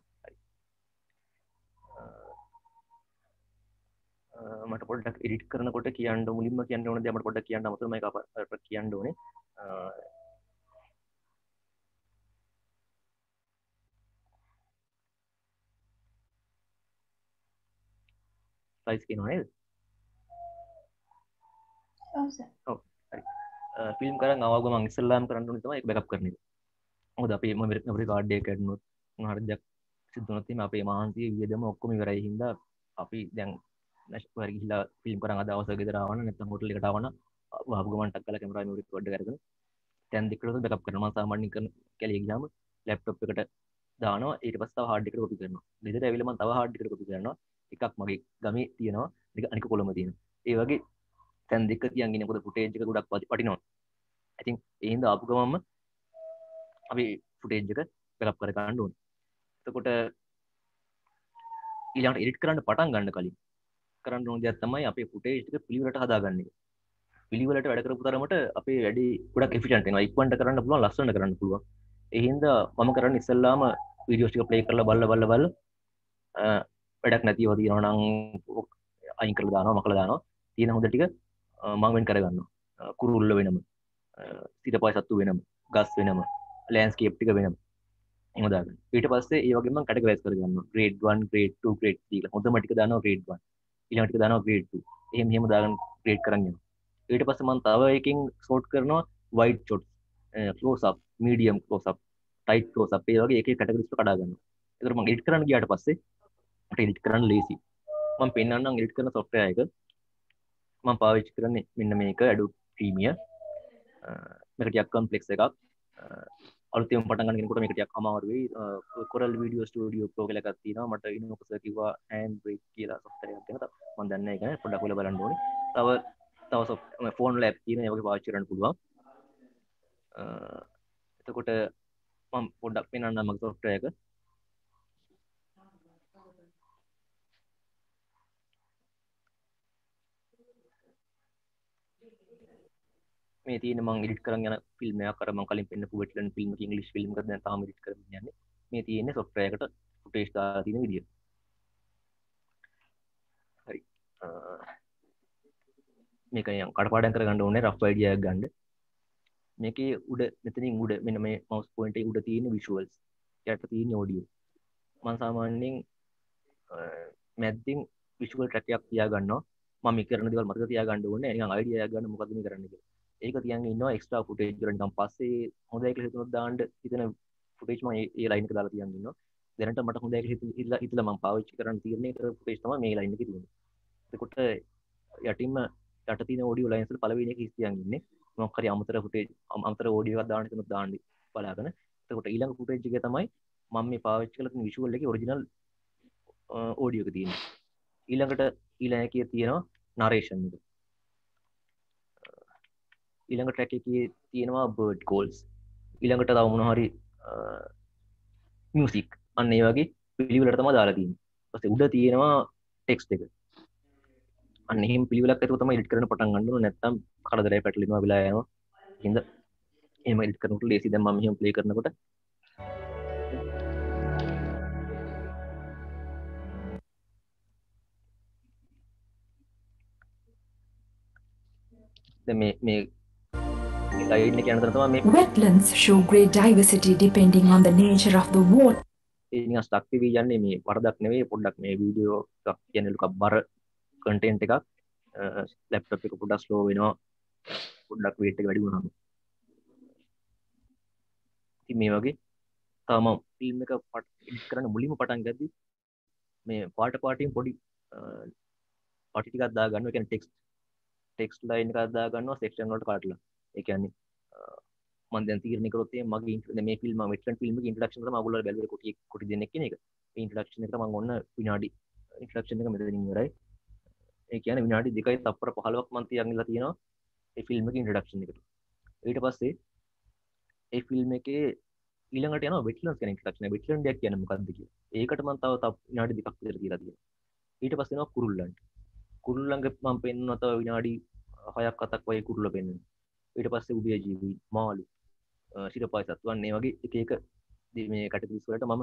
[SPEAKER 3] පොඩ්ඩක් edit කරනකොට කියන්න මුලින්ම කියන්න ඕන දේ මට පොඩ්ඩක් කියන්න අමතර මම අප කියන්න ඕනේ. සයිස් කියනවා නේද?
[SPEAKER 1] ඔව් සර්
[SPEAKER 3] ඔව් හරි. ෆිල්ම් කරන් ආවම මම ඉස්සල්ලාම කරන්න ඕනේ තමයි ඒක බෑකප් කරන එක. මොකද අපි මම අපේ කාඩ් එක කැඩුනොත් මොන හරි දෙයක් සිද්ධ වුණොත් එහෙනම් අපේ මහන්සිය වියදම ඔක්කොම ඉවරයි. හින්දා අපි දැන් නැස්පර් ගිහිලා ෆිල්ම් කරන් අද අවසර ගෙදර ආවන නැත්නම් හෝටල් එකට ආවන වහපු ගමන් ටක් කරලා කැමරාව මෙමරි රෙකෝඩ් කරගෙන දැන් දෙකට බෑකප් කරනවා. මම සාමාන්‍යයෙන් කරන කැලිය ගියාම ලැප්ටොප් එකට දානවා. ඊට පස්සේ තව හાર્ඩ් එකට කොපි කරනවා. ගෙදර ඇවිල්ලා මම තව හાર્ඩ් එකට කොපි කරනවා. එකක් මගේ ගමේ තියෙනවා. එක අනික කොළඹ තියෙනවා. ඒ වගේ තැන් දෙක තියන් ඉන්නේ. මොකද ෆුටේජ් එක ගොඩක් වටිනවා ඉතින් ඒ හින්දා ආපු ගමන්ම අපි ෆුටේජ් එක බෑකප් කර ගන්න ඕනේ. එතකොට ඊළඟට එඩිට් කරන්න පටන් ගන්න කලින් කරන්න ඕන දෙයක් තමයි අපේ ෆුටේජ් එක පිළිවෙලට හදාගන්න. එක පිළිවෙලට වැඩ කරපු තරමට අපේ වැඩි ගොඩක් එෆිෂන්ට් වෙනවා. ඉක්මනට කරන්න පුළුවන් ලස්සනට කරන්න පුළුවන්. ඒ හින්දා මම කරන්නේ ඉස්සෙල්ලාම වීඩියෝස් ටික ප්ලේ කරලා බලලා බලලා බලලා වැඩක් නැතිව තියෙනවා නම් අයින් කරලා දානවා මකලා දානවා. තියෙන හොඳ ටික මම වෙන් කරගන්නවා. කුරුල්ල වෙනම සිතපයි සත්තු වෙනම ගස් වෙනම ලෑන්ස්කේප් ටික වෙනම. එහෙම දාගන්න. ඊට පස්සේ ඒ වගේම කැටගරයිස් කරගන්නවා. grade 1 grade 2 grade 3 කියලා. හොඳම ටික දානවා grade 1 ඊළඟ ටික දානවා grade 2 එහෙම එහෙම දාගෙන grade කරන් යනවා. ඊට පස්සේ මම තව එකකින් sort කරනවා wide shots. close up medium close up tight close up ඒ වගේ එක එක categories කඩා ගන්නවා. ඒකට මම edit කරන්න ගියාට පස්සේ මට edit කරන්න ලේසි මම පෙන්වන්නම් edit කරන software එක මම පාවිච්චි කරන්නේ මෙන්න මේක Adobe Premiere. මේක ටිකක් complex එකක්. අලුතෙන් පටන් ගන්න කෙනෙකුට මේක ටිකක් අමාරුයි. Corel Video Studio Pro කියලා එකක් තියෙනවා. මට ඉනෝකස් කිව්වා Handbrake කියලා software එකක් ගැන මම දන්නේ නැහැ ඒක පොඩ්ඩක් ඔයාලා බලන්න ඕනේ. තව තව software ෆෝන් ලැබ් තියෙන ඒ වගේ පාවිච්චි කරන්න පුළුවන්. එතකොට මම පොඩ්ඩක් පෙන්වන්නම් මගේ මේ තියෙන මං ඉඩිට කරන් යන ෆිල්ම් එකක් අර මං කලින් පෙන්නපු වෙට්ලන් ෆිල්ම් එක ඉංග්‍රීසි ෆිල්ම් එකක් දැන් තාම ඉඩිට් කරගෙන යන්නේ මේ තියෙන්නේ software එකට footage දාලා තියෙන විදිය හරි. මේක නිකන් කඩපාඩම් කරගන්න ඕනේ රෆ් අයිඩියා එකක් ගන්න. මේකේ උඩ මෙතනින් උඩ මෙන්න මේ මවුස් පොයින්ට් එකේ උඩ තියෙන විෂුවල්ස් යට තියෙන ඔඩියෝ මම සාමාන්‍යයෙන් මැද්දින් විෂුවල් ට්‍රැක් එකක් තියාගන්නවා. මම මේ කරන දේවල් මතක තියාගන්න ඕනේ. නිකන් අයිඩියා එකක් ගන්න මොකද්ද මේ කරන්න කියලා. ඒක තියන් ඉන්නවා එක්ස්ට්‍රා ෆුටේජ් වල නිකන් පස්සේ හොඳයි කියලා හිතුනොත් දාන්න හිතන ෆුටේජ් මම ඒ ලයින් එක දාලා තියන් ඉන්නවා. දැනට මට හොඳයි කියලා හිතලා මම පාවිච්චි කරන්න තීරණය කර ෆුටේජ් තමයි මේ ලයින් එකේ තියෙන්නේ. එතකොට යටින්ම යට තියෙන ඔඩියෝ ලයින්ස් වල පළවෙනි එක ඉස්තියන් ඉන්නේ. මොකක් හරි අමතර ෆුටේජ් අමතර ඔඩියෝ එකක් දාන්න හිතනොත් දාන්න බලාගෙන. එතකොට ඊළඟ ෆුටේජ් එක තමයි මම මේ පාවිච්චි කරලා තියෙන විෂුවල් එකේ ඔරිජිනල් ඕඩියෝ එක තියෙන්නේ. ඊළඟට ඊළඟ එකේ තියෙනවා නරේෂන් එක. ඊළඟ ට්‍රැක් එකේ තියෙනවා බර්ඩ් කෝල්ස් ඊළඟට තව මොන හරි මියසික් අන්න ඒ වගේ පිළිවෙලට තමයි දාලා තියෙන්නේ. ඊපස්සේ උඩ තියෙනවා ටෙක්ස්ට් එක. අන්න එහෙම පිළිවෙලක් ඇතුව තමයි එඩිට් කරන්න පටන් ගන්න ඕනේ. නැත්නම් කරදරයි පැටලෙනවා වෙලා යනවා. හින්දා එහෙම එඩිට් කරනකොට ලේසි දැන් මම මෙහෙම ප්ලේ කරනකොට මේ මේ ලයින් එක යන තම මේ
[SPEAKER 12] Wetlands show great diversity depending on the nature of the water.
[SPEAKER 3] ඒ ස්ටක් වී යන්නේ මේ වරදක් නෙවෙයි පොඩ්ඩක් මේ වීඩියෝ එකක් කියන්නේ ලුකක් බර කන්ටෙන්ට් එකක්. ලැප්ටොප් එක පොඩ්ඩක් ස්ලෝ වෙනවා. පොඩ්ඩක් වේට් එක වැඩි වුණාම. ඉතින් මේ වගේ තාම ෆිල්ම් එක එඩිට් කරන්න මුලින්ම පටන් ගද්දි මේ පාට පාටින් පොඩි පටි ටිකක් දාගන්න ඒ කියන්නේ ටෙක්ස්ට් ටෙක්ස්ට් ලයින් එකක් දාගන්නවා සෙක්ෂන් වලට කාටලා ඒ කියන්නේ මම දැන් තීරණය කරොත් මගේ මේ ෆිල්ම් මම වෙට්ලන් ෆිල්ම් එකේ ඉන්ට්‍රොඩක්ෂන් එක මම ඔයගොල්ලෝ බැලුවේ කොටි කොටි දෙනෙක් කියන එක මේ ඉන්ට්‍රොඩක්ෂන් එකට මම ඔන්න විනාඩි ඉන්ට්‍රොඩක්ෂන් එක මෙතනින් ඉවරයි. ඒ කියන්නේ විනාඩි 2යි තප්පර 15ක් මම තියන් ඉඳලා තියෙනවා ඒ ෆිල්ම් එකේ ඉන්ට්‍රොඩක්ෂන් එකට. ඊට පස්සේ ඒ ෆිල්ම් එකේ ඊළඟට යනවා වෙට්ලන්ස් කියන ඉන්ට්‍රොඩක්ෂන් එක වෙට්ලන්ඩ් එකක් කියන්නේ මොකක්ද කියලා. ඒකට මම තව තව විනාඩි දෙකක් විතර තියලා තියෙනවා. ඊට පස්සේ එනවා කුරුල්ලන්ට. කුරුල්ලන්ගේ මම පෙන්වනවා තව විනාඩි 6ක් 7ක් වගේ කුරුල්ල පෙන්වනවා. ඊට පස්සේ උභය ජීවී මාළු ශිරපායි සත්තුවන් ඒ වගේ එක එක මේ කටපිරිස් වලට මම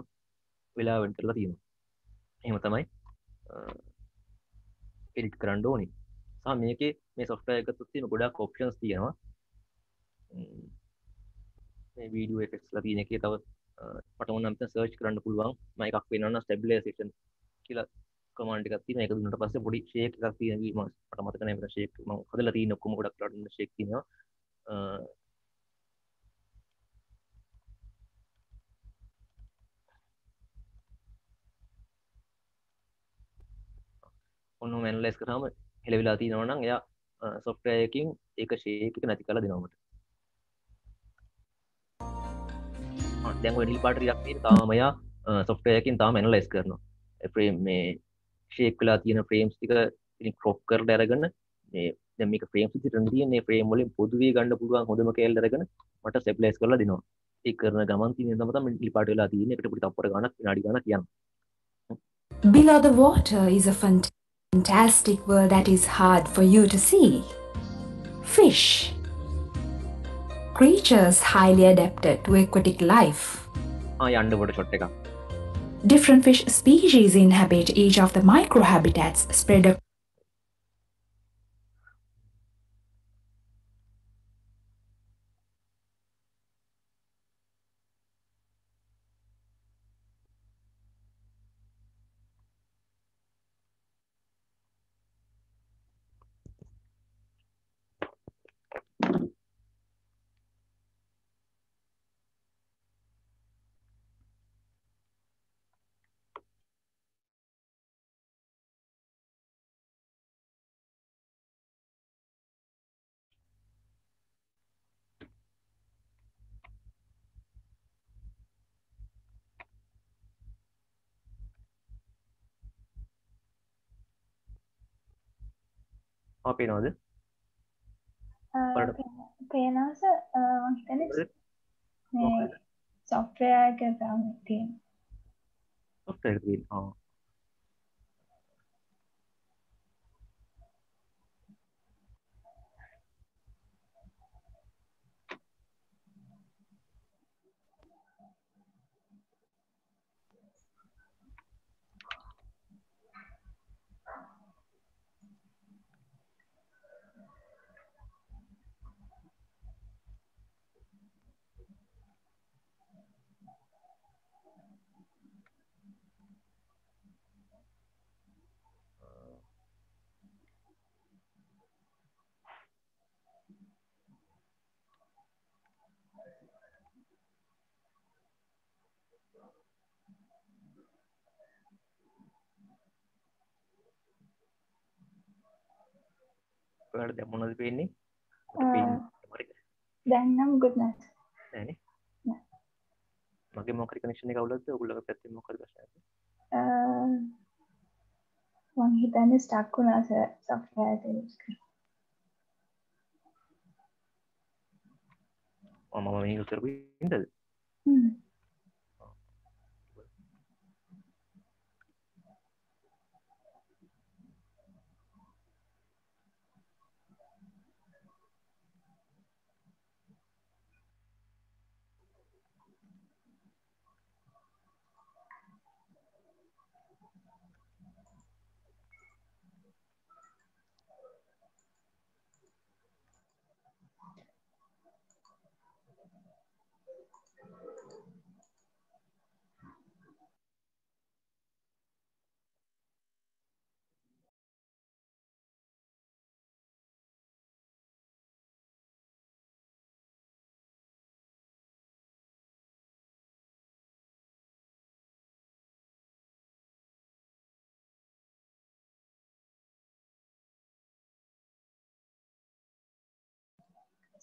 [SPEAKER 3] වෙලා වෙන් කරලා තියෙනවා. එහෙම තමයි එඩිට් කරන්න ඕනේ. සහ මේකේ මේ සොෆ්ට්වෙයාර් එකත් තියෙන ගොඩක් ඔප්ෂන්ස් තියෙනවා. මේ වීඩියෝ එෆෙක්ට්ස්ලා තියෙන එකේ තව මට ඕන නම් සර්ච් කරන්න පුළුවන්. මම එකක් වෙනවනම් ස්ටැබිලයිසේෂන් කියලා කමාන්ඩ් එකක් තියෙනවා. ඒක දුන්නට පස්සේ පොඩි ෂේක් එකක් තියෙනවා. මට මතක නැහැ මට ෂේක් මම හදලා තියෙන ඔක්කොම ගොඩක් ලාට ෂේක් තියෙනවා. ඔන්න මැනලයිස් කරාම හෙලවිලා තියෙනවා නම් එයා සොෆ්ට්වෙයාර් එකකින් ඒක ෂේක් එක නැති කරලා දෙනවා මට. දැන් ඔය නිල් පාට ටිකක් තියෙන තාම එයා සොෆ්ට්වෙයාර් එකකින් තාම ඇනලයිස් කරනවා. ෆ්‍රේම් මේ ෂේක් වෙලා තියෙන ෆ්‍රේම්ස් ටික ඉතින් ක්‍රොප් කරලා අරගෙන මේ දැන් මේක ෆ්‍රේම්ස් විදිහට තියෙන මේ ෆ්‍රේම් වලින් පොදුවේ ගන්න පුළුවන් හොඳම කෑල්ල අරගෙන මට ස්ටෙබ්ලයිස් කරලා දෙනවා. ඒ කරන ගමන් තියෙන තම තමයි නිල් පාට වෙලා තියෙන එකට පොඩි තප්පර ගානක් විනාඩි ගානක් යනවා.
[SPEAKER 12] Below the water is a fantastic world that is hard for you to see. Fish. Creatures highly adapted to aquatic life.
[SPEAKER 3] ආ යන්න පොඩ ෂොට් එකක්.
[SPEAKER 12] Different fish species inhabit each of the microhabitats spread
[SPEAKER 3] පේනවාද
[SPEAKER 1] පේනස මහිතන මේ
[SPEAKER 3] ඔයාලට දැන් මොනවද පේන්නේ
[SPEAKER 1] දැන් නම් good night.
[SPEAKER 3] නෑනේ මගේ මොකරි කනෙක්ෂන් එක අවුලක්ද? ඔයගොල්ලෝ පැත්තෙන් මොකද ප්‍රශ්නයක්
[SPEAKER 1] මං හිතන්නේ ස්ටක් වුණා software එක use කරලා
[SPEAKER 3] මම මේ යුස් කරපු ඉඳද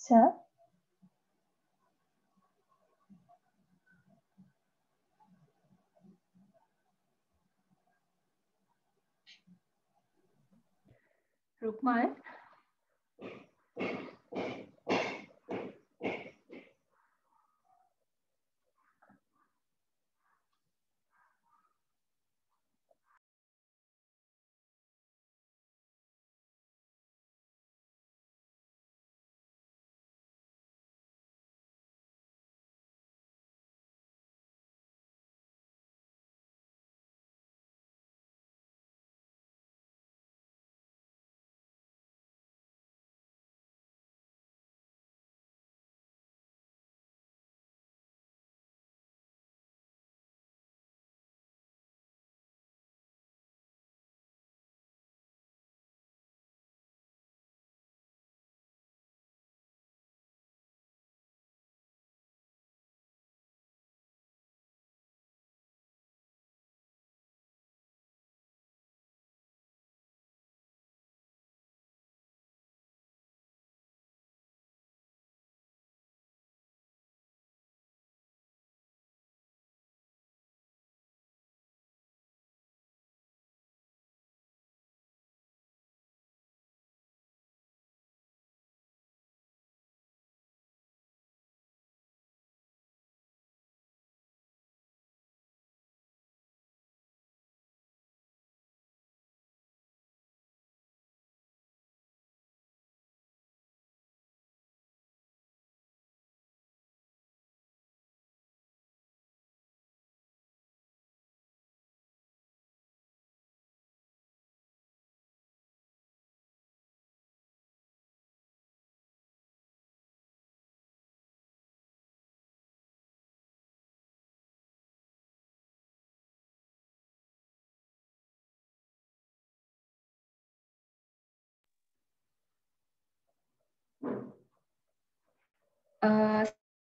[SPEAKER 1] Sir?
[SPEAKER 9] රුක්මල්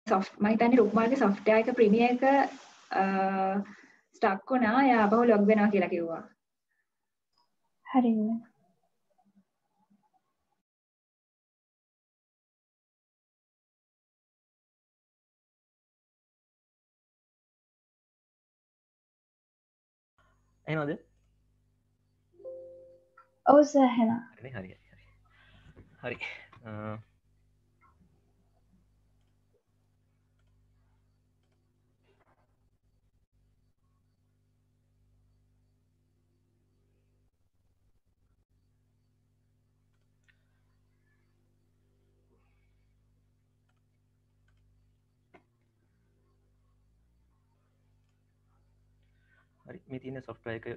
[SPEAKER 9] සොෆ්ට් මම හිතන්නේ රුක්මාල්ගේ software එක ප්‍රීමියර් එක ස්ටක් වුණා. එයා ආපහු ලොග් වෙනවා කියලා කිව්වා.
[SPEAKER 1] හරිද?
[SPEAKER 3] ඇහෙනවද?
[SPEAKER 1] ඔව් ඇහෙනවා.
[SPEAKER 3] හරි හරි හරි. මේ තියෙන software එක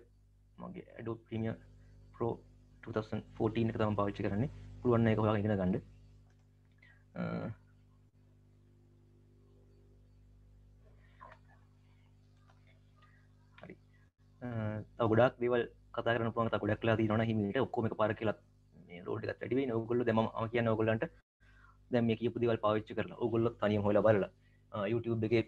[SPEAKER 3] මගේ Adobe Premiere Pro 2014 එක තමයි පාවිච්චි කරන්නේ. පුළුවන් නම් ඒක හොයාගෙන ඉගෙන ගන්න. අ, හරි. අ, තව ගොඩක් දේවල් කතා කරන්න පුළුවන් තව ගොඩක් වෙලා තියෙනවා නම් හිමීට ඔක්කොම එකපාර කියලා මේ ලෝඩ් එකත් වැඩි වෙයි ඕගොල්ලෝ දැන් මම මම කියන්නේ ඕගොල්ලන්ට දැන් මේ කියපු දේවල් පාවිච්චි කරලා ඕගොල්ලෝ තනියම හොයලා බලලා. අ, YouTube එකේ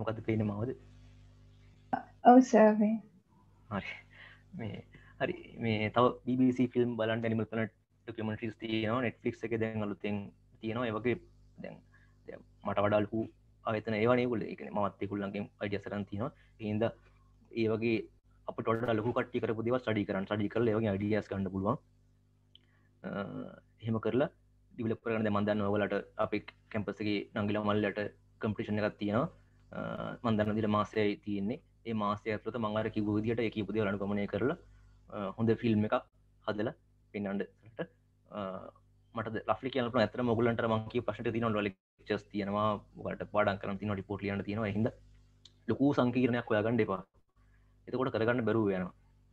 [SPEAKER 3] එඟට මොකද පේන මවද?
[SPEAKER 1] ඔව් සර්වේ
[SPEAKER 3] හරි. මේ හරි. මේ තව BBC ෆිල්ම් බලන් ඇනිමල් පන ඩොකමටස් තියනවා. නෙට්ෆික් එක දැන් අලුතෙන් තියෙනවා. ඒවගේ දැන් මට වඩල්හු ආයතන ඒවනේකුල එක මත්තෙකුල්ලන්ගේ අඩියසරන් තියෙනවා. හින්ද ඒ වගේ අප ටොට ලොකු කට්ටි කරපු දෙව ස්ටඩි කරන්න. සඩි කර ඒවගේ අඩියස් කන්න පුළුවන්. එහෙම කරලා ඩිවලප කරන්න මන්දන්න ඔවලට අපි කැම්පසගේ නංගිල මල්ලට කම්පිෂණ එකක් තියෙනවා මන්දන්න දිල මාසයයි තියෙන්නේ? ඒ මාසය ඇතුළත මංගර කිව විදිට එක පුදිය අනුගමනය කරලා හොඳ ෆිල්ම් එකක් හදල පෙන්න්නන්ඩට මට ලි කියල ඇතර මොගලන්ට මංකි පශට තින ොල චස් තියෙනවා ට පාඩන් කරන තින ටිපොට් ලියන්න තියෙනවා. හිද ලොකු සංකීරණයක් ඔයාගන්න එපා. එතකොට කරගන්න බැරුව යන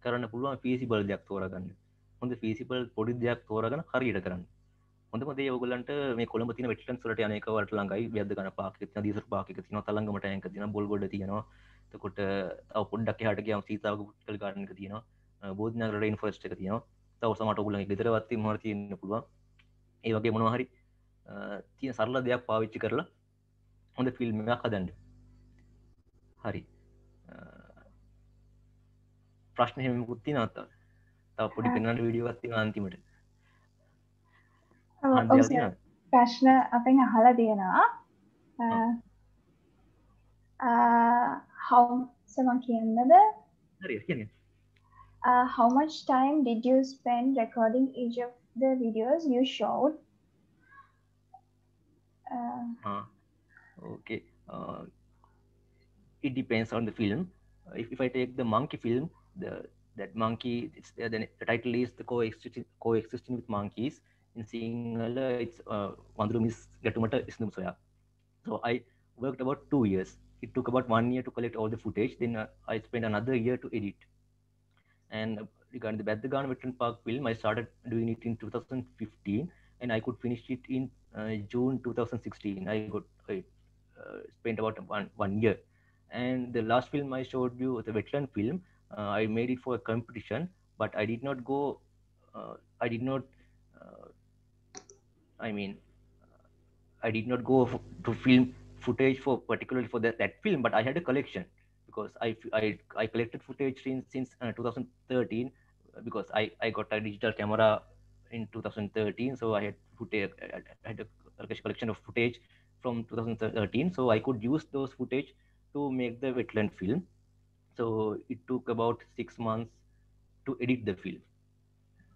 [SPEAKER 3] කරන්න පුළුවන් පිසිබල් දෙයක් තෝරගන්න. හොඳ ෆිසිපල් පොඩි දෙයක් තෝරගන හරියට කරන්න. හොඳම දේ ඔගලන්ට මේ කොළඹ තින වෙටලන් සලට යනකවට ලඟයි වැදගන පාක දීසර පාක තින තලංගමට ඇක තින බොල්ගොඩ තියෙනවා. තකොට තව පොඩ්ඩක් හට ගම් සීතාව කල් ගානක තියෙනවා. බෝධනගරට ඉන්ෆස්ට එක තියෙනවා. තව සමට ඔගුලන් ගෙදරවත්ති මර තියන්න පුළුවන්. ඒ වගේ මොනහරි තියෙන සරල දෙයක් පාවිච්චි කරලා හොඳ ෆිල්ම් එකක් හදන්ඩ හරි. ප්‍රශ්න හෙමකුත්ති නත්තා තව පොඩි පෙන්න්නට විඩියෝගත්ති අන්තිමට
[SPEAKER 1] ප්‍රශ්න අපෙන් අහලා තියෙනවා හවම් සමන් කියන්නද Uh, how much time did you spend recording each of the videos you showed? Uh,
[SPEAKER 3] uh, okay. Uh, it depends on the film. Uh, if, if I take the monkey film, the that monkey, it's, uh, the, the title is the coexisting, coexisting with monkeys. In Sinhala, it's uh, Vandru Miss Gatumata Isnum Soya. So I worked about two years. It took about one year to collect all the footage. Then uh, I spent another year to edit. And regarding the Baddagan Veteran Park film, I started doing it in 2015 and I could finish it in uh, June 2016. I got I uh, spent about one, one year. And the last film I showed you, the veteran film, uh, I made it for a competition, but I did not go, uh, I did not, I mean, I did not go to film footage for particularly for that, that film, but I had a collection because I, I, I collected footage since, since uh, 2013 because I, I got a digital camera in 2013 so i had footage I had a collection of footage from 2013 so i could use those footage to make the wetland film. So it took about six months to edit the film.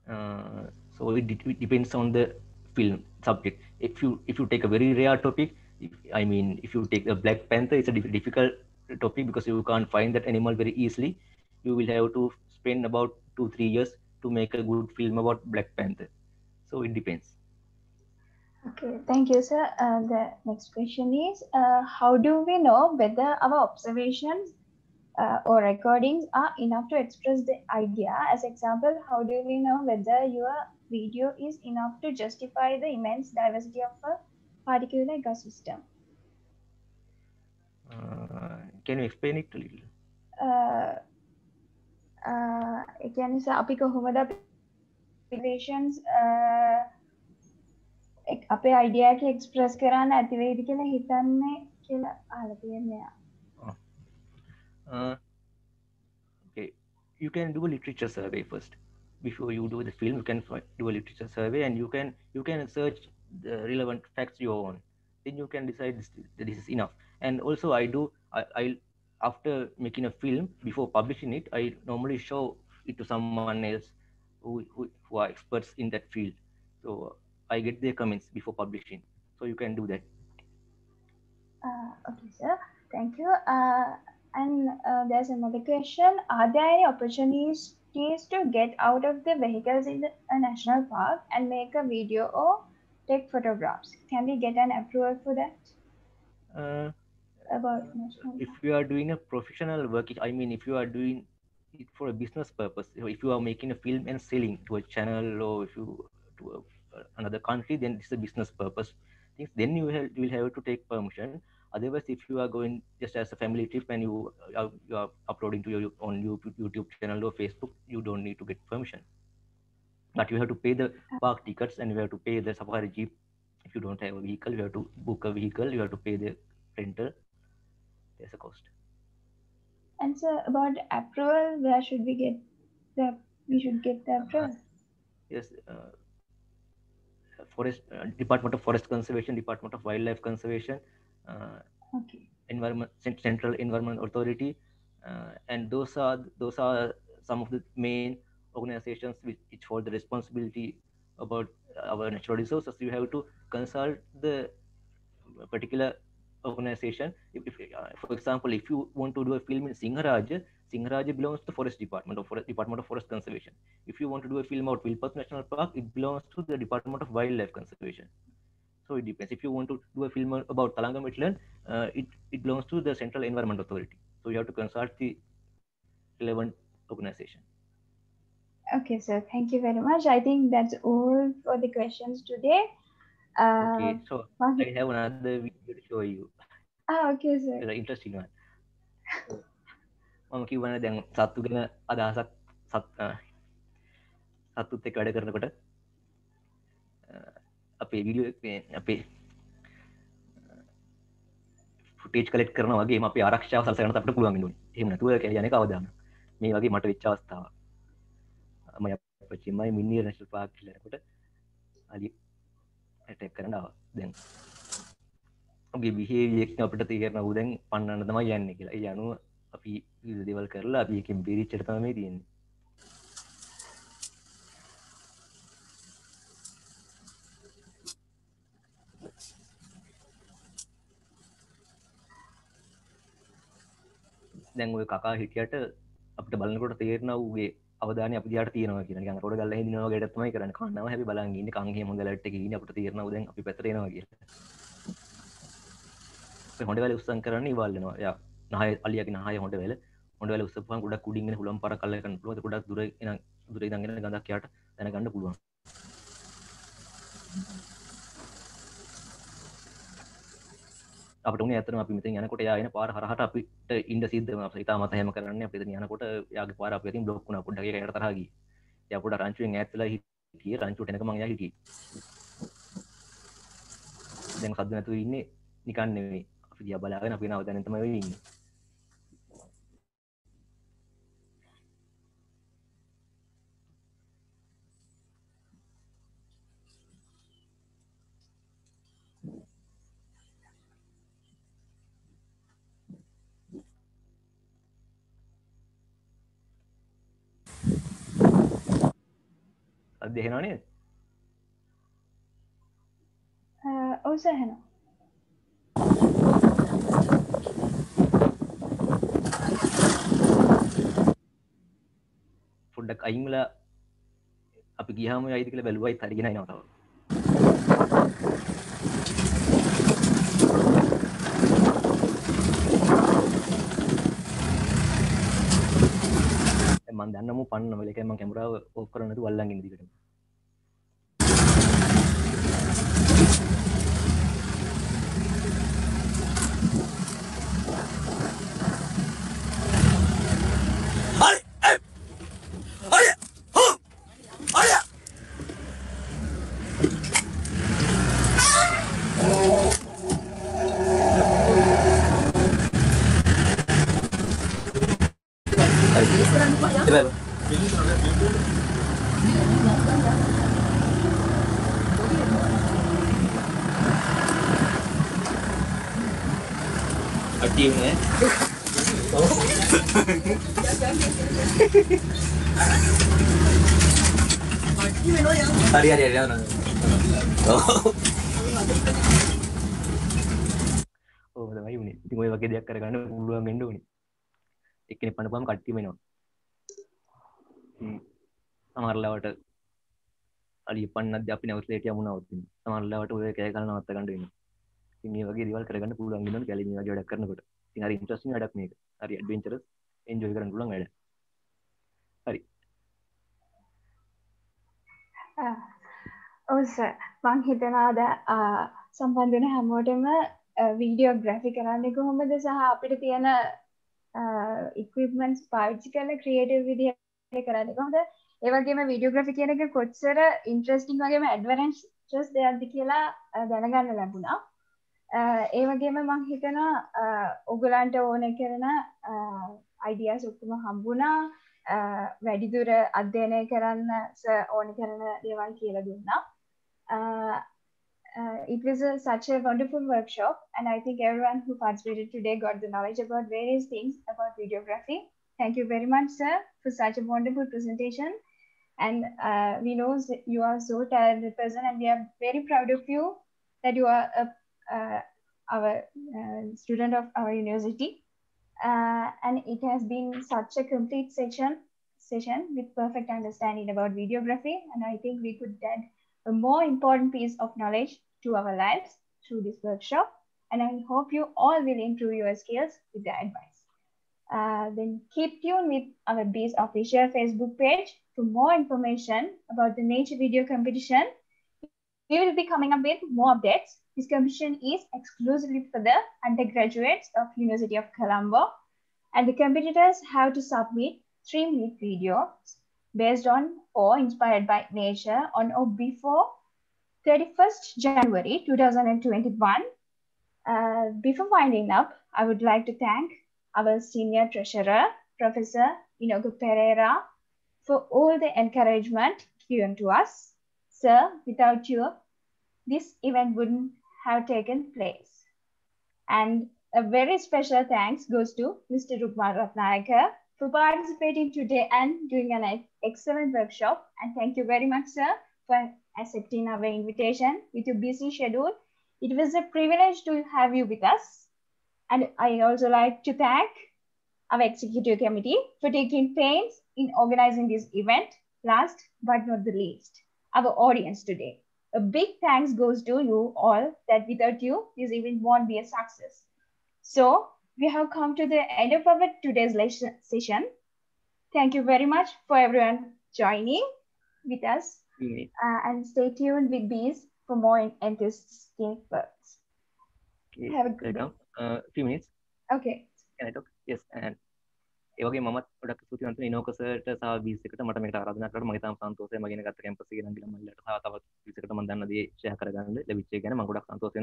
[SPEAKER 3] Uh, so it, it depends on the film subject if you if you take a very rare topic if, i mean if you take a black panther it's a diff- difficult topic because you can't find that animal very easily you will have to spend about two three years to make a good film about Black Panther. So it depends.
[SPEAKER 1] Okay, thank you, sir. Uh, the next question is uh, How do we know whether our observations uh, or recordings are enough to express the idea? As example, how do we know whether your video is enough to justify the immense diversity of a particular ecosystem?
[SPEAKER 3] Uh, can you explain it a little?
[SPEAKER 1] Uh, ඒ කියන්නේ අපි කොහොමද පිලේෂන්ස් අපේ අයිඩියක express කරන්න ඇතිවේද කියලා හිතන්නේ කියලා අහලා තියෙනවා.
[SPEAKER 3] Uh, okay, you can do a literature survey first. Before you do the film, you can do a literature survey and you can you can search the relevant facts your own. Then you can decide this, that this is enough. And also, I do I, I after making a film before publishing it, I normally show it to someone else who, who, who are experts in that field. So I get their comments before publishing. So you can do that.
[SPEAKER 1] Uh, okay, sir. Thank you. Uh, and uh, there's another question. Are there any opportunities to get out of the vehicles in the, a national park and make a video or take photographs? Can we get an approval for that?
[SPEAKER 3] Uh,
[SPEAKER 1] About national
[SPEAKER 3] if you are doing a professional work, I mean, if you are doing it for a business purpose, if you are making a film and selling to a channel or if you to a, another country, then it's a business purpose. Things then you will you will have to take permission. Otherwise, if you are going just as a family trip and you are, you are uploading to your on YouTube YouTube channel or Facebook, you don't need to get permission. But you have to pay the park tickets and you have to pay the safari jeep. If you don't have a vehicle, you have to book a vehicle. You have to pay the rental there's a cost
[SPEAKER 1] And so about approval, where should we get the we should get the approval?
[SPEAKER 3] yes uh, forest uh, department of forest conservation department of wildlife conservation uh,
[SPEAKER 1] Okay.
[SPEAKER 3] environment central environment authority uh, and those are those are some of the main organizations which, which hold the responsibility about our natural resources. You have to consult the particular organization. If, if uh, for example if you want to do a film in singharaja singharaja belongs to the forest department or forest department of forest conservation. If you want to do a film about wilpats national park it belongs to the department of wildlife conservation so it depends if you want to do a film about talanga wetland uh, it, it belongs to the central environment authority so you have to consult the relevant organization
[SPEAKER 1] Okay, sir. Thank you very much. I think that's all for the questions today.
[SPEAKER 3] okay
[SPEAKER 1] Uh,
[SPEAKER 3] so
[SPEAKER 1] Wang-
[SPEAKER 3] i have another video to show you
[SPEAKER 1] ah, okay, sir.
[SPEAKER 3] It's interesting one මම කිව්වන දැන් සත්තු ගැන අදහසක් සත් අ, සත්තුත් එක් වැඩ කරනකොට අ, අපේ විඩියෝ අපේ ෆුටේජ් කලෙක් කරන වගේ අප ආරක්ෂාව සල්සරන අපට පුළුවන් නුයි එම නැතුව යන කවදාම මේ වගේ මට විච්චාවස්ථාව ම පචිමයි මිනි රශල් පාක් කියලකොට අලි ඇටක් කරනාව දැන් ඔගේ විහේවියෙක් අපට තේරන උදැන් පන්නන්න තම යන්න කියලා. ඒ අනුව අපි විවිධ දේවල් කරලා අපි එකින් පිරිච්චට තම මේ තියෙන්නේ. දැන් ඔය කකා හිටියට අපට බලන්නකොට තේරන වගේ අවදාන අප දිට තියන කියන කොට ගල හිදිනව ගටත්මයි කරන කන්නාව හැි බලගන්න කන්ගේ හොඳලට න අපට තේරන ද අපි පැතරෙනවා කිය හොඳ වැල උත්සන් කරන්න ඉවල්ලනවා ය නහය අලියක නහය හොඳ වෙල. හොඳ වෙල උත්සපන් ගොඩ කුඩින් හුලම් පර කල්ලකන පුලුව ගොඩක් දුර දුර දගෙන ගඳක් යට දැනගන්න පුළුවන්. අපට ඇතන අපි මෙත යනකොට යන පාර හරහට අපිට ඉන්ඩ සිද්ධ ඉතා මත හම කරන්න අප යනකොට යාගේ පාර අප බ්ලොක්ුණ පුඩගේ යට තරහගේ යපුට රංචුවෙන් ඇත්ල හිටිය. රංචුටනක මං හිටි දැන් සද නැතු ඉන්නේ නිකන්නෙවේ අපි දිය බලාගෙන අපි නව දැනතම ඉන්න අදහෙනනේ
[SPEAKER 1] Uh, ඔව් සර් එහෙනම්.
[SPEAKER 3] පොඩ්ඩක් අයිංල අපි ගිහම අයිති කළ බැලුවයි හරිගෙන නතාව මන් දන්නම පන්න වෙලකම කැමරාව ඔප් කරනතු වල්ලගෙන දිකට අටියනේ හරි හරි හරි යනවා ඕ තමයි වුණේ ඉතින් ඔය වගේ දෙයක් කරගන්න පුළුවන් වෙන්න ඕනේ එක්කෙනෙක් පනපුවම කට්ටියම එනවා සමහරලාවට අලි පන්නත් අපි නැවතලට යමුණවත් සමහරලාවට ඔය කෑ කරන නවත්ත ගන්න වෙනවා. ඉතින් මේ වගේ දේවල් කරගන්න පුළුවන් වෙනවා කැලේ මේ වගේ වැඩක් කරනකොට. ඉතින් හරි ඉන්ටරෙස්ටිං වැඩක් මේක. හරි ඇඩ්වෙන්චරස් එන්ජොයි කරන්න පුළුවන් වැඩ. හරි.
[SPEAKER 1] ඔව් සර් මං හිතනවා ද සම්බන්ධ වෙන හැමෝටම වීඩියෝ ග්‍රැෆි කරන්නේ කොහොමද? සහ අපිට තියෙන ඉක්විප්මන්ට්ස් පාවිච්චි කරලා ක්‍රියේටිව් විදිහට කරන්නේ කොහොමද ඒ වගේම වීඩියෝග්‍රැෆි කියන එක කොච්චර ඉන්ට්‍රෙස්ටිං වගේම ඇඩ්වෙන්චරස් දෙයක්ද කියලා අ, දැනගන්න ලැබුණා ඒ වගේම මං හිතනවා ඔගලන්ට ඕන කරන අයිඩියස් ඔක්තුම හම්බුණා වැඩිදුර අධ්‍යයනය කරන්න ඕන කරන දේවල් කියල දුන්නා Uh, it was a, such a wonderful workshop and i think everyone who participated today got the knowledge about various things about videography. Thank you very much sir for such a wonderful presentation. And uh, we know you are so talented person and we are very proud of you that you are a, uh, our student of our university. And it has been such a complete session session with perfect understanding about videography and i think we could add a more important piece of knowledge to our lives through this workshop. And I hope you all will improve your skills with the advice. Uh, then keep tuned with our Bees official Facebook page for more information about the nature video competition. We will be coming up with more updates. This competition is exclusively for the undergraduates of University of Colombo. And the competitors have to submit three minute videos based on or inspired by nature on or before 31st January 2021. Uh, before winding up, I would like to thank our senior treasurer, Professor Inogu Pereira, for all the encouragement given to us. Sir, without you, this event wouldn't have taken place. And a very special thanks goes to Mr. Rukmar Ratnayaka for participating today and doing an excellent workshop. And thank you very much, sir, for accepting our invitation with your busy schedule. It was a privilege to have you with us. And I also like to thank our executive committee for taking pains in organizing this event. Last but not the least, our audience today. A big thanks goes to you all that without you, this event won't be a success. So we have come to the end of our today's session. Thank you very much for everyone joining with us. Uh, and stay tuned with Bees for more interesting works.
[SPEAKER 3] Okay,
[SPEAKER 1] Have a good
[SPEAKER 3] welcome. Uh, few minutes.
[SPEAKER 1] Okay.
[SPEAKER 3] Can I talk? Yes, and ඒ වගේ මමත් ගොඩක් ස්තුතිවන්ත ඉනෝකසට සහ බීසකට මට මේකට ආරාධනා කරලා මම ඉතාම සන්තෝෂයි මගෙන ගත්ත කැම්පස් එකේ නංගිලා මල්ලට සහ තවත් බීසකට මම දන්න දේ ෂෙයා කරගන්න ලැබිච්ච එක ගැන මම ගොඩක් සන්තෝෂ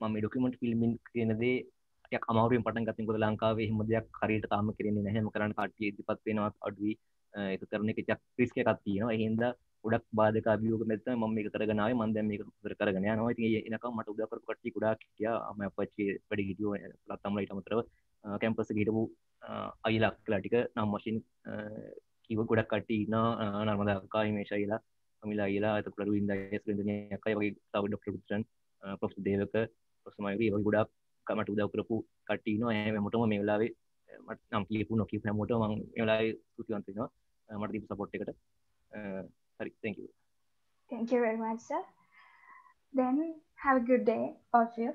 [SPEAKER 3] වෙනවා ඒ වගේම මම මේ ඩොකියුමන්ට් ෆිල්මින් කියන දේ ටිකක් අමාරුවෙන් පටන් ගත්තා. මොකද ලංකාවේ එහෙම දෙයක් හරියට තාම කරන්නේ නැහැ. මොකද කරන්න කට්ටිය ඉදිරිපත් වෙනවා අඩුයි. ඒක කරන එක ටිකක් රිස්ක් එකක් තියෙනවා. ඒ හින්දා ගොඩක් බාධක අභියෝග මැද මම මේක කරගෙන ආවේ මම දැන් මේක ඉවර කරගෙන යනවා. ඉතින් එනකම් මට උදව් කරපු කට්ටිය ගොඩාක් හිටියා. මම අපච්චි වැඩි හිටියෝ ලත්තම්ලා ඊට අමතරව. කැම්පස් එකේ හිටපු අයිලා කියලා ටික නම් වශයෙන් කිව ගොඩක් කට්ටිය ඉන්නවා. නර්මදා අක්කා හිමේෂ අයිලා අමිලා අයිලා එතකොට රුවින්ද අයිස් රුවින්දනි අක්කා වගේ තව doctor Puthran professor Devaka professor Mayuri වගේ ගොඩක් මට උදව් කරපු කට්ටිය ඉන්නවා. හැමෝටම මේ වෙලාවේ මට නම් කියපු නොකියපු හැමෝටම මම මේ වෙලාවේ ස්තුතිවන්ත වෙනවා. මට දීපු සපෝට් එකට. හරි. Thank you.
[SPEAKER 1] Thank you very much, sir. Then have a good day, all of you.